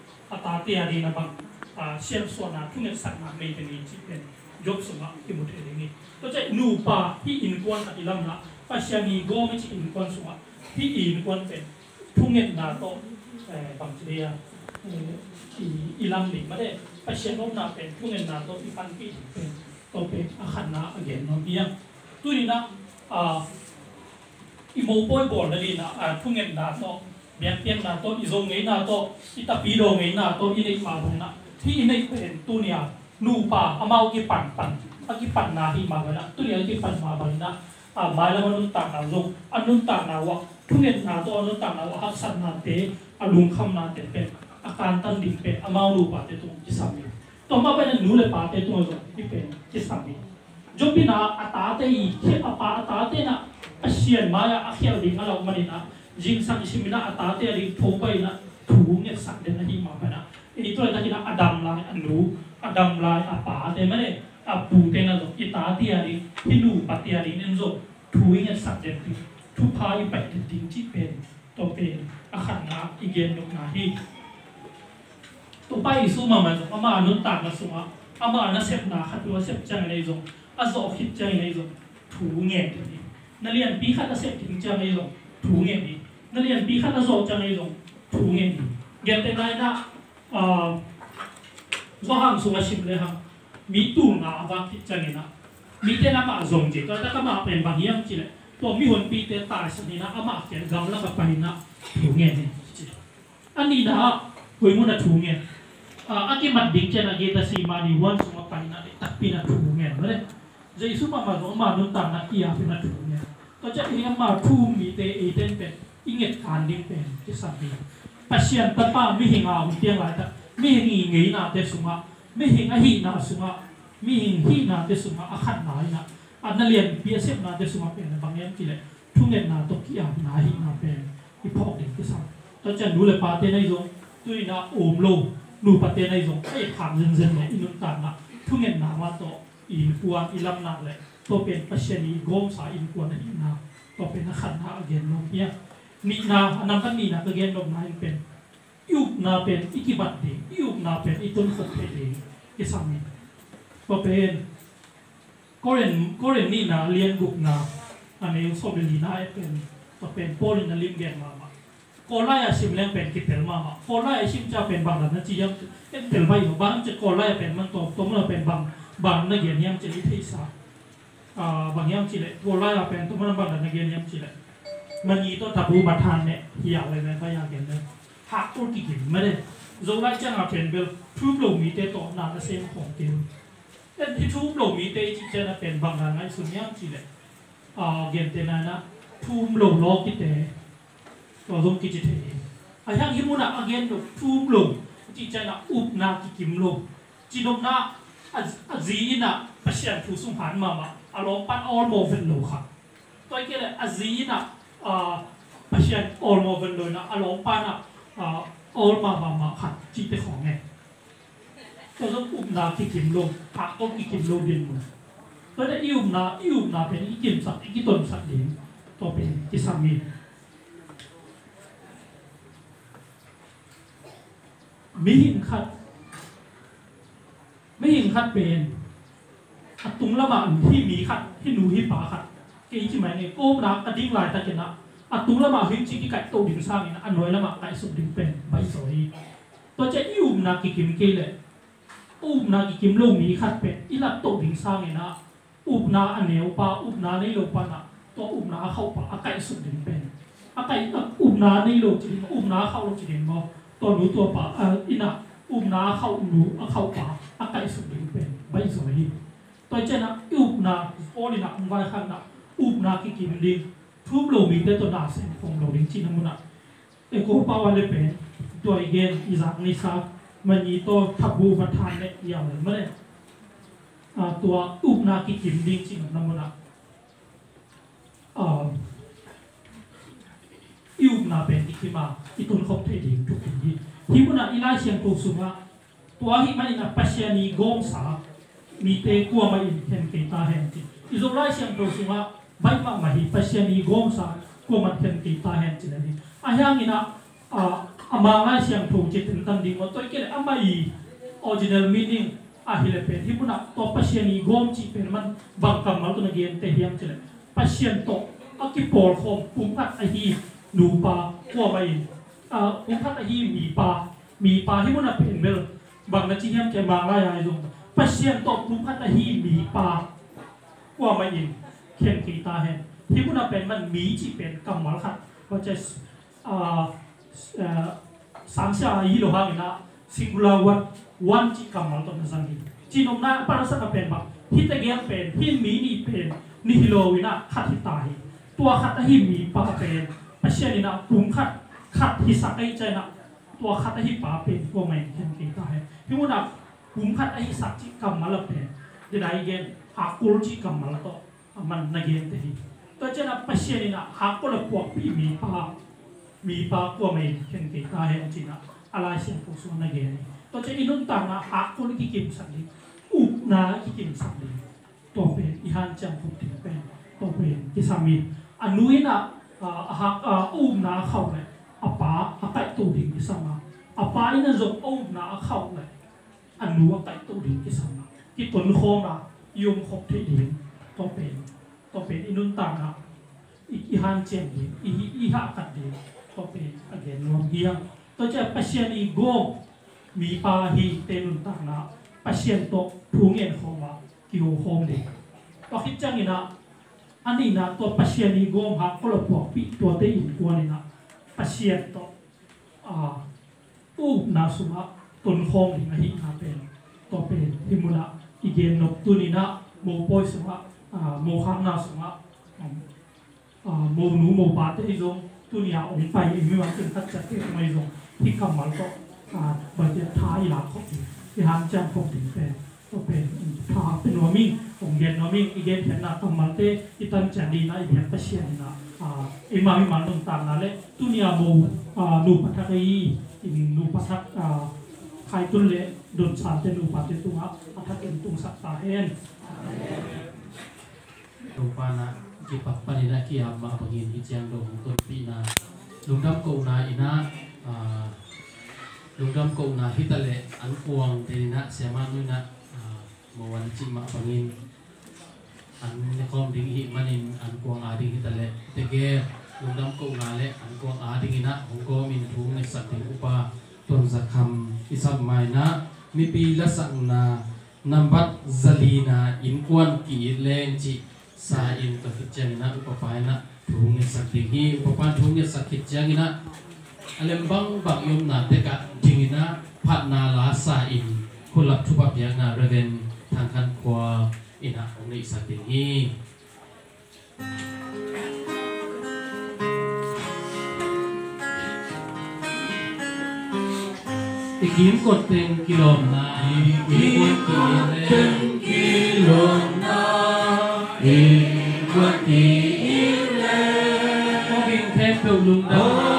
atatia di nabang siang suana tungan sakna mei tani chipen job sama imut elingi to che nu pa hi in kwan ta ilam na pa siang ni go me chi in kwan suma hi in kwan pen tungan na to bang chiria ilam ni made pa siang nom na pen tungan na to ipan pi pen to pe akhan na again no biang tu ni na อีโมโปยบอลเลยนะทุ่งเงินดาโต biết tiếng na to izong ngai na to ita pido ngai na to inai mà bung na thi inai pen tu nia nu pa amau ki pan pan aki pan na hi mà vậy na. tu nia ki pan vậy na. À, mai là la manun ta na zo anun ta na wa thungen na to anun ta na wa hak san na te alung kham na te pen akan tan ding pe amau nu pa thế tu ki sami to ma ba nu le pa thế tu zo ki pen ki sami jo pi na ata te i ki apa ata te na asian maya akhial ding ala manina ยิ่งสังชิมินะอัตาเตียริทูไปนะถูเนี่ยสักเดนะฮิมาไปนะอีตัวนั้นที่นะอดัมลายอันรู้อดัมลายอปาเตไม่ได้อัปูเตนะจบอิตาเตียริฮินูปาเตียริเนี่ยจบถูเนี่ยสักเดนที่ทุพายไปถึงดิ้งจีเป็นตัวเป็นอาขันนาอีเกนนกนาฮีตัวไปสุมามันอามานุตักนะสุมาอามานะเสพนาขัดตัวเสพใจในจงอาจอคิดใจในจงถูเงี้ยตัวนี้นักเรียนปีขัดเสพถึงใจในจงถูเงี้ยนี้ te mane apu te na zo itati ari hinu pati ari nen zo thu nge sak den ti thu pa i pai den ding chi pen to pen a khan na igen nok na hi to pai su ma ma ama anu ta na su ma ama na sep na khat wa sep chang nei zo a zo khit chang nei zo thu nge ti na lian pi khat a sep ting chang nei zo thu nge ni na lian pi khat a zo chang ei zong thu nge ni gen te nai na a zo ham su ma sim le ham mi tu na va ki chang na mi te na ma zong ji to ta ka ma pen bang yam chi le to mi hon pi te ta sa ni na ama ke gam la ka pa na thu nge ni an ni na hui mu na thu nge a aki mat ding chen a ge ta si ma ni wan su ma pa na le tak pi na thu nge ma le zai su ma ma zo ma nun ta na ki ya pi na thu nge to cha hi ma thu mi te e ten pen inget kan ding pen ki sa bi pasien ta pa mi hinga hu tiang lai ta mi hingi ngei na te sunga mi hinga hi na sunga mi hing hi na te sunga a khat na na a na lian pi sep na te sunga pen bang yam ki le thu nget na to ki a na hi na pen i phok ding ki sa to cha nu le pa te nai zo tu na om lo nu pa te nai zo ai kham zen zen ne inun ta na thu nget na ma to in kuan ilam na le to pen pasien i gom sa in kuan na na to pen na khat na again no ya มีนาอันนั้นก็มีนะตัวเงี้ยลงมาเป็นยุบนาเป็นอีกิบัตเดยุบนาเป็นอีตุนขบเป็นเดอีสามีก็เป็นก็เรียนก็เรียนนี่นะเรียนกุกนาอันนี้สอบเรียนนีนาเป็นก็เป็นโพลินาลิมเกนมามาก็ไล่อาชิมแลี้ยเป็นกิเตลมามาก็ไล่อาชิมจะเป็นบางแบบนั้นจียังเอ็นเตลไปอยู่บางจะก็ไล่เป็นมันตัวตัวมันเป็นบางบางนักเรียนยังจะนิเทศาอ่าบางยังจีเลยก็ไล่เป็นตัวมันบางนักเรียนยังจีเลย วแต่ที่ทูบลงมีเตจิเจนะเป็นบางงานไงสุดยอดจีเลยอ่าเกมเตนานะทูบลงล้อกิเตตัวลงกิจิเตอายังฮิมุนะอาเกนทูบลงจิเจนะอุบนากิกิมลงจีนงนะ อาเชียนโอลมาเบนเลยนะอารมณ์ปานะโอลมาบามาขัดจีไปของไงก็ต้องอุบนาที่กิมลงผักต้องอีกิมลงเดีนมือก็ได้อิ่มนาอิ่มนาเป็นอีกิมสักอีกิตนสักเดียนต่อเป็นกิสามีมิหินขัดไมิหินขัดเป็นขัดตุงละมาที่มีขัดที่หนูที่ป่าขัด ke ichi mai ne ko ra ka ding lai ta ke na a tu lama hin chi ki kai to ding sang ina an roi lama kai sub ding pen bai so hi to che i um na ki kim ke le um na ki kim lo mi khat pe i la to ding sang ina um na an ne pa um na nei lo pa na to um na khau pa a kai sub ding pen a kai na um na nei lo chi um na khau lo chi ding mo to nu to pa a ina um na khau nu a khau pa a kai sub ding pen bai so hi to che na um na oli na um vai khang na up na ki kim ding thum lo mi te to na se phong lo ding chin muna e ko pa wa le pen to again izak ni sa mani to thabu ma than le ya le ma le a to up na ki kim ding chin na muna a iup na pen ki ma itun khop the ding tu ki hi muna ilai siang ko sunga to hi ma ina pasiani gom sa mi te kuwa ma in ken ke ta hen ti izolai siang ko sunga bai ma ma hi pasien hi gom sa ko man ti ta hen chi ni a yang ina a ama ngai siang thu chi tin tan ding mo ke ama i original meaning a hi le pen hi puna to pasien hi gom chi pen man bang kam mal to na gen te hiam chi le pasien to a ki por khom pum phat a hi nu pa ko mai. A pum phat a hi mi pa mi pa. Hi puna pen mel bang na chi hiam ke ma la ya zo pasien to pum phat a hi mi pa ko mai खेल कीता है थिकुना पेनमन मीची पेन कमल खा वचे सांसा ई लोहा गिना सिंगुला वन वन ची कमल तो नसंगी ची नोमना पारसा का पेन बा हिते गेम पेन हि मी नी पेन नि हिलो विना खा थि ताई तुवा खा ता हि मी पा पेन पश्य नि ना पुम खा खा हि सकै चाय ना तुवा खा ता हि पा पेन को मैं खेल कीता है थिकुना पुम खा ता हि सक ची कमल पेन दिदाई गेम आकुल ची कमल तो เขียนกีตาเห็นที่คุณเป็นมันมีจีเป็นกำมัลขัดก็จะอ่าสังเสียอีโลหะกินะ singular one one จีกำมัลตัวนั้นสังกีจีนมนาปาราสักเป็นแบบที่ตะเกียงเป็นที่มีนี่เป็นนิฮิโลวินะขัดที่ตายตัวขัดที่มีปาเป็นไม่ใช่นี่นะปุ่มขัดขัดที่สักไอ้ใจนะตัวขัด ที่ปาเป็นตัวไม่เขียนกีตาเห็นที่คุณปุ่มขัดไอ้สักจีกำมัลเป็นเดี๋ยวไอ้เกณฑ์หากูจีกำมัลตัว man naging tahi to chana pasyan na hakol ko pi mi pa mi pa ko mai ken ke ta he china ala sin pu so naging to cha inun ta na hakol ki kim sa ni up na ki kim sa ni to pe ihan chang pu ti pe to pe ki sa mi anui na ha up na khau le apa akai tu ding ki sa ma apa ina zo up na khau le anu akai tu ding โมฆะนาสุงะโมนูโมปาเตอิจงตุนยาองไปอิม่วันจึงทัดจัเที่ไม่ยงที่คำวันก็บัจเจท้ายหลักของที่หางแจ้งพบถึงแต่ก็เป็นท่าเป็นวามิงองเย็นวามิงอีเย็นแห็นนะคำมันเตอิตันจันดีนะอีเห็นตปเชียนนะอ็มมามิมานตรงตามนั่นแหละตุนยาโมนูปัทกยีอินนูปัทักใครตุนเละโดนสารเจนูปัตเตตุงะอัฐเอ็นตุงสักตาเอ็น rupana ki papani na ki amma bangin hi chiang do hong ton pi na lungdam ko na ina ah, lung dam ko na hitale, an kuang te na siama nu na ah, mo wan chi ma pangin an ne kom ding hi manin, an kuang a hitale. Te ge lung dam ko na le, an kuang a ina, hong ko min thu ne sak ding upa ton zakham isam mai na mi pi la sang na, nambat zalina in kuan ki leng chi sain kahitjangina upapaina thungnya sakdihi upapan thungnya sakitjangina alembang bangyum na teka dingina patna la sain kulap thubap yangna reven tangkan kwa ina ongni sakdihi Ikim kot ten kilom na, ikim kot ten kilom na. Ikim kot ki ile mo bin thêm tiêu lung da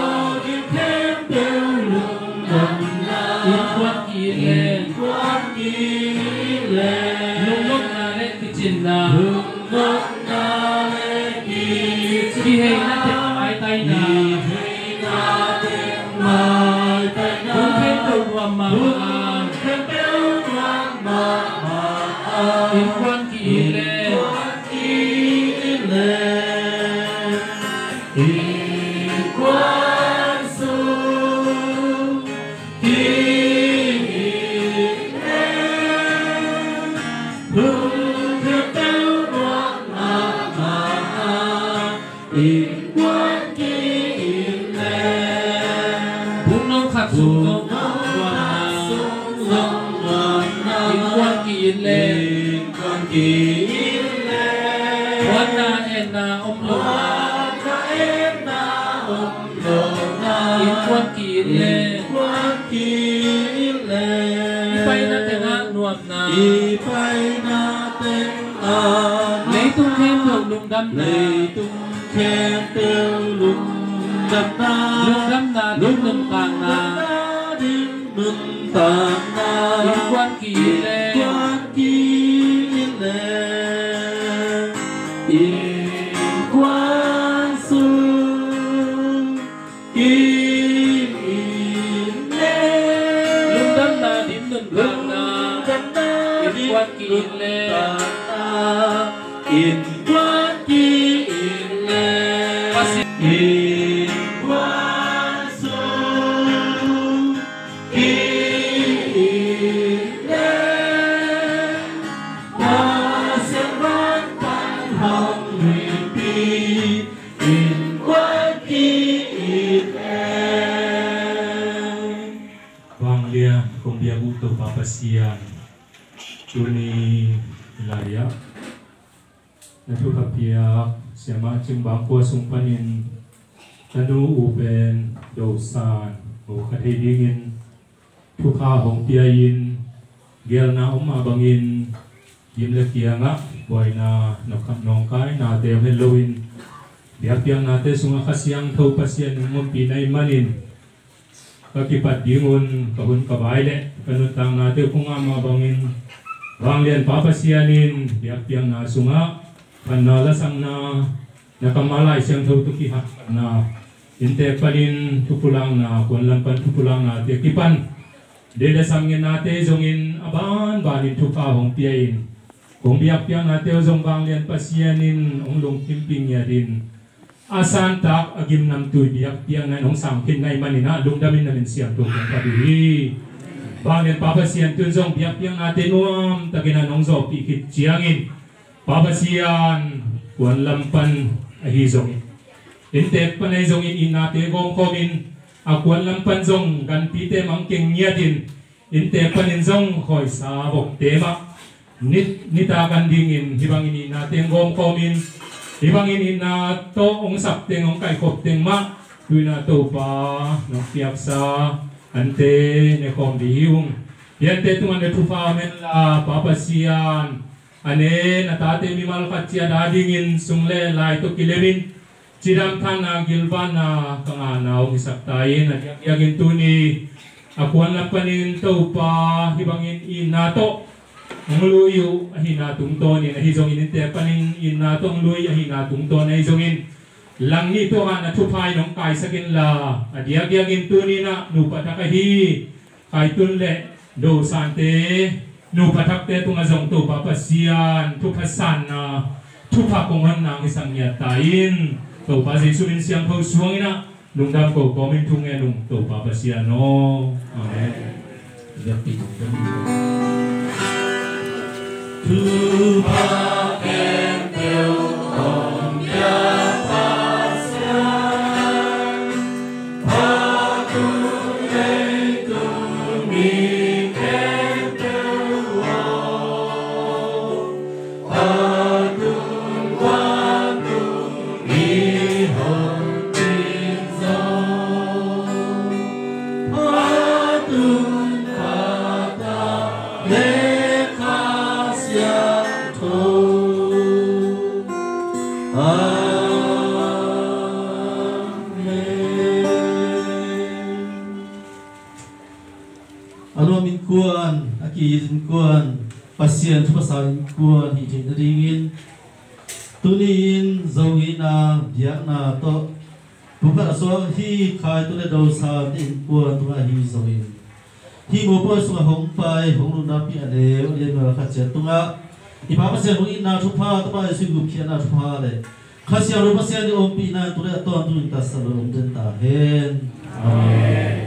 ate sunga kasiang thau pasian mum pinai manin. Kakipat dingun kahun kabaile kanutang nate kunga mabangin. Wanglian papasianin biak piang na sunga panala sang na nakamalai siang thau tukiha na. Inte palin tupulang na kunlampan tupulang na te kipan. Deda sangin nate zongin aban banin tuka hong piain. Kung biak piang nate zong banglian pasianin ong lung kimping yarin asantak agim nam tuy biak tiang ngan hong sang pin manina lung damin namin siya tung kan kabihi bangin papa siyan tun tiang atin uam taginan hong zo pikit chiangin papa siyan kuan lampan ahi zong intek panay zong in inate gong komin akuan lampan zong gan pite mang king niyatin intek panin zong hoy sabok tema. Nit nitakan dingin hibang ini nate gong komin Ibangin inato ong sapting ong kay kopting ma tuinato pa ng piyapsa ante ne kong dihiyong. Yante tuman ne tupa amen la papasiyan. Ane natate mimal katya dadingin sungle lai to kilewin. Cidam tana gilbana kanganaw isaktayin at yagin tuni. Akuan na panin to pa hibangin inato. Ang luyo ahina tungto ni in ininte paning inatong luy hinatung to na hizongin lang nito nga na nong nung kay sa kinla adiag yagin tu ni na nupa na hi kai tul le, do san te. Nu patak te tunga zong tu pa pasian tu phasan na. Tu pha kong han nang isang ya tain to pa su min siang phau suang ina lung dam ko ko min thung e lung to pa pasian no. Amen. Ya pi tu pa ken To va hi khai tu le do sa in kuan tu hi zoin hi mo po so hong pai hong lu na pi ale o le ma kha chen tu nga i pa pasien hong in na thu pha tu pa su gu khian na thu pha le kha sia ro pasien ni om pi na tu le to tu ta sa lo den ta hen amen.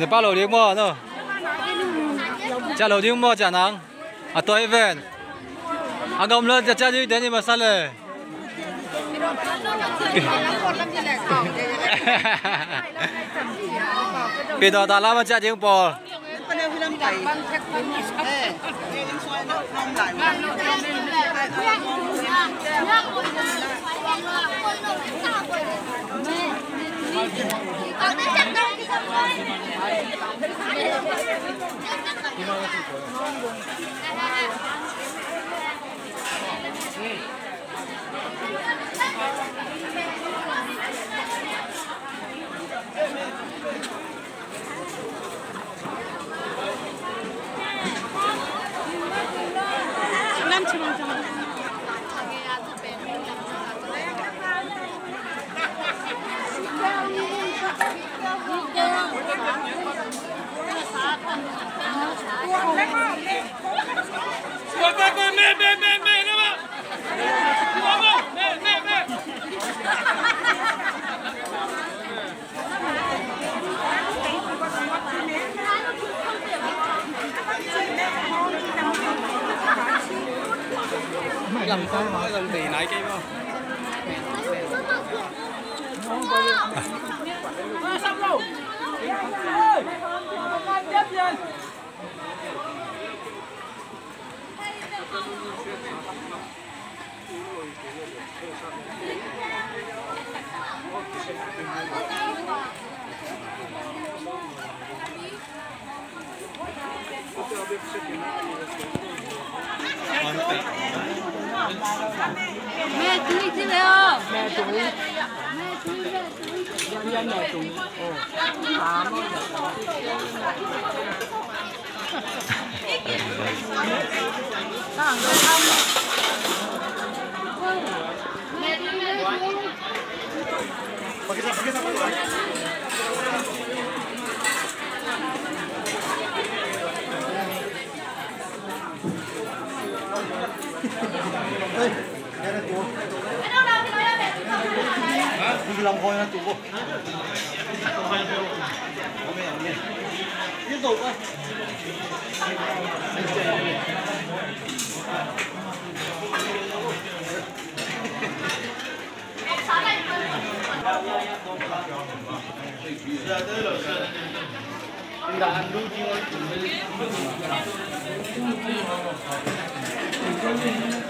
Này bao lâu đi mua Chả lâu đi mua, chả nắng. À tôi về. À chả chả mà sao làm 신남치만 좀 lần con nói lần tỷ này cái không xong rồi मैं तुम इधर मैं तुम मैं तुम मैं तुम मैं तुम हाँ Pakai apa? Pakai apa? Hả? Làm coi nó chủ. Hả? Tiếp tục thôi. mẹ túi mẹ túi Ê, đây là chú. Đi lòng coi là chú cô. Tiếp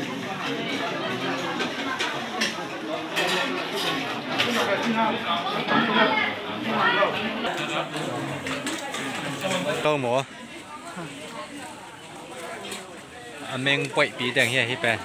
câu mùa anh men quậy bí đèn here hi bè